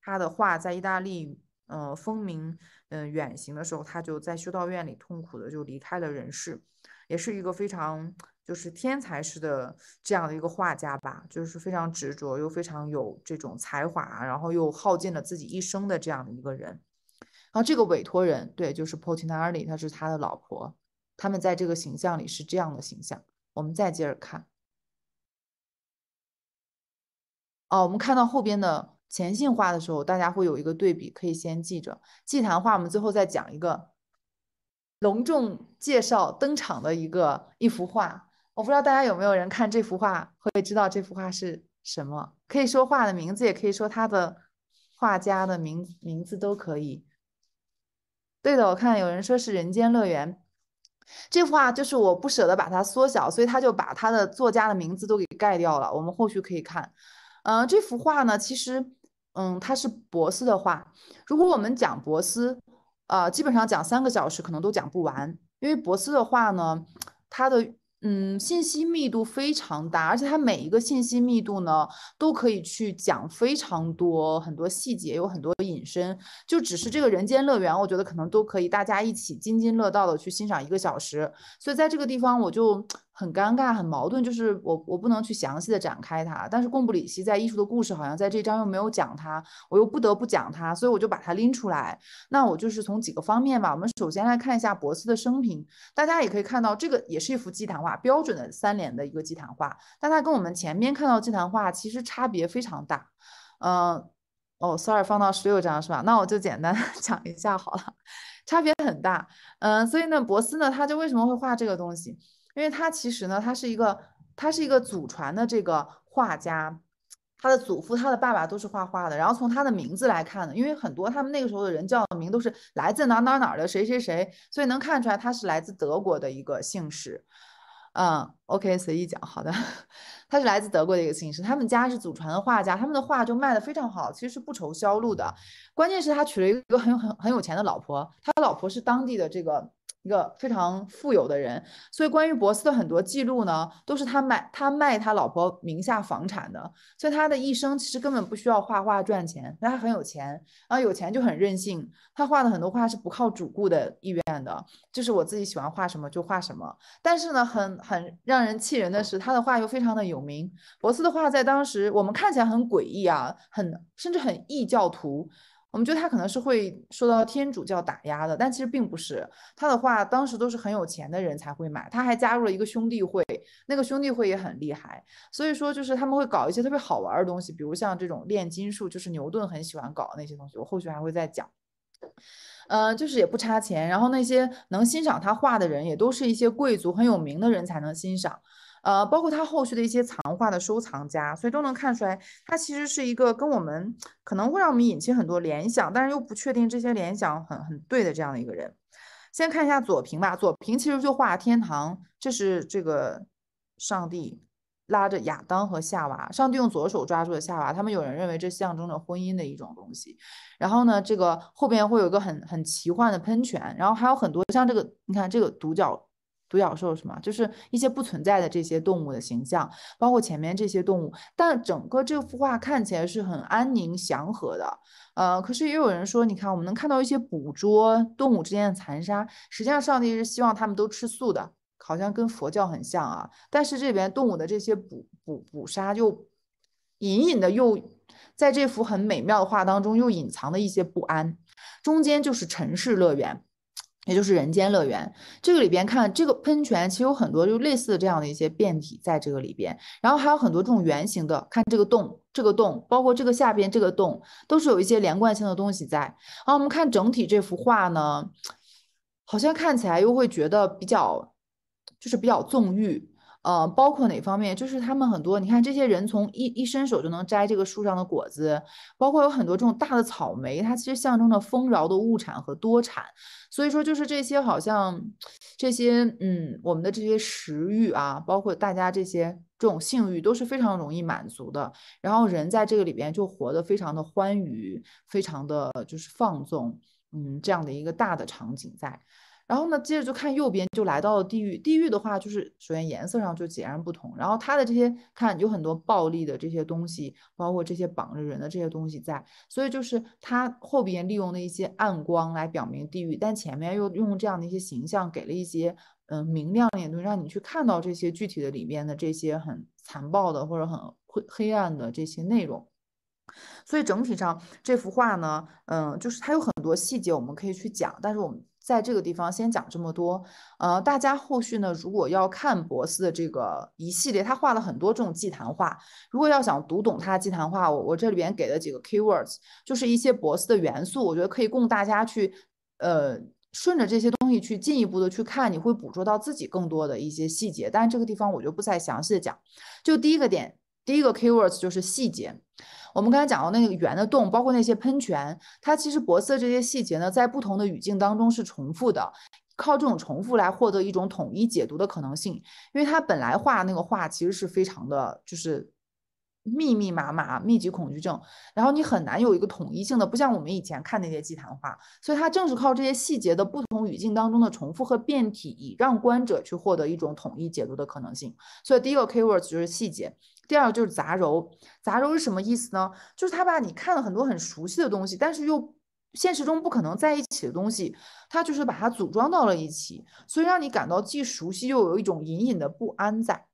他的画在意大利。呃，风鸣，嗯，远行的时候，他就在修道院里痛苦的就离开了人世，也是一个非常就是天才式的这样的一个画家吧，就是非常执着又非常有这种才华，然后又耗尽了自己一生的这样的一个人。然后这个委托人，对，就是 Portinari，他是他的老婆，他们在这个形象里是这样的形象。我们再接着看，哦，我们看到后边的。前性画的时候，大家会有一个对比，可以先记着。祭坛画，我们最后再讲一个隆重介绍登场的一个一幅画。我不知道大家有没有人看这幅画，会知道这幅画是什么？可以说画的名字，也可以说他的画家的名名字都可以。对的，我看有人说是《人间乐园》这幅画，就是我不舍得把它缩小，所以他就把他的作家的名字都给盖掉了。我们后续可以看。嗯，这幅画呢，其实。嗯，它是博斯的画。如果我们讲博斯，呃，基本上讲三个小时可能都讲不完，因为博斯的话呢，它的嗯信息密度非常大，而且它每一个信息密度呢，都可以去讲非常多很多细节，有很多引申。就只是这个人间乐园，我觉得可能都可以大家一起津津乐道的去欣赏一个小时。所以在这个地方，我就。很尴尬，很矛盾，就是我我不能去详细的展开它，但是贡布里希在艺术的故事好像在这章又没有讲它，我又不得不讲它，所以我就把它拎出来。那我就是从几个方面吧，我们首先来看一下博斯的生平，大家也可以看到，这个也是一幅祭坛画，标准的三联的一个祭坛画，但它跟我们前面看到祭坛画其实差别非常大。嗯，哦，sorry，放到十六章是吧？那我就简单 (laughs) 讲一下好了，(laughs) 差别很大。嗯，所以呢，博斯呢，他就为什么会画这个东西？因为他其实呢，他是一个，他是一个祖传的这个画家，他的祖父、他的爸爸都是画画的。然后从他的名字来看呢，因为很多他们那个时候的人叫的名都是来自哪哪哪的谁谁谁，所以能看出来他是来自德国的一个姓氏。嗯，OK，随意讲，好的，(laughs) 他是来自德国的一个姓氏，他们家是祖传的画家，他们的画就卖的非常好，其实是不愁销路的。关键是他娶了一个很很很有钱的老婆，他老婆是当地的这个。一个非常富有的人，所以关于博斯的很多记录呢，都是他买他卖他老婆名下房产的，所以他的一生其实根本不需要画画赚钱，他很有钱，然后有钱就很任性，他画的很多画是不靠主顾的意愿的，就是我自己喜欢画什么就画什么，但是呢，很很让人气人的是，他的画又非常的有名，博斯的画在当时我们看起来很诡异啊，很甚至很异教徒。我们觉得他可能是会受到天主教打压的，但其实并不是。他的画当时都是很有钱的人才会买，他还加入了一个兄弟会，那个兄弟会也很厉害。所以说，就是他们会搞一些特别好玩的东西，比如像这种炼金术，就是牛顿很喜欢搞那些东西。我后续还会再讲。呃，就是也不差钱，然后那些能欣赏他画的人，也都是一些贵族很有名的人才能欣赏。呃，包括他后续的一些藏画的收藏家，所以都能看出来，他其实是一个跟我们可能会让我们引起很多联想，但是又不确定这些联想很很对的这样的一个人。先看一下左平吧，左平其实就画天堂，这是这个上帝拉着亚当和夏娃，上帝用左手抓住了夏娃，他们有人认为这象征着婚姻的一种东西。然后呢，这个后边会有一个很很奇幻的喷泉，然后还有很多像这个，你看这个独角。独角兽是吗？就是一些不存在的这些动物的形象，包括前面这些动物，但整个这幅画看起来是很安宁祥和的。呃，可是也有人说，你看我们能看到一些捕捉动物之间的残杀，实际上上帝是希望他们都吃素的，好像跟佛教很像啊。但是这边动物的这些捕捕捕杀，又隐隐的又在这幅很美妙的画当中又隐藏了一些不安。中间就是城市乐园。也就是人间乐园，这个里边看这个喷泉，其实有很多就类似的这样的一些变体在这个里边，然后还有很多这种圆形的，看这个洞，这个洞，包括这个下边这个洞，都是有一些连贯性的东西在。然后我们看整体这幅画呢，好像看起来又会觉得比较，就是比较纵欲。呃，包括哪方面？就是他们很多，你看这些人从一一伸手就能摘这个树上的果子，包括有很多这种大的草莓，它其实象征着丰饶的物产和多产。所以说，就是这些好像这些，嗯，我们的这些食欲啊，包括大家这些这种性欲都是非常容易满足的。然后人在这个里边就活得非常的欢愉，非常的就是放纵，嗯，这样的一个大的场景在。然后呢，接着就看右边，就来到了地狱。地狱的话，就是首先颜色上就截然不同。然后它的这些看有很多暴力的这些东西，包括这些绑着人的这些东西在。所以就是它后边利用的一些暗光来表明地狱，但前面又用这样的一些形象给了一些嗯明亮一点东西，让你去看到这些具体的里边的这些很残暴的或者很灰黑暗的这些内容。所以整体上这幅画呢，嗯，就是它有很多细节我们可以去讲，但是我们。在这个地方先讲这么多，呃，大家后续呢，如果要看博斯的这个一系列，他画了很多这种祭坛画，如果要想读懂他的祭坛画，我我这里边给了几个 keywords，就是一些博斯的元素，我觉得可以供大家去，呃，顺着这些东西去进一步的去看，你会捕捉到自己更多的一些细节，但是这个地方我就不再详细的讲，就第一个点，第一个 keywords 就是细节。我们刚才讲到那个圆的洞，包括那些喷泉，它其实博斯的这些细节呢，在不同的语境当中是重复的，靠这种重复来获得一种统一解读的可能性。因为他本来画那个画其实是非常的，就是密密麻麻、密集恐惧症，然后你很难有一个统一性的，不像我们以前看那些祭坛画。所以它正是靠这些细节的不同语境当中的重复和变体，以让观者去获得一种统一解读的可能性。所以第一个 keywords 就是细节。第二个就是杂糅，杂糅是什么意思呢？就是他把你看了很多很熟悉的东西，但是又现实中不可能在一起的东西，他就是把它组装到了一起，所以让你感到既熟悉又有一种隐隐的不安在。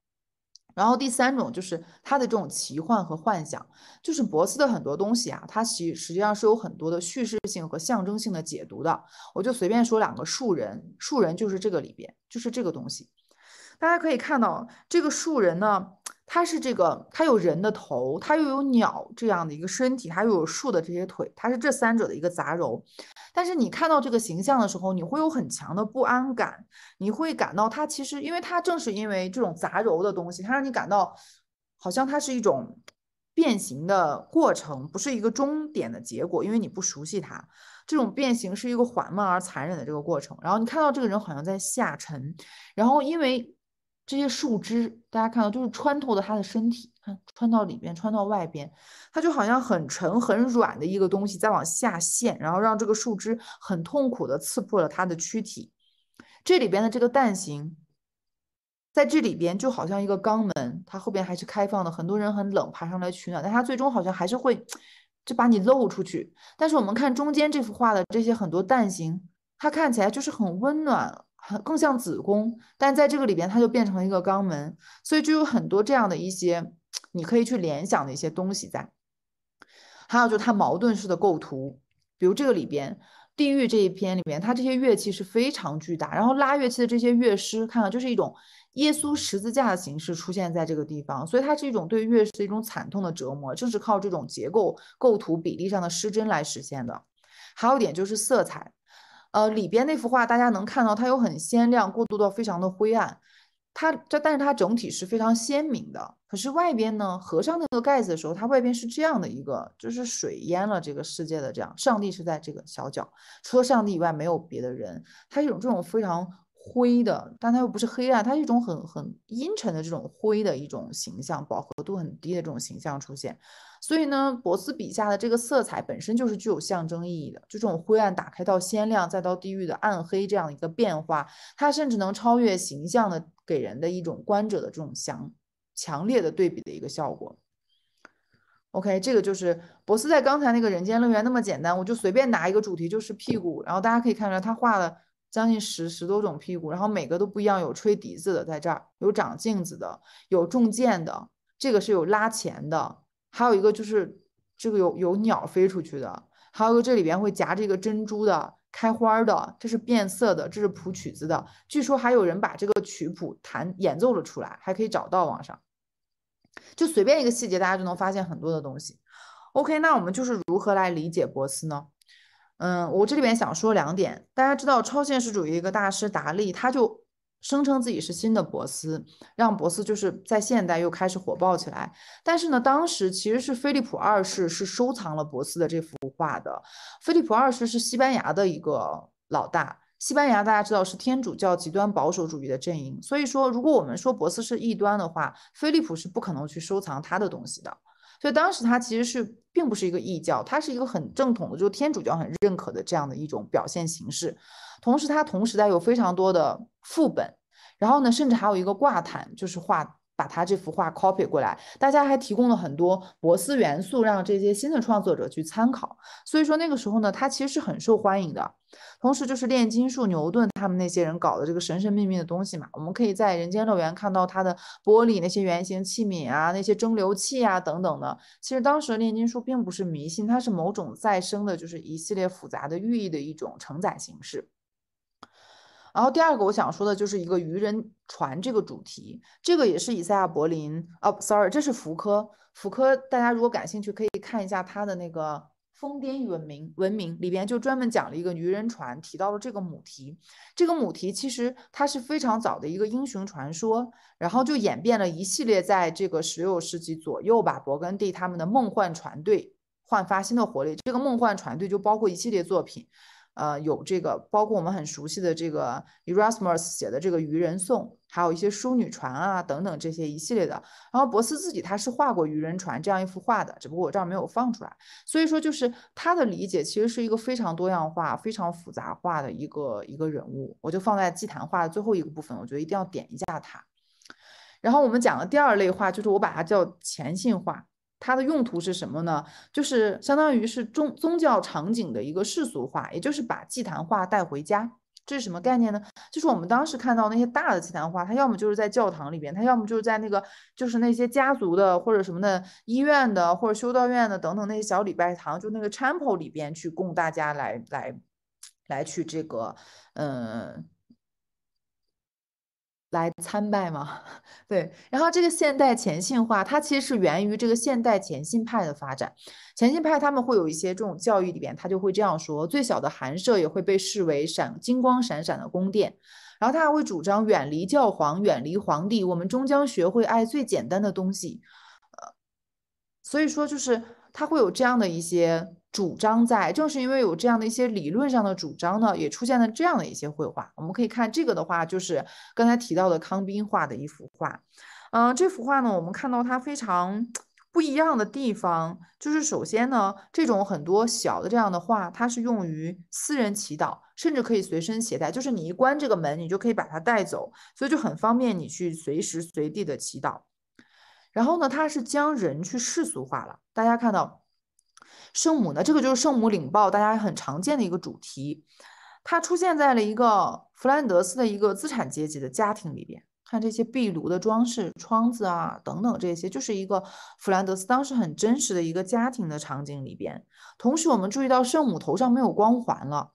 然后第三种就是他的这种奇幻和幻想，就是博斯的很多东西啊，它其实际上是有很多的叙事性和象征性的解读的。我就随便说两个树人，树人就是这个里边，就是这个东西。大家可以看到这个树人呢。它是这个，它有人的头，它又有鸟这样的一个身体，它又有树的这些腿，它是这三者的一个杂糅。但是你看到这个形象的时候，你会有很强的不安感，你会感到它其实，因为它正是因为这种杂糅的东西，它让你感到好像它是一种变形的过程，不是一个终点的结果，因为你不熟悉它，这种变形是一个缓慢而残忍的这个过程。然后你看到这个人好像在下沉，然后因为。这些树枝，大家看到，就是穿透的它的身体，看穿到里边，穿到外边，它就好像很沉很软的一个东西在往下陷，然后让这个树枝很痛苦的刺破了它的躯体。这里边的这个蛋形，在这里边就好像一个肛门，它后边还是开放的，很多人很冷，爬上来取暖，但它最终好像还是会就把你露出去。但是我们看中间这幅画的这些很多蛋形，它看起来就是很温暖，很更像子宫，但在这个里边它就变成了一个肛门，所以就有很多这样的一些你可以去联想的一些东西在。还有就是它矛盾式的构图，比如这个里边。地狱这一篇里面，它这些乐器是非常巨大，然后拉乐器的这些乐师，看看就是一种耶稣十字架的形式出现在这个地方，所以它是一种对乐师的一种惨痛的折磨，正是靠这种结构构图比例上的失真来实现的。还有一点就是色彩，呃，里边那幅画大家能看到它有很鲜亮，过渡到非常的灰暗。它这，但是它整体是非常鲜明的。可是外边呢，合上那个盖子的时候，它外边是这样的一个，就是水淹了这个世界的这样。上帝是在这个小角，除了上帝以外没有别的人。它一种这种非常。灰的，但它又不是黑暗，它是一种很很阴沉的这种灰的一种形象，饱和度很低的这种形象出现。所以呢，博斯笔下的这个色彩本身就是具有象征意义的，就这种灰暗打开到鲜亮，再到地狱的暗黑这样一个变化，它甚至能超越形象的给人的一种观者的这种强强烈的对比的一个效果。OK，这个就是博斯在刚才那个人间乐园那么简单，我就随便拿一个主题就是屁股，然后大家可以看出来他画了。将近十十多种屁股，然后每个都不一样，有吹笛子的在这儿，有长镜子的，有中箭的，这个是有拉钱的，还有一个就是这个有有鸟飞出去的，还有一个这里边会夹这个珍珠的，开花的，这是变色的，这是谱曲子的，据说还有人把这个曲谱弹演奏了出来，还可以找到网上，就随便一个细节，大家就能发现很多的东西。OK，那我们就是如何来理解波斯呢？嗯，我这里边想说两点。大家知道超现实主义一个大师达利，他就声称自己是新的博斯，让博斯就是在现代又开始火爆起来。但是呢，当时其实是菲利普二世是收藏了博斯的这幅画的。菲利普二世是西班牙的一个老大，西班牙大家知道是天主教极端保守主义的阵营，所以说如果我们说博斯是异端的话，菲利普是不可能去收藏他的东西的。所以当时他其实是并不是一个异教，他是一个很正统的，就是天主教很认可的这样的一种表现形式。同时，他同时代有非常多的副本，然后呢，甚至还有一个挂毯，就是画。把他这幅画 copy 过来，大家还提供了很多博斯元素，让这些新的创作者去参考。所以说那个时候呢，他其实是很受欢迎的。同时就是炼金术牛顿他们那些人搞的这个神神秘秘的东西嘛，我们可以在人间乐园看到他的玻璃那些圆形器皿啊，那些蒸馏器啊等等的。其实当时炼金术并不是迷信，它是某种再生的，就是一系列复杂的寓意的一种承载形式。然后第二个我想说的就是一个渔人船这个主题，这个也是以赛亚柏林哦，sorry，这是福柯。福柯大家如果感兴趣，可以看一下他的那个《疯癫与文明》，文明里边就专门讲了一个渔人船，提到了这个母题。这个母题其实它是非常早的一个英雄传说，然后就演变了一系列，在这个十六世纪左右吧，勃艮第他们的梦幻船队焕发新的活力。这个梦幻船队就包括一系列作品。呃，有这个，包括我们很熟悉的这个 Erasmus 写的这个《渔人颂》，还有一些淑女船啊等等这些一系列的。然后博斯自己他是画过渔人船这样一幅画的，只不过我这儿没有放出来。所以说，就是他的理解其实是一个非常多样化、非常复杂化的一个一个人物。我就放在祭坛画的最后一个部分，我觉得一定要点一下他。然后我们讲的第二类画，就是我把它叫前性画。它的用途是什么呢？就是相当于是宗宗教场景的一个世俗化，也就是把祭坛画带回家。这是什么概念呢？就是我们当时看到那些大的祭坛画，它要么就是在教堂里边，它要么就是在那个就是那些家族的或者什么的医院的或者修道院的等等那些小礼拜堂，就那个 chapel 里边去供大家来来来去这个嗯。来参拜吗？(laughs) 对，然后这个现代前信化，它其实是源于这个现代前信派的发展。前信派他们会有一些这种教育里边，他就会这样说：最小的寒舍也会被视为闪金光闪闪的宫殿。然后他还会主张远离教皇，远离皇帝，我们终将学会爱最简单的东西。呃，所以说就是他会有这样的一些。主张在，正是因为有这样的一些理论上的主张呢，也出现了这样的一些绘画。我们可以看这个的话，就是刚才提到的康宾画的一幅画。嗯，这幅画呢，我们看到它非常不一样的地方就是，首先呢，这种很多小的这样的画，它是用于私人祈祷，甚至可以随身携带，就是你一关这个门，你就可以把它带走，所以就很方便你去随时随地的祈祷。然后呢，它是将人去世俗化了。大家看到圣母呢，这个就是圣母领报，大家很常见的一个主题，它出现在了一个弗兰德斯的一个资产阶级的家庭里边。看这些壁炉的装饰、窗子啊等等，这些就是一个弗兰德斯当时很真实的一个家庭的场景里边。同时，我们注意到圣母头上没有光环了，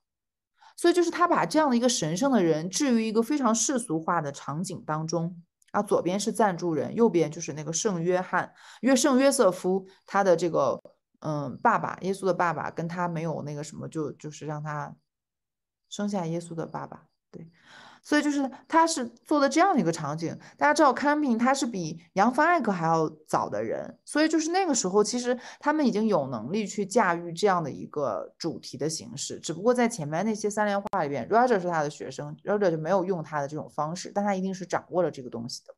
所以就是他把这样的一个神圣的人置于一个非常世俗化的场景当中啊。左边是赞助人，右边就是那个圣约翰、约圣约瑟夫，他的这个嗯爸爸，耶稣的爸爸，跟他没有那个什么，就就是让他生下耶稣的爸爸，对。所以就是他是做的这样的一个场景，大家知道康平他是比杨凡艾克还要早的人，所以就是那个时候其实他们已经有能力去驾驭这样的一个主题的形式，只不过在前面那些三联画里边，Roger 是他的学生，Roger 就没有用他的这种方式，但他一定是掌握了这个东西的。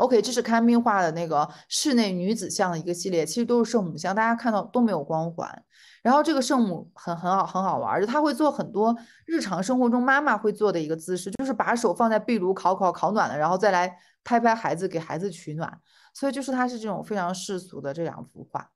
OK，这是康平画的那个室内女子像的一个系列，其实都是圣母像，大家看到都没有光环。然后这个圣母很很好很好玩，就他会做很多日常生活中妈妈会做的一个姿势，就是把手放在壁炉烤烤烤暖了，然后再来拍拍孩子给孩子取暖。所以就是他是这种非常世俗的这两幅画。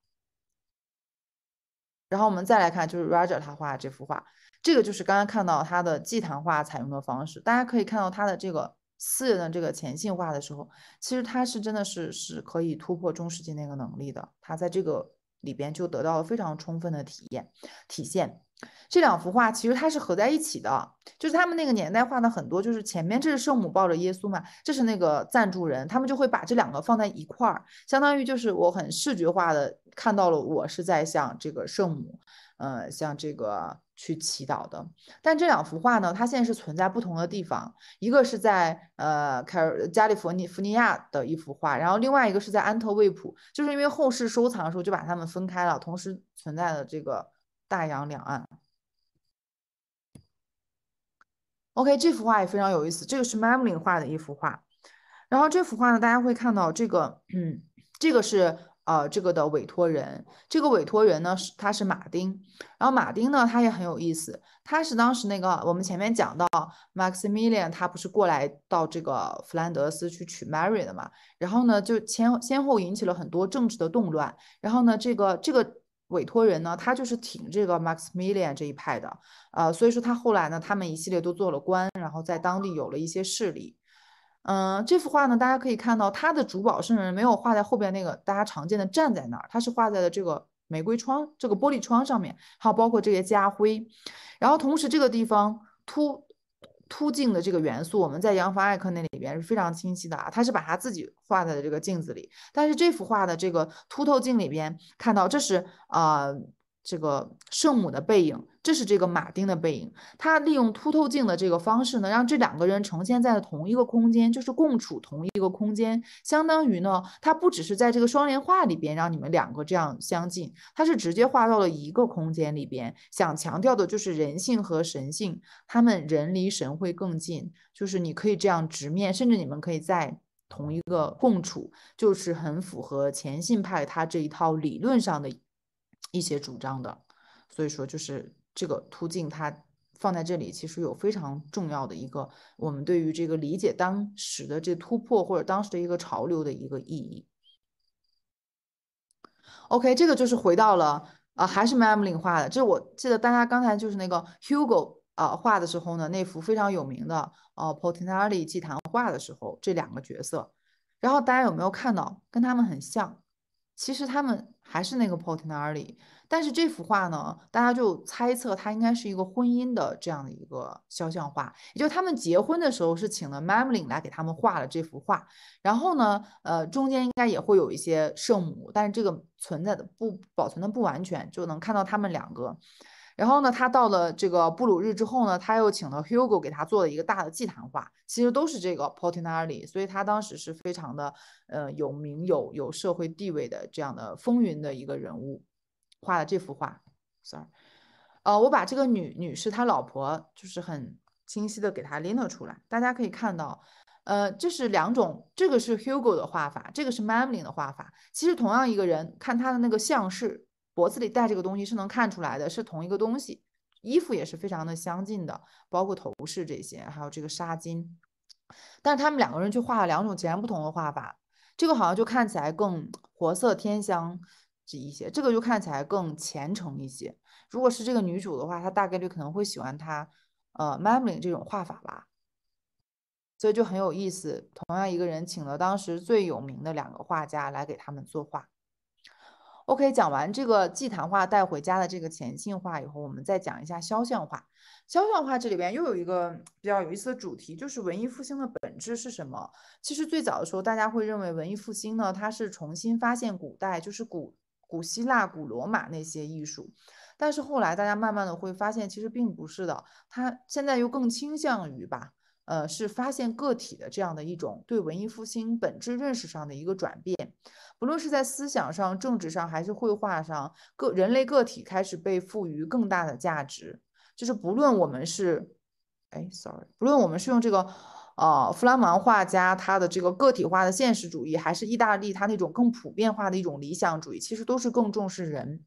然后我们再来看，就是 Roger 他画的这幅画，这个就是刚刚看到他的祭坛画采用的方式。大家可以看到他的这个私人的这个前性化的时候，其实他是真的是是可以突破中世纪那个能力的。他在这个。里边就得到了非常充分的体验体现。这两幅画其实它是合在一起的，就是他们那个年代画的很多，就是前面这是圣母抱着耶稣嘛，这是那个赞助人，他们就会把这两个放在一块儿，相当于就是我很视觉化的看到了我是在向这个圣母，呃，像这个。去祈祷的，但这两幅画呢，它现在是存在不同的地方，一个是在呃凯尔加利福尼福尼亚的一幅画，然后另外一个是在安特卫普，就是因为后世收藏的时候就把它们分开了，同时存在的这个大洋两岸。OK，这幅画也非常有意思，这个是 m a m l i n 画的一幅画，然后这幅画呢，大家会看到这个，嗯，这个是。呃，这个的委托人，这个委托人呢是他是马丁，然后马丁呢他也很有意思，他是当时那个我们前面讲到 Maximilian 他不是过来到这个弗兰德斯去娶 Mary 的嘛，然后呢就先先后引起了很多政治的动乱，然后呢这个这个委托人呢他就是挺这个 Maximilian 这一派的，呃，所以说他后来呢他们一系列都做了官，然后在当地有了一些势力。嗯，这幅画呢，大家可以看到，它的主保圣人没有画在后边那个大家常见的站在那儿，它是画在了这个玫瑰窗这个玻璃窗上面，还有包括这些家徽。然后同时这个地方凸凸镜的这个元素，我们在杨凡艾克那里边是非常清晰的啊，他是把他自己画在了这个镜子里。但是这幅画的这个凸透镜里边看到，这是啊。这个圣母的背影，这是这个马丁的背影。他利用凸透镜的这个方式呢，让这两个人呈现在了同一个空间，就是共处同一个空间。相当于呢，他不只是在这个双联画里边让你们两个这样相近，他是直接画到了一个空间里边。想强调的就是人性和神性，他们人离神会更近，就是你可以这样直面，甚至你们可以在同一个共处，就是很符合前信派他这一套理论上的。一些主张的，所以说就是这个途径，它放在这里其实有非常重要的一个我们对于这个理解当时的这突破或者当时的一个潮流的一个意义。OK，这个就是回到了啊，还是 m a m l i n 画的，这我记得大家刚才就是那个 Hugo 啊画的时候呢，那幅非常有名的呃 Portinari 祭坛画的时候，这两个角色，然后大家有没有看到跟他们很像？其实他们还是那个 Portinari，但是这幅画呢，大家就猜测它应该是一个婚姻的这样的一个肖像画，也就他们结婚的时候是请了 mamling 来给他们画了这幅画，然后呢，呃，中间应该也会有一些圣母，但是这个存在的不保存的不完全，就能看到他们两个。然后呢，他到了这个布鲁日之后呢，他又请了 Hugo 给他做了一个大的祭坛画，其实都是这个 Portinari，所以他当时是非常的呃有名有有社会地位的这样的风云的一个人物，画的这幅画。Sorry，呃，我把这个女女士她老婆就是很清晰的给他拎了出来，大家可以看到，呃，这是两种，这个是 Hugo 的画法，这个是 Mamlin 的画法。其实同样一个人，看他的那个像是脖子里戴这个东西是能看出来的，是同一个东西。衣服也是非常的相近的，包括头饰这些，还有这个纱巾。但是他们两个人却画了两种截然不同的画法，这个好像就看起来更活色天香一些，这个就看起来更虔诚一些。如果是这个女主的话，她大概率可能会喜欢她呃 Memling 这种画法吧。所以就很有意思。同样一个人请了当时最有名的两个画家来给他们作画。OK，讲完这个祭坛画带回家的这个前性化以后，我们再讲一下肖像画。肖像画这里边又有一个比较有意思的主题，就是文艺复兴的本质是什么？其实最早的时候，大家会认为文艺复兴呢，它是重新发现古代，就是古古希腊、古罗马那些艺术。但是后来大家慢慢的会发现，其实并不是的。它现在又更倾向于吧，呃，是发现个体的这样的一种对文艺复兴本质认识上的一个转变。不论是在思想上、政治上，还是绘画上，个人类个体开始被赋予更大的价值。就是不论我们是，哎，sorry，不论我们是用这个，呃，弗拉芒画家他的这个个体化的现实主义，还是意大利他那种更普遍化的一种理想主义，其实都是更重视人。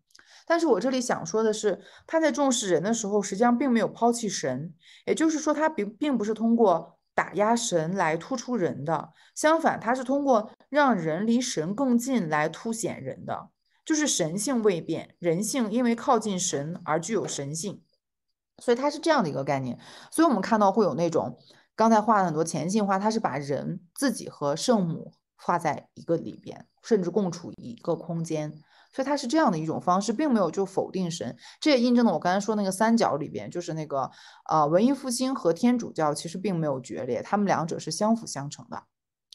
但是我这里想说的是，他在重视人的时候，实际上并没有抛弃神，也就是说，他并并不是通过。打压神来突出人的，相反，他是通过让人离神更近来凸显人的，就是神性未变，人性因为靠近神而具有神性，所以它是这样的一个概念。所以我们看到会有那种刚才画的很多前进画，它是把人自己和圣母画在一个里边，甚至共处一个空间。所以它是这样的一种方式，并没有就否定神，这也印证了我刚才说那个三角里边，就是那个呃文艺复兴和天主教其实并没有决裂，他们两者是相辅相成的。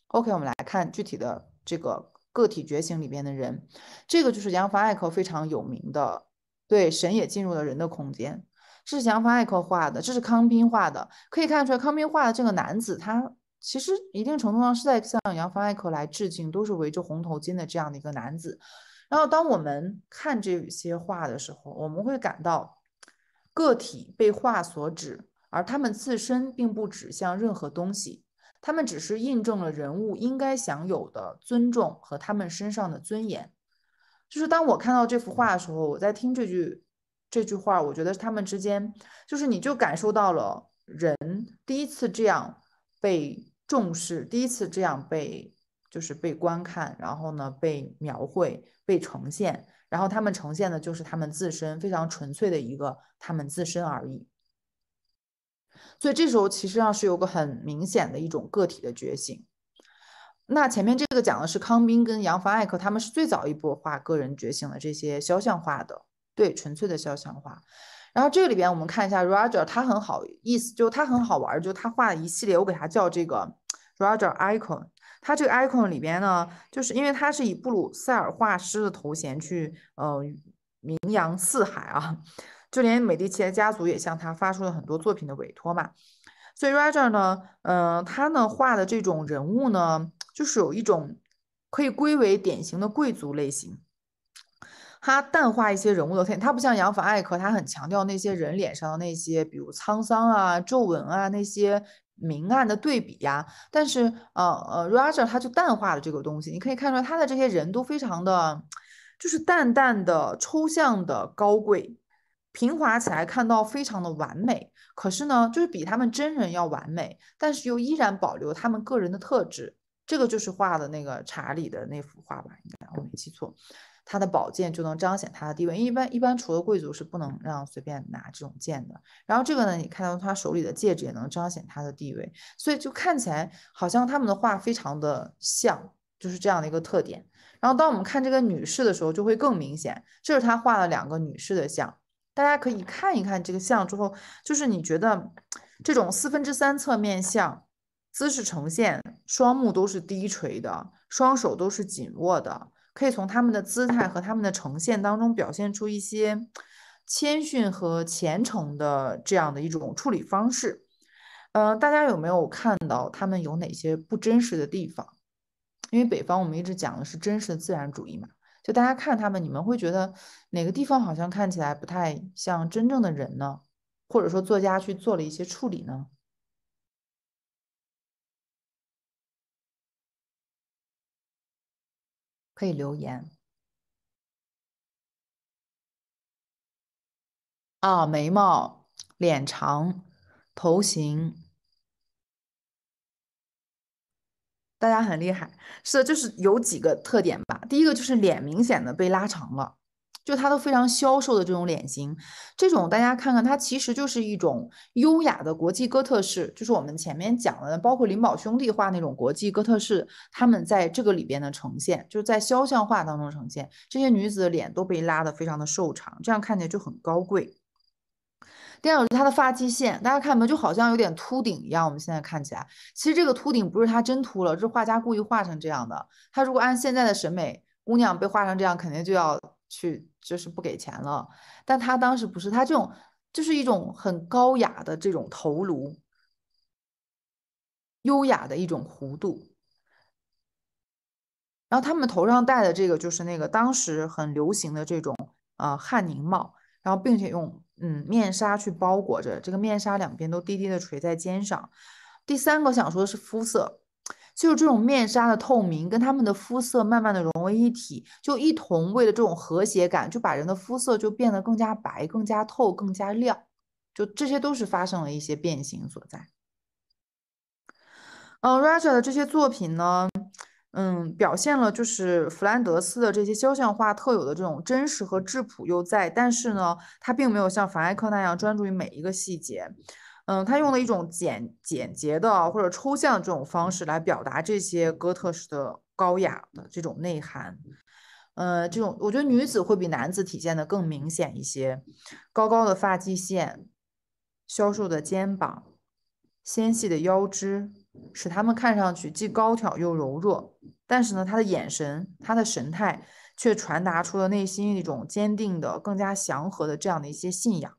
OK，我们来看具体的这个个体觉醒里边的人，这个就是杨凡艾克非常有名的，对神也进入了人的空间，这是杨凡艾克画的，这是康宾画的，可以看出来康宾画的这个男子，他其实一定程度上是在向杨凡艾克来致敬，都是围着红头巾的这样的一个男子。然后，当我们看这些画的时候，我们会感到个体被画所指，而他们自身并不指向任何东西，他们只是印证了人物应该享有的尊重和他们身上的尊严。就是当我看到这幅画的时候，我在听这句这句话，我觉得他们之间，就是你就感受到了人第一次这样被重视，第一次这样被就是被观看，然后呢被描绘。被呈现，然后他们呈现的就是他们自身非常纯粹的一个他们自身而已。所以这时候其实上是有个很明显的一种个体的觉醒。那前面这个讲的是康宾跟杨凡艾克，他们是最早一波画个人觉醒的这些肖像画的，对，纯粹的肖像画。然后这个里边我们看一下 Roger，他很好意思，就他很好玩，就他画了一系列，我给他叫这个 Roger Icon。他这个 icon 里边呢，就是因为他是以布鲁塞尔画师的头衔去呃名扬四海啊，就连美第奇的家族也向他发出了很多作品的委托嘛。所以 Roger 呢，嗯，他呢画的这种人物呢，就是有一种可以归为典型的贵族类型。他淡化一些人物的特点，他不像杨凡艾克，他很强调那些人脸上的那些，比如沧桑啊、皱纹啊那些。明暗的对比呀，但是呃呃，Roger 他就淡化了这个东西。你可以看出来，他的这些人都非常的，就是淡淡的、抽象的、高贵，平滑起来看到非常的完美。可是呢，就是比他们真人要完美，但是又依然保留他们个人的特质。这个就是画的那个查理的那幅画吧？应该我没记错。他的宝剑就能彰显他的地位，一般一般除了贵族是不能让随便拿这种剑的。然后这个呢，你看到他手里的戒指也能彰显他的地位，所以就看起来好像他们的画非常的像，就是这样的一个特点。然后当我们看这个女士的时候，就会更明显，这是他画了两个女士的像，大家可以看一看这个像之后，就是你觉得这种四分之三侧面像姿势呈现，双目都是低垂的，双手都是紧握的。可以从他们的姿态和他们的呈现当中表现出一些谦逊和虔诚的这样的一种处理方式。嗯，大家有没有看到他们有哪些不真实的地方？因为北方我们一直讲的是真实的自然主义嘛，就大家看他们，你们会觉得哪个地方好像看起来不太像真正的人呢？或者说作家去做了一些处理呢？可以留言。啊，眉毛、脸长、头型，大家很厉害。是的，就是有几个特点吧。第一个就是脸明显的被拉长了。就它都非常消瘦的这种脸型，这种大家看看，它其实就是一种优雅的国际哥特式，就是我们前面讲的，包括林宝兄弟画那种国际哥特式，他们在这个里边的呈现，就是在肖像画当中呈现，这些女子的脸都被拉得非常的瘦长，这样看起来就很高贵。第二个是她的发际线，大家看没，就好像有点秃顶一样，我们现在看起来，其实这个秃顶不是她真秃了，是画家故意画成这样的。她如果按现在的审美，姑娘被画成这样，肯定就要去。就是不给钱了，但他当时不是，他这种就是一种很高雅的这种头颅，优雅的一种弧度。然后他们头上戴的这个就是那个当时很流行的这种啊汉宁帽，然后并且用嗯面纱去包裹着，这个面纱两边都低低的垂在肩上。第三个想说的是肤色。就是这种面纱的透明，跟他们的肤色慢慢的融为一体，就一同为了这种和谐感，就把人的肤色就变得更加白、更加透、更加亮，就这些都是发生了一些变形所在。嗯，Raja 的这些作品呢，嗯，表现了就是弗兰德斯的这些肖像画特有的这种真实和质朴又在，但是呢，他并没有像凡艾克那样专注于每一个细节。嗯，他用了一种简简洁的或者抽象这种方式来表达这些哥特式的高雅的这种内涵。呃，这种我觉得女子会比男子体现的更明显一些，高高的发际线，消瘦的肩膀，纤细的腰肢，使他们看上去既高挑又柔弱。但是呢，他的眼神，他的神态，却传达出了内心一种坚定的、更加祥和的这样的一些信仰。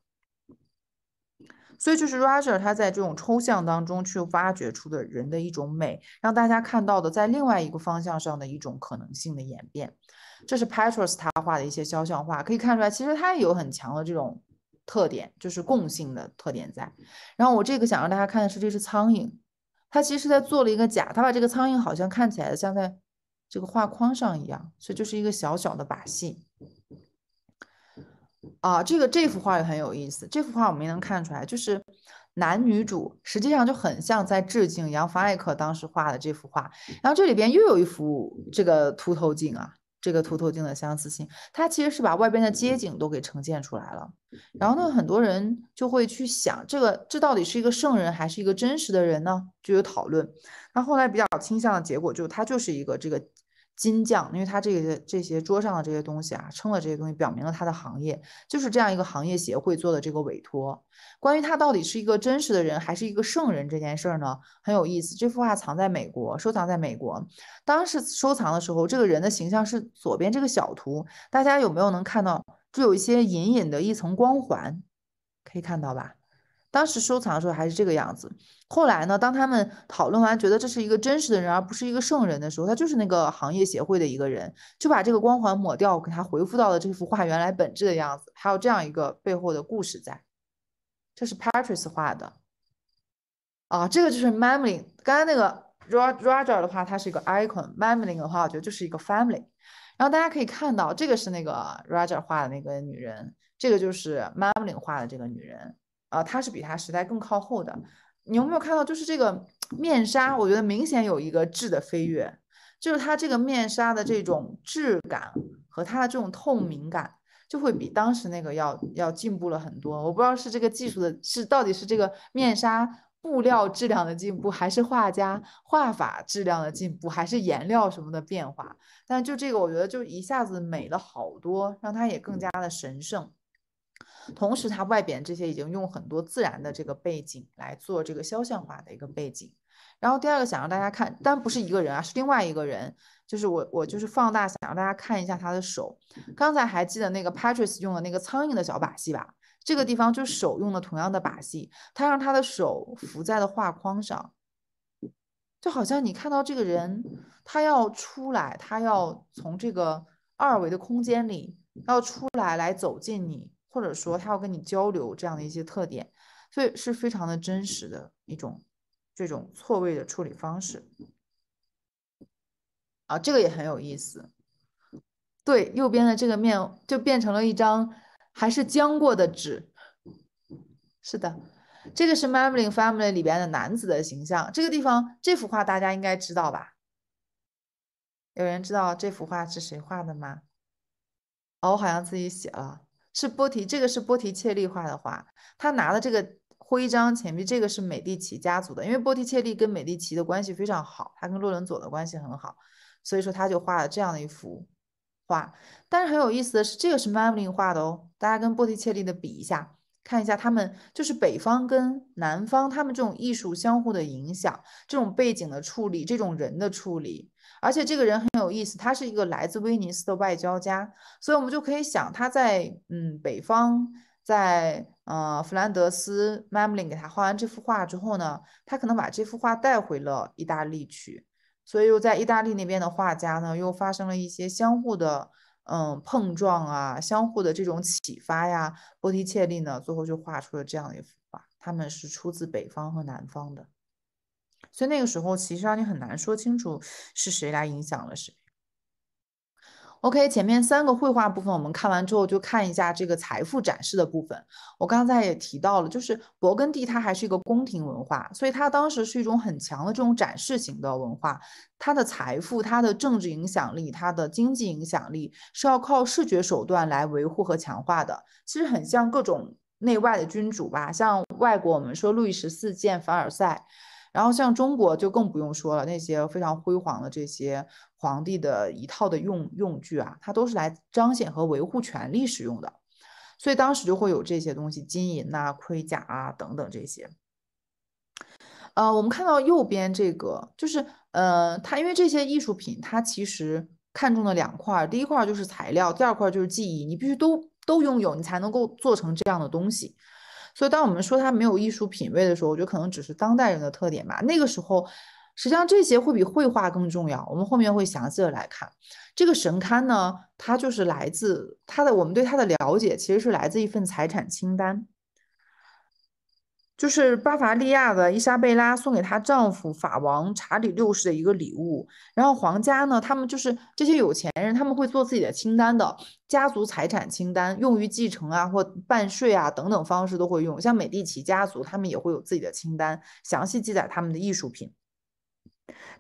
所以就是 Roger 他在这种抽象当中去挖掘出的人的一种美，让大家看到的在另外一个方向上的一种可能性的演变。这是 Petrus 他画的一些肖像画，可以看出来，其实他也有很强的这种特点，就是共性的特点在。然后我这个想让大家看的是，这是苍蝇，他其实在做了一个假，他把这个苍蝇好像看起来像在这个画框上一样，所以就是一个小小的把戏。啊，这个这幅画也很有意思。这幅画我们也能看出来，就是男女主实际上就很像在致敬杨凡艾克当时画的这幅画。然后这里边又有一幅这个凸透镜啊，这个凸透镜的相似性，它其实是把外边的街景都给呈现出来了。然后呢，很多人就会去想，这个这到底是一个圣人还是一个真实的人呢？就有讨论。那后来比较倾向的结果就是，他就是一个这个。金匠，因为他这个这些桌上的这些东西啊，称的这些东西，表明了他的行业就是这样一个行业协会做的这个委托。关于他到底是一个真实的人还是一个圣人这件事儿呢，很有意思。这幅画藏在美国，收藏在美国。当时收藏的时候，这个人的形象是左边这个小图，大家有没有能看到？就有一些隐隐的一层光环，可以看到吧？当时收藏的时候还是这个样子，后来呢，当他们讨论完，觉得这是一个真实的人，而不是一个圣人的时候，他就是那个行业协会的一个人，就把这个光环抹掉，给他回复到了这幅画原来本质的样子。还有这样一个背后的故事在，这是 Patrice 画的啊，这个就是 Mamlin。刚才那个 Roger 的话，他是一个 icon，Mamlin 的话，我觉得就是一个 family。然后大家可以看到，这个是那个 Roger 画的那个女人，这个就是 Mamlin 画的这个女人。啊，它是比它时代更靠后的。你有没有看到，就是这个面纱，我觉得明显有一个质的飞跃，就是它这个面纱的这种质感和它的这种透明感，就会比当时那个要要进步了很多。我不知道是这个技术的，是到底是这个面纱布料质量的进步，还是画家画法质量的进步，还是颜料什么的变化？但就这个，我觉得就一下子美了好多，让它也更加的神圣。同时，它外边这些已经用很多自然的这个背景来做这个肖像画的一个背景。然后第二个想让大家看，但不是一个人啊，是另外一个人，就是我我就是放大想让大家看一下他的手。刚才还记得那个 Patrice 用的那个苍蝇的小把戏吧？这个地方就手用的同样的把戏，他让他的手浮在了画框上，就好像你看到这个人，他要出来，他要从这个二维的空间里要出来，来走进你。或者说他要跟你交流这样的一些特点，所以是非常的真实的一种这种错位的处理方式啊，这个也很有意思。对，右边的这个面就变成了一张还是浆过的纸。是的，这个是 Madeline Family 里边的男子的形象。这个地方这幅画大家应该知道吧？有人知道这幅画是谁画的吗？哦，我好像自己写了，是波提，这个是波提切利画的画。他拿的这个徽章钱币，这个是美第奇家族的，因为波提切利跟美第奇的关系非常好，他跟洛伦佐的关系很好，所以说他就画了这样的一幅画。但是很有意思的是，这个是 Madeline 画的哦，大家跟波提切利的比一下。看一下他们就是北方跟南方，他们这种艺术相互的影响，这种背景的处理，这种人的处理，而且这个人很有意思，他是一个来自威尼斯的外交家，所以我们就可以想他在嗯北方，在呃弗兰德斯 m a m l i n 给他画完这幅画之后呢，他可能把这幅画带回了意大利去，所以又在意大利那边的画家呢又发生了一些相互的。嗯，碰撞啊，相互的这种启发呀，波提切利呢，最后就画出了这样一幅画。他们是出自北方和南方的，所以那个时候其实让你很难说清楚是谁来影响了谁。OK，前面三个绘画部分我们看完之后，就看一下这个财富展示的部分。我刚才也提到了，就是勃艮第它还是一个宫廷文化，所以它当时是一种很强的这种展示型的文化。它的财富、它的政治影响力、它的经济影响力是要靠视觉手段来维护和强化的。其实很像各种内外的君主吧，像外国我们说路易十四建凡尔赛。然后像中国就更不用说了，那些非常辉煌的这些皇帝的一套的用用具啊，它都是来彰显和维护权力使用的，所以当时就会有这些东西，金银呐、盔甲啊等等这些。呃，我们看到右边这个，就是呃，它因为这些艺术品，它其实看中的两块，第一块就是材料，第二块就是技艺，你必须都都拥有，你才能够做成这样的东西。所以，当我们说他没有艺术品味的时候，我觉得可能只是当代人的特点吧。那个时候，实际上这些会比绘画更重要。我们后面会详细的来看这个神龛呢，它就是来自它的，我们对它的了解其实是来自一份财产清单。就是巴伐利亚的伊莎贝拉送给她丈夫法王查理六世的一个礼物。然后皇家呢，他们就是这些有钱人，他们会做自己的清单的家族财产清单，用于继承啊或办税啊等等方式都会用。像美第奇家族，他们也会有自己的清单，详细记载他们的艺术品。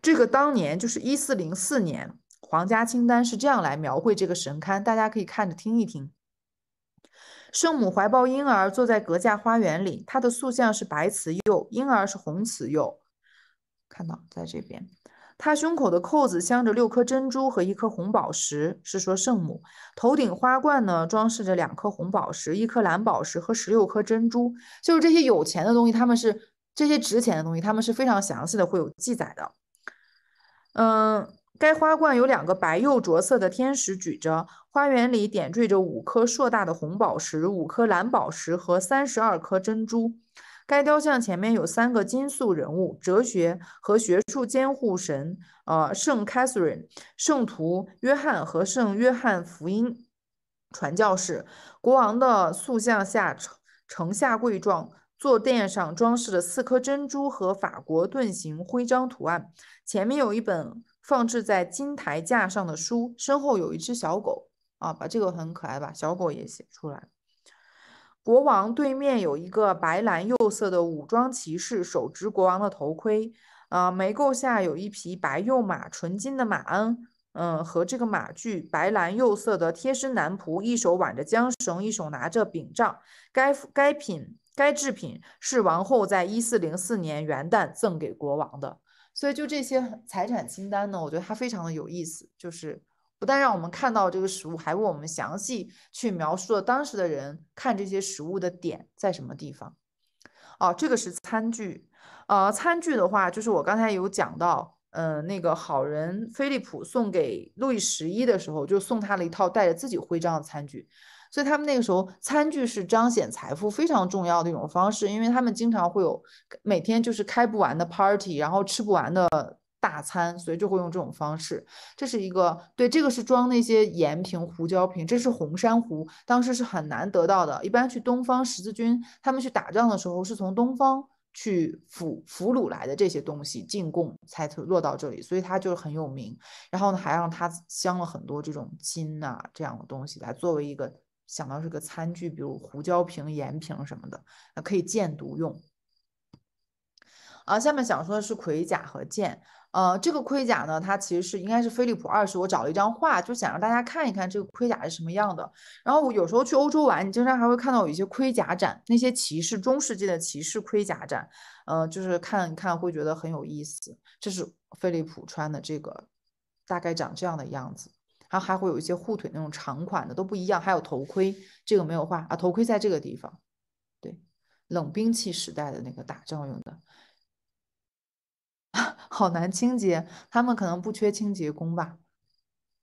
这个当年就是一四零四年，皇家清单是这样来描绘这个神龛，大家可以看着听一听。圣母怀抱婴儿，坐在格架花园里。她的塑像是白瓷釉，婴儿是红瓷釉。看到在这边，她胸口的扣子镶着六颗珍珠和一颗红宝石，是说圣母。头顶花冠呢，装饰着两颗红宝石、一颗蓝宝石和十六颗珍珠。就是这些有钱的东西，他们是这些值钱的东西，他们是非常详细的，会有记载的。嗯。该花冠有两个白釉着色的天使举着，花园里点缀着五颗硕大的红宝石、五颗蓝宝石和三十二颗珍珠。该雕像前面有三个金塑人物：哲学和学术监护神，呃，圣 Catherine、圣徒约翰和圣约翰福音传教士。国王的塑像下呈下跪状，坐垫上装饰了四颗珍珠和法国盾形徽章图案。前面有一本。放置在金台架上的书，身后有一只小狗啊，把这个很可爱吧，小狗也写出来。国王对面有一个白蓝釉色的武装骑士，手执国王的头盔。啊，眉构下有一匹白釉马，纯金的马鞍，嗯，和这个马具白蓝釉色的贴身男仆，一手挽着缰绳，一手拿着柄杖。该该品该制品是王后在一四零四年元旦赠给国王的。所以，就这些财产清单呢，我觉得它非常的有意思，就是不但让我们看到这个食物，还为我们详细去描述了当时的人看这些食物的点在什么地方。哦，这个是餐具，呃，餐具的话，就是我刚才有讲到，嗯，那个好人菲利普送给路易十一的时候，就送他了一套带着自己徽章的餐具。所以他们那个时候餐具是彰显财富非常重要的一种方式，因为他们经常会有每天就是开不完的 party，然后吃不完的大餐，所以就会用这种方式。这是一个对，这个是装那些盐瓶、胡椒瓶，这是红珊瑚，当时是很难得到的。一般去东方十字军他们去打仗的时候，是从东方去俘俘虏来的这些东西进贡才落到这里，所以它就很有名。然后呢，还让它镶了很多这种金呐这样的东西来作为一个想到这个餐具，比如胡椒瓶、盐瓶什么的，可以箭毒用。啊，下面想说的是盔甲和剑。呃，这个盔甲呢，它其实是应该是菲利普二世。我找了一张画，就想让大家看一看这个盔甲是什么样的。然后我有时候去欧洲玩，你经常还会看到有一些盔甲展，那些骑士中世纪的骑士盔甲展，呃，就是看看会觉得很有意思。这是菲利普穿的这个，大概长这样的样子。然后还会有一些护腿那种长款的都不一样，还有头盔，这个没有画啊，头盔在这个地方，对，冷兵器时代的那个打仗用的。(laughs) 好难清洁，他们可能不缺清洁工吧。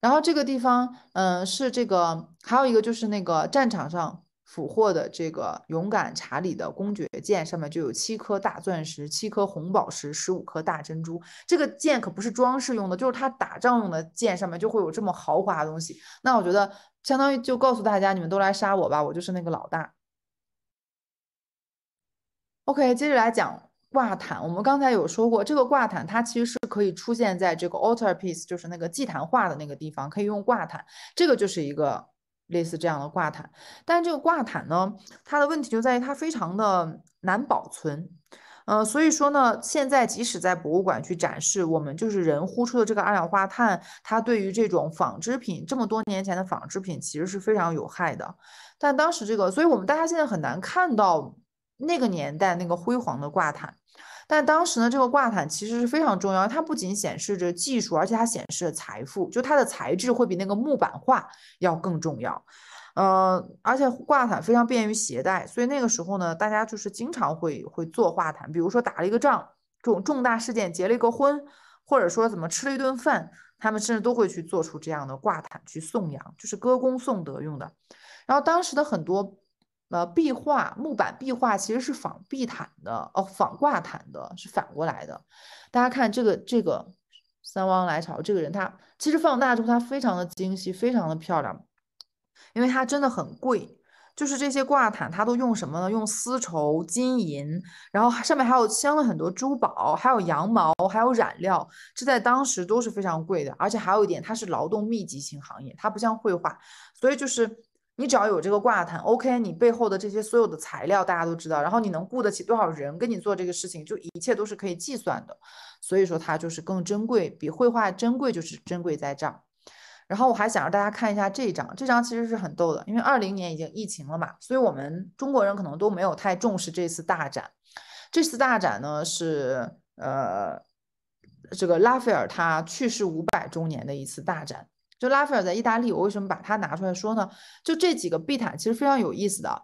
然后这个地方，嗯，是这个，还有一个就是那个战场上俘获的这个勇敢查理的公爵剑，上面就有七颗大钻石、七颗红宝石、十五颗大珍珠。这个剑可不是装饰用的，就是他打仗用的剑，上面就会有这么豪华的东西。那我觉得，相当于就告诉大家，你们都来杀我吧，我就是那个老大。OK，接着来讲。挂毯，我们刚才有说过，这个挂毯它其实是可以出现在这个 altar piece，就是那个祭坛画的那个地方，可以用挂毯。这个就是一个类似这样的挂毯，但这个挂毯呢，它的问题就在于它非常的难保存。呃，所以说呢，现在即使在博物馆去展示，我们就是人呼出的这个二氧化碳，它对于这种纺织品，这么多年前的纺织品其实是非常有害的。但当时这个，所以我们大家现在很难看到那个年代那个辉煌的挂毯。但当时呢，这个挂毯其实是非常重要，它不仅显示着技术，而且它显示着财富，就它的材质会比那个木板画要更重要。呃，而且挂毯非常便于携带，所以那个时候呢，大家就是经常会会做挂毯，比如说打了一个仗，这种重大事件，结了一个婚，或者说怎么吃了一顿饭，他们甚至都会去做出这样的挂毯去颂扬，就是歌功颂德用的。然后当时的很多。呃，壁画木板壁画其实是仿地毯的哦，仿挂毯的，是反过来的。大家看这个这个三汪来朝这个人，他其实放大之后，他非常的精细，非常的漂亮，因为它真的很贵。就是这些挂毯，它都用什么呢？用丝绸、金银，然后上面还有镶了很多珠宝，还有羊毛，还有染料，这在当时都是非常贵的。而且还有一点，它是劳动密集型行业，它不像绘画，所以就是。你只要有这个挂毯，OK，你背后的这些所有的材料大家都知道，然后你能雇得起多少人跟你做这个事情，就一切都是可以计算的。所以说它就是更珍贵，比绘画珍贵就是珍贵在这儿。然后我还想让大家看一下这张，这张其实是很逗的，因为二零年已经疫情了嘛，所以我们中国人可能都没有太重视这次大展。这次大展呢是呃这个拉斐尔他去世五百周年的一次大展。就拉斐尔在意大利，我为什么把它拿出来说呢？就这几个地毯其实非常有意思的，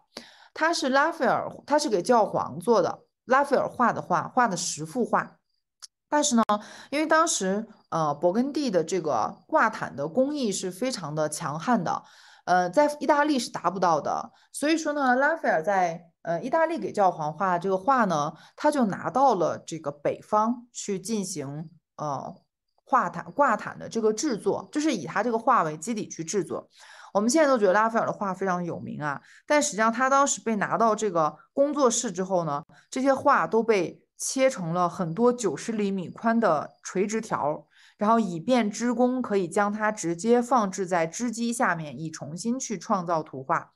它是拉斐尔，它是给教皇做的，拉斐尔画的画，画的十幅画。但是呢，因为当时呃勃艮第的这个挂毯的工艺是非常的强悍的，呃，在意大利是达不到的，所以说呢，拉斐尔在呃意大利给教皇画这个画呢，他就拿到了这个北方去进行呃。画毯挂毯的这个制作，就是以他这个画为基底去制作。我们现在都觉得拉斐尔的画非常有名啊，但实际上他当时被拿到这个工作室之后呢，这些画都被切成了很多九十厘米宽的垂直条，然后以便织工可以将它直接放置在织机下面，以重新去创造图画。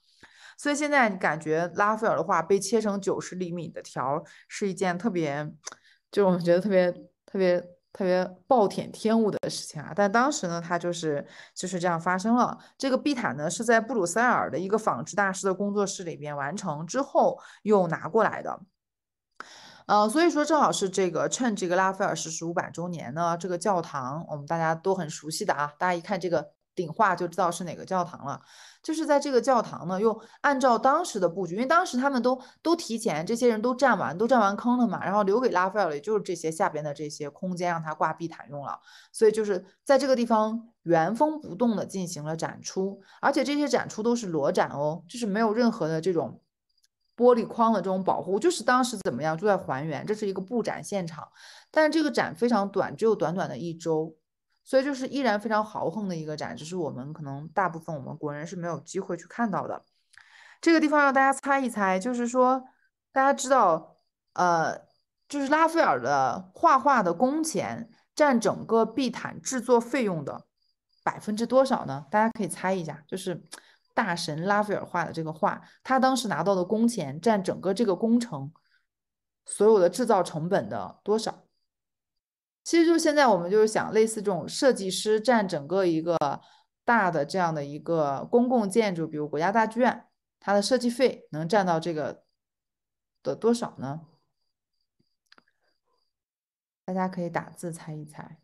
所以现在你感觉拉斐尔的画被切成九十厘米的条是一件特别，就我们觉得特别特别。特别暴殄天物的事情啊！但当时呢，它就是就是这样发生了。这个地毯呢，是在布鲁塞尔的一个纺织大师的工作室里边完成之后又拿过来的。呃，所以说正好是这个趁这个拉斐尔逝世五百周年呢，这个教堂我们大家都很熟悉的啊，大家一看这个顶画就知道是哪个教堂了。就是在这个教堂呢，又按照当时的布局，因为当时他们都都提前，这些人都占完，都占完坑了嘛，然后留给拉斐尔的就是这些下边的这些空间，让他挂地毯用了。所以就是在这个地方原封不动的进行了展出，而且这些展出都是裸展哦，就是没有任何的这种玻璃框的这种保护，就是当时怎么样就在还原，这是一个布展现场。但是这个展非常短，只有短短的一周。所以就是依然非常豪横的一个展，只是我们可能大部分我们国人是没有机会去看到的。这个地方让大家猜一猜，就是说大家知道，呃，就是拉斐尔的画画的工钱占整个地毯制作费用的百分之多少呢？大家可以猜一下，就是 (tsk) 大神拉斐尔画的这个画，他当时拿到的工钱占整个这个工程所有的制造成本的多少？其实就现在我们就是想，类似这种设计师占整个一个大的这样的一个公共建筑，比如国家大剧院，它的设计费能占到这个的多少呢？大家可以打字猜一猜。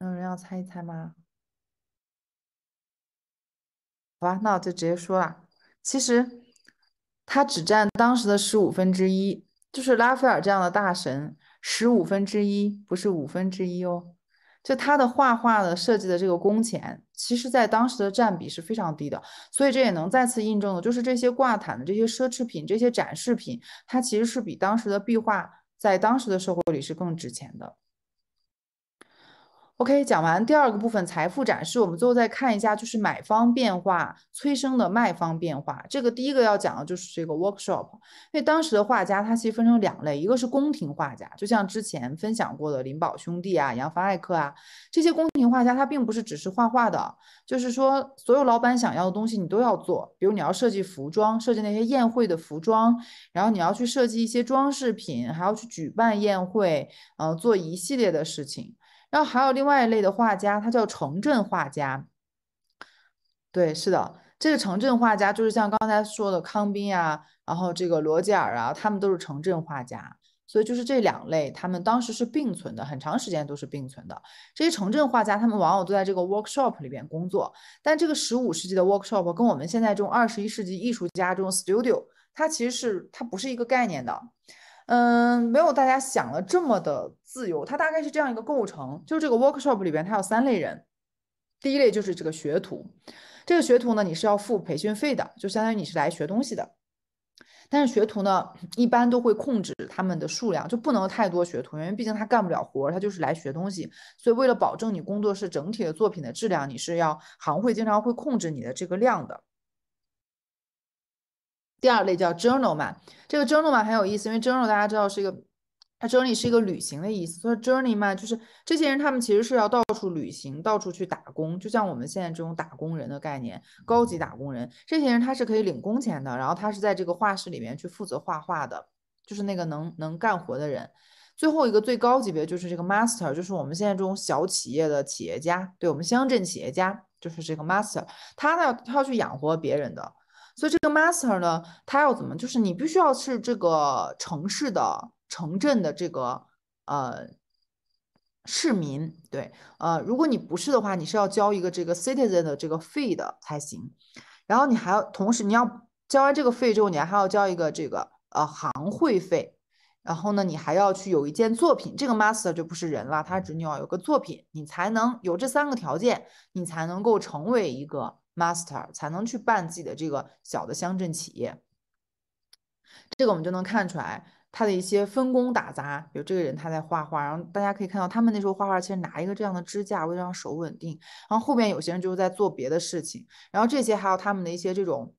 有人要猜一猜吗？好吧，那我就直接说了。其实他只占当时的十五分之一，就是拉斐尔这样的大神，十五分之一不是五分之一哦。就他的画画的设计的这个工钱，其实在当时的占比是非常低的。所以这也能再次印证的，就是这些挂毯的这些奢侈品、这些展示品，它其实是比当时的壁画在当时的社会里是更值钱的。OK，讲完第二个部分财富展示，我们最后再看一下，就是买方变化催生的卖方变化。这个第一个要讲的就是这个 workshop，因为当时的画家他其实分成两类，一个是宫廷画家，就像之前分享过的林宝兄弟啊、杨凡艾克啊这些宫廷画家，他并不是只是画画的，就是说所有老板想要的东西你都要做，比如你要设计服装，设计那些宴会的服装，然后你要去设计一些装饰品，还要去举办宴会，呃，做一系列的事情。然后还有另外一类的画家，他叫城镇画家。对，是的，这个城镇画家就是像刚才说的康宾啊，然后这个罗杰尔啊，他们都是城镇画家。所以就是这两类，他们当时是并存的，很长时间都是并存的。这些城镇画家，他们往往都在这个 workshop 里边工作。但这个十五世纪的 workshop 跟我们现在这种二十一世纪艺术家这种 studio，它其实是它不是一个概念的。嗯，没有大家想的这么的自由。它大概是这样一个构成，就是这个 workshop 里边，它有三类人。第一类就是这个学徒，这个学徒呢，你是要付培训费的，就相当于你是来学东西的。但是学徒呢，一般都会控制他们的数量，就不能太多学徒，因为毕竟他干不了活，他就是来学东西。所以为了保证你工作室整体的作品的质量，你是要行会经常会控制你的这个量的。第二类叫 journal man 这个 journal man 很有意思，因为 journal 大家知道是一个，它 journey 是一个旅行的意思，所以 journeyman 就是这些人，他们其实是要到处旅行，到处去打工，就像我们现在这种打工人的概念，高级打工人，这些人他是可以领工钱的，然后他是在这个画室里面去负责画画的，就是那个能能干活的人。最后一个最高级别就是这个 master，就是我们现在这种小企业的企业家，对我们乡镇企业家就是这个 master，他呢他要去养活别人的。所以这个 master 呢，他要怎么？就是你必须要是这个城市的城镇的这个呃市民，对，呃，如果你不是的话，你是要交一个这个 citizen 的这个费的才行。然后你还要同时你要交完这个费之后，你还要交一个这个呃行会费。然后呢，你还要去有一件作品，这个 master 就不是人了，他只你要有个作品，你才能有这三个条件，你才能够成为一个。Master 才能去办自己的这个小的乡镇企业，这个我们就能看出来他的一些分工打杂。比如这个人他在画画，然后大家可以看到他们那时候画画其实拿一个这样的支架，为了让手稳定。然后后边有些人就是在做别的事情，然后这些还有他们的一些这种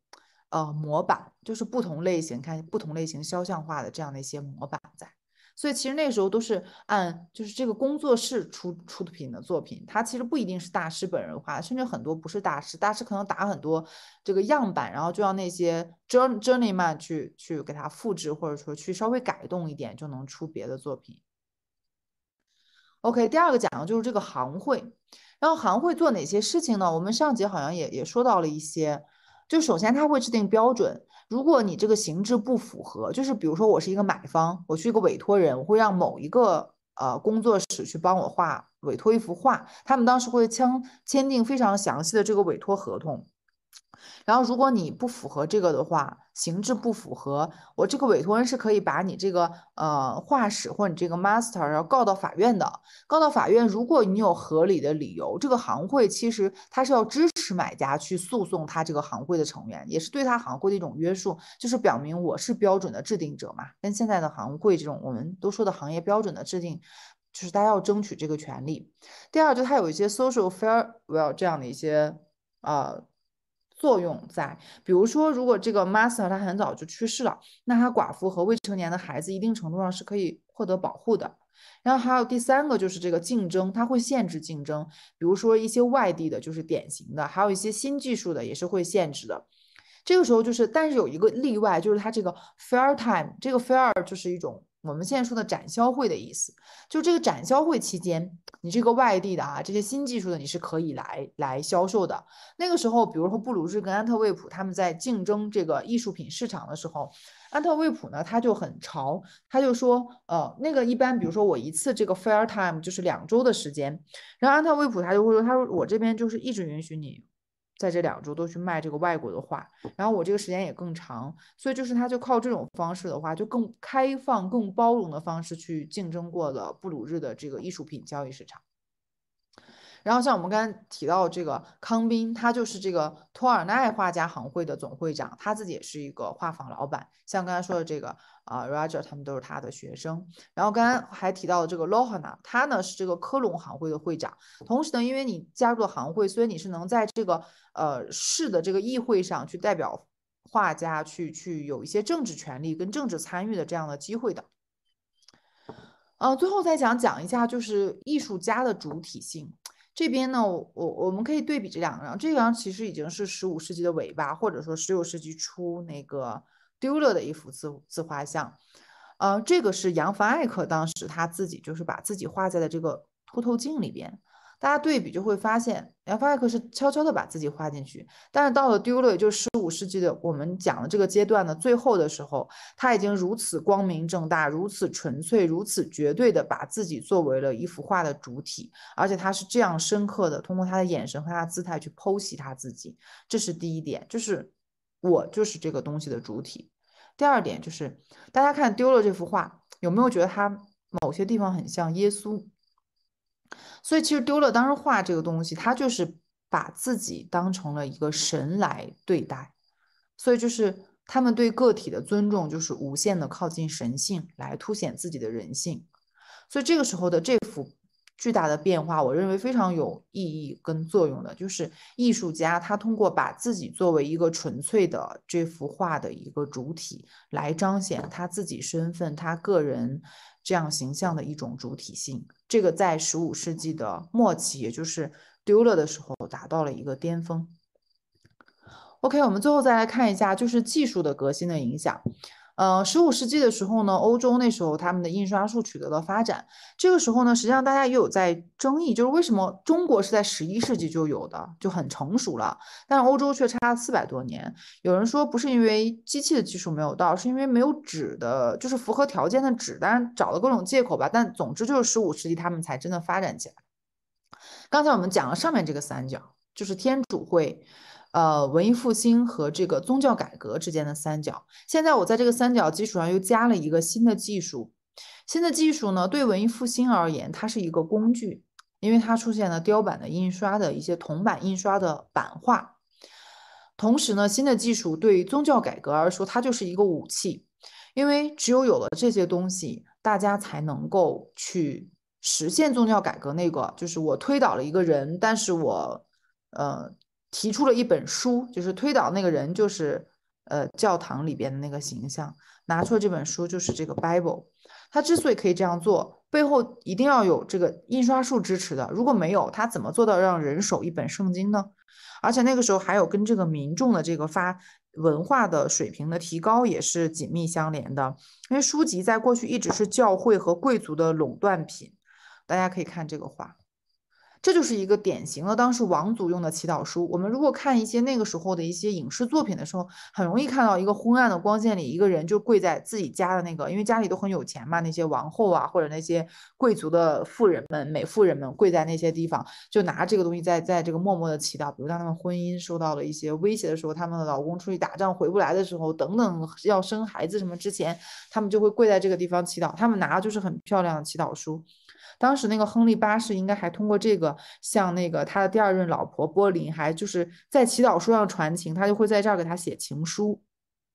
呃模板，就是不同类型看不同类型肖像画的这样的一些模板在。所以其实那时候都是按就是这个工作室出出品的作品，它其实不一定是大师本人画，甚至很多不是大师，大师可能打很多这个样板，然后就让那些 journey journeyman 去去给它复制，或者说去稍微改动一点，就能出别的作品。OK，第二个讲的就是这个行会，然后行会做哪些事情呢？我们上节好像也也说到了一些，就首先他会制定标准。如果你这个形制不符合，就是比如说我是一个买方，我是一个委托人，我会让某一个呃工作室去帮我画，委托一幅画，他们当时会签签订非常详细的这个委托合同。然后，如果你不符合这个的话，形制不符合，我这个委托人是可以把你这个呃画室或你这个 master 要告到法院的。告到法院，如果你有合理的理由，这个行会其实它是要支持买家去诉讼他这个行会的成员，也是对他行会的一种约束，就是表明我是标准的制定者嘛。跟现在的行会这种我们都说的行业标准的制定就是大家要争取这个权利。第二，就它有一些 social farewell 这样的一些呃作用在，比如说，如果这个 master 他很早就去世了，那他寡妇和未成年的孩子一定程度上是可以获得保护的。然后还有第三个就是这个竞争，它会限制竞争，比如说一些外地的，就是典型的，还有一些新技术的也是会限制的。这个时候就是，但是有一个例外，就是它这个 fair time，这个 fair 就是一种我们现在说的展销会的意思，就这个展销会期间，你这个外地的啊，这些新技术的你是可以来来销售的。那个时候，比如说布鲁日跟安特卫普他们在竞争这个艺术品市场的时候，安特卫普呢他就很潮，他就说，呃，那个一般比如说我一次这个 fair time 就是两周的时间，然后安特卫普他就会说，他说我这边就是一直允许你。在这两周都去卖这个外国的画，然后我这个时间也更长，所以就是他就靠这种方式的话，就更开放、更包容的方式去竞争过了布鲁日的这个艺术品交易市场。然后像我们刚才提到这个康宾，他就是这个托尔奈画家行会的总会长，他自己也是一个画坊老板。像刚才说的这个啊，Roger 他们都是他的学生。然后刚才还提到的这个 Lohana，他呢是这个科隆行会的会长。同时呢，因为你加入了行会，所以你是能在这个呃市的这个议会上去代表画家去去有一些政治权利跟政治参与的这样的机会的。呃，最后再讲讲一下就是艺术家的主体性。这边呢，我我我们可以对比这两张，这个其实已经是十五世纪的尾巴，或者说十六世纪初那个丢了的一幅自自画像，呃，这个是杨凡艾克当时他自己就是把自己画在了这个凸透镜里边。大家对比就会发现，杨法克是悄悄的把自己画进去，但是到了丢了，也就是十五世纪的我们讲的这个阶段的最后的时候，他已经如此光明正大、如此纯粹、如此绝对的把自己作为了一幅画的主体，而且他是这样深刻的通过他的眼神和他的姿态去剖析他自己，这是第一点，就是我就是这个东西的主体。第二点就是大家看丢了这幅画，有没有觉得他某些地方很像耶稣？所以其实丢了当时画这个东西，他就是把自己当成了一个神来对待，所以就是他们对个体的尊重，就是无限的靠近神性，来凸显自己的人性。所以这个时候的这幅巨大的变化，我认为非常有意义跟作用的，就是艺术家他通过把自己作为一个纯粹的这幅画的一个主体，来彰显他自己身份，他个人。这样形象的一种主体性，这个在十五世纪的末期，也就是丢了的时候，达到了一个巅峰。OK，我们最后再来看一下，就是技术的革新的影响。呃，十五世纪的时候呢，欧洲那时候他们的印刷术取得了发展。这个时候呢，实际上大家也有在争议，就是为什么中国是在十一世纪就有的，就很成熟了，但是欧洲却差了四百多年。有人说不是因为机器的技术没有到，是因为没有纸的，就是符合条件的纸，当然找了各种借口吧。但总之就是十五世纪他们才真的发展起来。刚才我们讲了上面这个三角，就是天主会。呃，文艺复兴和这个宗教改革之间的三角，现在我在这个三角基础上又加了一个新的技术。新的技术呢，对文艺复兴而言，它是一个工具，因为它出现了雕版的印刷的一些铜版印刷的版画。同时呢，新的技术对宗教改革而说，它就是一个武器，因为只有有了这些东西，大家才能够去实现宗教改革。那个就是我推倒了一个人，但是我，呃。提出了一本书，就是推倒那个人，就是呃教堂里边的那个形象。拿出了这本书，就是这个 Bible。他之所以可以这样做，背后一定要有这个印刷术支持的。如果没有，他怎么做到让人手一本圣经呢？而且那个时候还有跟这个民众的这个发文化的水平的提高也是紧密相连的。因为书籍在过去一直是教会和贵族的垄断品。大家可以看这个画。这就是一个典型的当时王族用的祈祷书。我们如果看一些那个时候的一些影视作品的时候，很容易看到一个昏暗的光线里，一个人就跪在自己家的那个，因为家里都很有钱嘛，那些王后啊，或者那些贵族的妇人们、美妇人们跪在那些地方，就拿这个东西在在这个默默的祈祷。比如当他们婚姻受到了一些威胁的时候，他们的老公出去打仗回不来的时候，等等要生孩子什么之前，他们就会跪在这个地方祈祷。他们拿的就是很漂亮的祈祷书。当时那个亨利八世应该还通过这个向那个他的第二任老婆波林，还就是在祈祷书上传情，他就会在这儿给他写情书。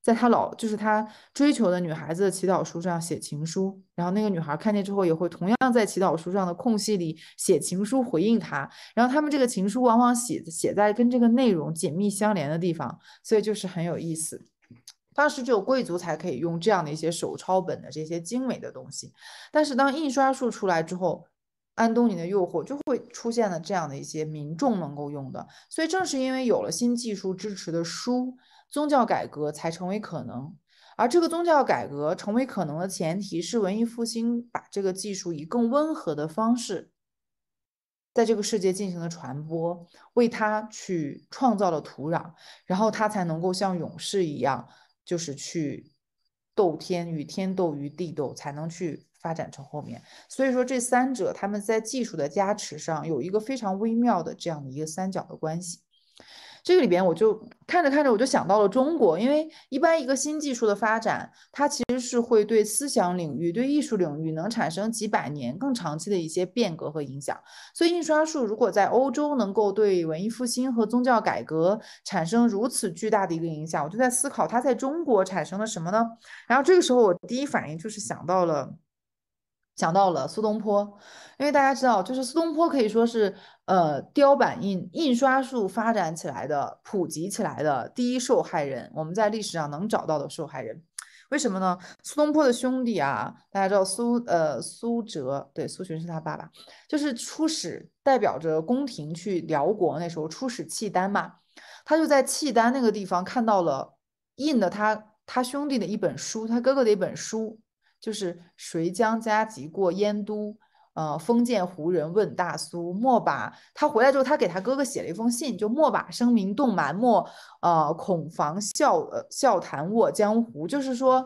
在他老就是他追求的女孩子的祈祷书上写情书，然后那个女孩看见之后也会同样在祈祷书上的空隙里写情书回应他，然后他们这个情书往往写写在跟这个内容紧密相连的地方，所以就是很有意思。当时只有贵族才可以用这样的一些手抄本的这些精美的东西，但是当印刷术出来之后，安东尼的诱惑就会出现了这样的一些民众能够用的，所以正是因为有了新技术支持的书，宗教改革才成为可能。而这个宗教改革成为可能的前提是文艺复兴把这个技术以更温和的方式，在这个世界进行了传播，为它去创造了土壤，然后它才能够像勇士一样，就是去斗天与天斗与地斗，才能去。发展成后面，所以说这三者他们在技术的加持上有一个非常微妙的这样的一个三角的关系。这个里边我就看着看着我就想到了中国，因为一般一个新技术的发展，它其实是会对思想领域、对艺术领域能产生几百年更长期的一些变革和影响。所以印刷术如果在欧洲能够对文艺复兴和宗教改革产生如此巨大的一个影响，我就在思考它在中国产生了什么呢？然后这个时候我第一反应就是想到了。讲到了苏东坡，因为大家知道，就是苏东坡可以说是呃雕版印印刷术发展起来的、普及起来的第一受害人。我们在历史上能找到的受害人，为什么呢？苏东坡的兄弟啊，大家知道苏呃苏辙，对，苏洵是他爸爸，就是出使代表着宫廷去辽国，那时候出使契丹嘛，他就在契丹那个地方看到了印的他他兄弟的一本书，他哥哥的一本书。就是谁将家籍过燕都？呃，封建胡人问大苏，莫把他回来之后，他给他哥哥写了一封信，就莫把声名动蛮莫，呃，恐防笑呃笑谈卧江湖，就是说。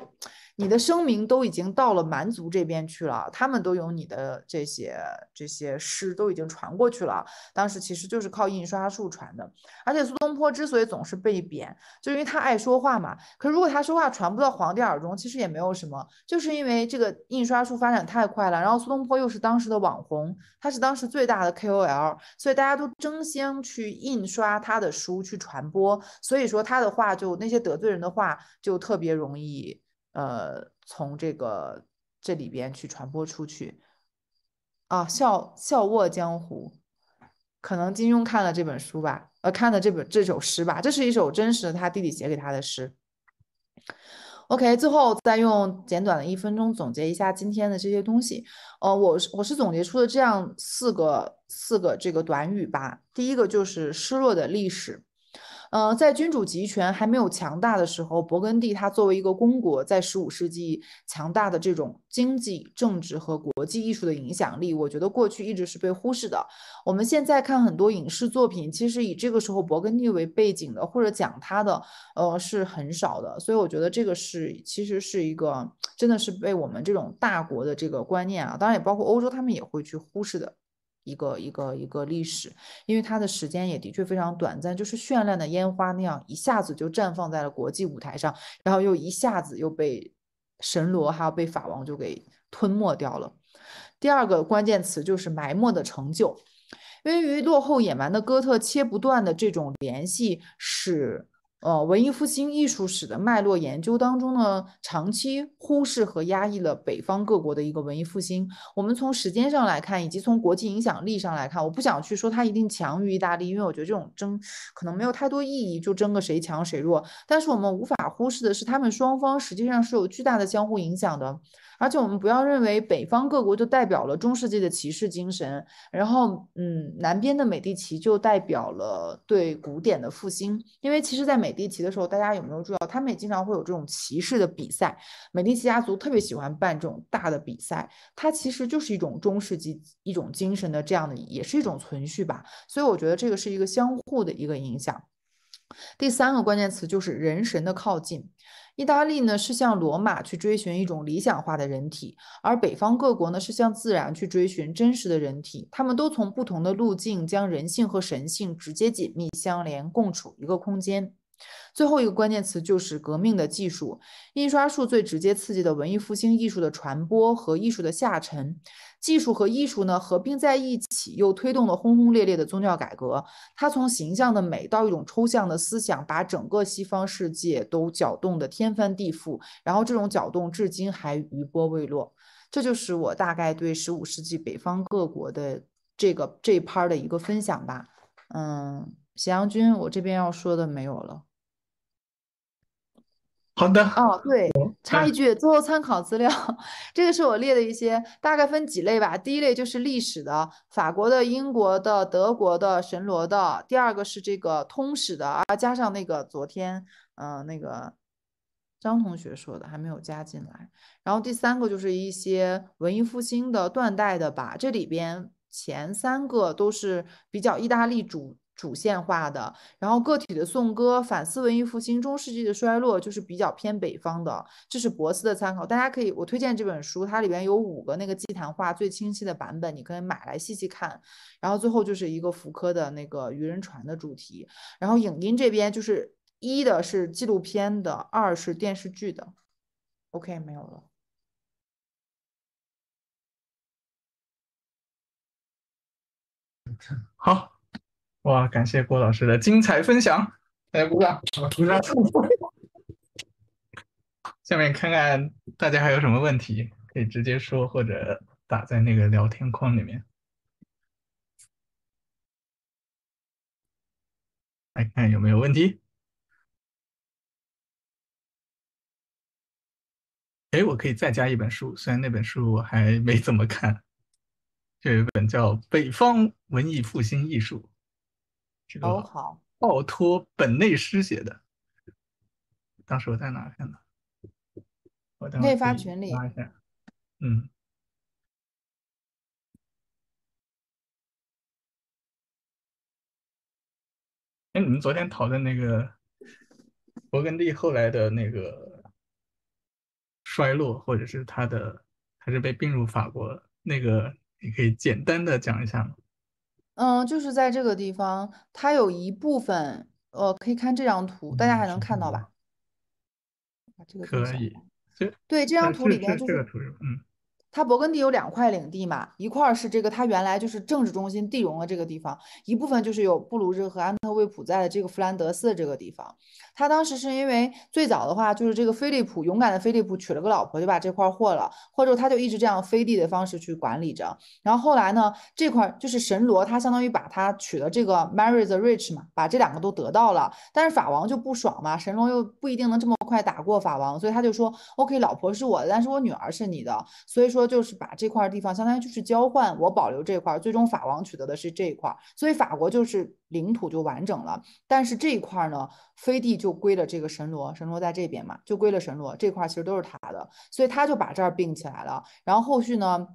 你的声明都已经到了蛮族这边去了，他们都有你的这些这些诗都已经传过去了。当时其实就是靠印刷术传的，而且苏东坡之所以总是被贬，就因为他爱说话嘛。可是如果他说话传不到皇帝耳中，其实也没有什么，就是因为这个印刷术发展太快了。然后苏东坡又是当时的网红，他是当时最大的 KOL，所以大家都争相去印刷他的书去传播。所以说他的话就那些得罪人的话就特别容易。呃，从这个这里边去传播出去啊，笑笑卧江湖，可能金庸看了这本书吧，呃，看了这本这首诗吧，这是一首真实的他弟弟写给他的诗。OK，最后再用简短的一分钟总结一下今天的这些东西。呃，我是我是总结出了这样四个四个这个短语吧，第一个就是失落的历史。呃，在君主集权还没有强大的时候，勃艮第它作为一个公国，在十五世纪强大的这种经济、政治和国际艺术的影响力，我觉得过去一直是被忽视的。我们现在看很多影视作品，其实以这个时候勃艮第为背景的，或者讲它的，呃，是很少的。所以我觉得这个是其实是一个真的是被我们这种大国的这个观念啊，当然也包括欧洲，他们也会去忽视的。一个一个一个历史，因为它的时间也的确非常短暂，就是绚烂的烟花那样，一下子就绽放在了国际舞台上，然后又一下子又被神罗还有被法王就给吞没掉了。第二个关键词就是埋没的成就，因为落后野蛮的哥特切不断的这种联系使。呃，文艺复兴艺术史的脉络研究当中呢，长期忽视和压抑了北方各国的一个文艺复兴。我们从时间上来看，以及从国际影响力上来看，我不想去说它一定强于意大利，因为我觉得这种争可能没有太多意义，就争个谁强谁弱。但是我们无法忽视的是，他们双方实际上是有巨大的相互影响的。而且我们不要认为北方各国就代表了中世纪的骑士精神，然后嗯，南边的美第奇就代表了对古典的复兴。因为其实，在美第奇的时候，大家有没有注意到，他们也经常会有这种骑士的比赛？美第奇家族特别喜欢办这种大的比赛，它其实就是一种中世纪一种精神的这样的，也是一种存续吧。所以我觉得这个是一个相互的一个影响。第三个关键词就是人神的靠近。意大利呢是向罗马去追寻一种理想化的人体，而北方各国呢是向自然去追寻真实的人体。他们都从不同的路径将人性和神性直接紧密相连，共处一个空间。最后一个关键词就是革命的技术。印刷术最直接刺激的文艺复兴艺术的传播和艺术的下沉，技术和艺术呢合并在一起，又推动了轰轰烈烈的宗教改革。它从形象的美到一种抽象的思想，把整个西方世界都搅动的天翻地覆。然后这种搅动至今还余波未落。这就是我大概对十五世纪北方各国的这个这一 part 的一个分享吧。嗯，咸阳君，我这边要说的没有了。好的。哦，对，插一句，最后参考资料，(laughs) 这个是我列的一些，大概分几类吧。第一类就是历史的，法国的、英国的、德国的、神罗的。第二个是这个通史的啊，加上那个昨天，嗯，那个张同学说的还没有加进来。然后第三个就是一些文艺复兴的断代的吧，这里边前三个都是比较意大利主。主线化的，然后个体的颂歌反思文艺复兴中世纪的衰落，就是比较偏北方的，这是博斯的参考。大家可以，我推荐这本书，它里边有五个那个祭坛画最清晰的版本，你可以买来细细看。然后最后就是一个福柯的那个渔人船的主题。然后影音这边就是一的是纪录片的，二是电视剧的。OK，没有了。好。哇，感谢郭老师的精彩分享！大家鼓掌，鼓掌。下面看看大家还有什么问题，可以直接说或者打在那个聊天框里面。来看有没有问题。哎，我可以再加一本书，虽然那本书我还没怎么看，就有一本叫《北方文艺复兴艺术》。哦，好，奥托本内斯写的。当时我在哪看的？我可以发群里。发一下。嗯。哎，你们昨天讨论那个勃艮第后来的那个衰落，或者是他的还是被并入法国那个，你可以简单的讲一下吗？嗯，就是在这个地方，它有一部分，呃，可以看这张图，大家还能看到吧？把这个可以。对，这张图里边就是。嗯。它勃艮第有两块领地嘛，一块是这个它原来就是政治中心地荣的这个地方，一部分就是有布鲁日和安特卫普在的这个弗兰德斯的这个地方。他当时是因为最早的话就是这个菲利普勇敢的菲利普娶了个老婆就把这块获了，或者他就一直这样飞地的方式去管理着。然后后来呢，这块就是神罗他相当于把他娶了这个 Mary the Rich 嘛，把这两个都得到了。但是法王就不爽嘛，神罗又不一定能这么快打过法王，所以他就说 OK，老婆是我的，但是我女儿是你的，所以说。就是把这块地方相当于就是交换，我保留这块，最终法王取得的是这一块，所以法国就是领土就完整了。但是这一块呢，飞地就归了这个神罗，神罗在这边嘛，就归了神罗，这块其实都是他的，所以他就把这儿并起来了。然后后续呢？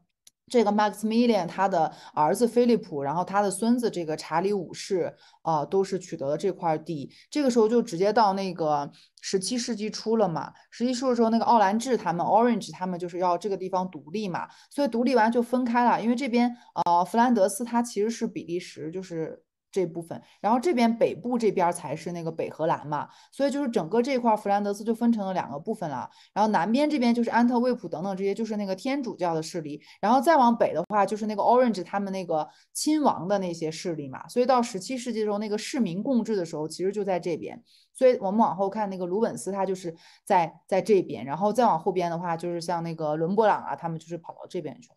这个 Maximilian 他的儿子菲利普，然后他的孙子这个查理五世，啊，都是取得了这块地。这个时候就直接到那个十七世纪初了嘛。十七世纪的时候，那个奥兰治他们 Orange 他们就是要这个地方独立嘛，所以独立完就分开了。因为这边呃弗兰德斯他其实是比利时，就是。这部分，然后这边北部这边才是那个北荷兰嘛，所以就是整个这块弗兰德斯就分成了两个部分了。然后南边这边就是安特卫普等等这些，就是那个天主教的势力。然后再往北的话，就是那个 Orange 他们那个亲王的那些势力嘛。所以到十七世纪的时候，那个市民共治的时候，其实就在这边。所以我们往后看，那个鲁本斯他就是在在这边，然后再往后边的话，就是像那个伦勃朗啊，他们就是跑到这边去了。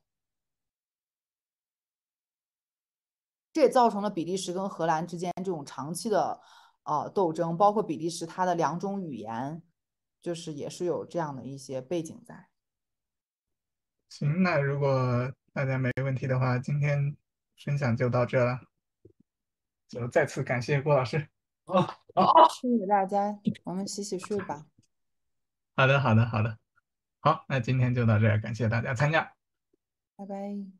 这也造成了比利时跟荷兰之间这种长期的呃斗争，包括比利时它的两种语言，就是也是有这样的一些背景在。行，那如果大家没问题的话，今天分享就到这了，就再次感谢郭老师。好，谢谢大家，我们洗洗睡吧。好的，好的，好的，好，那今天就到这，感谢大家参加，拜拜。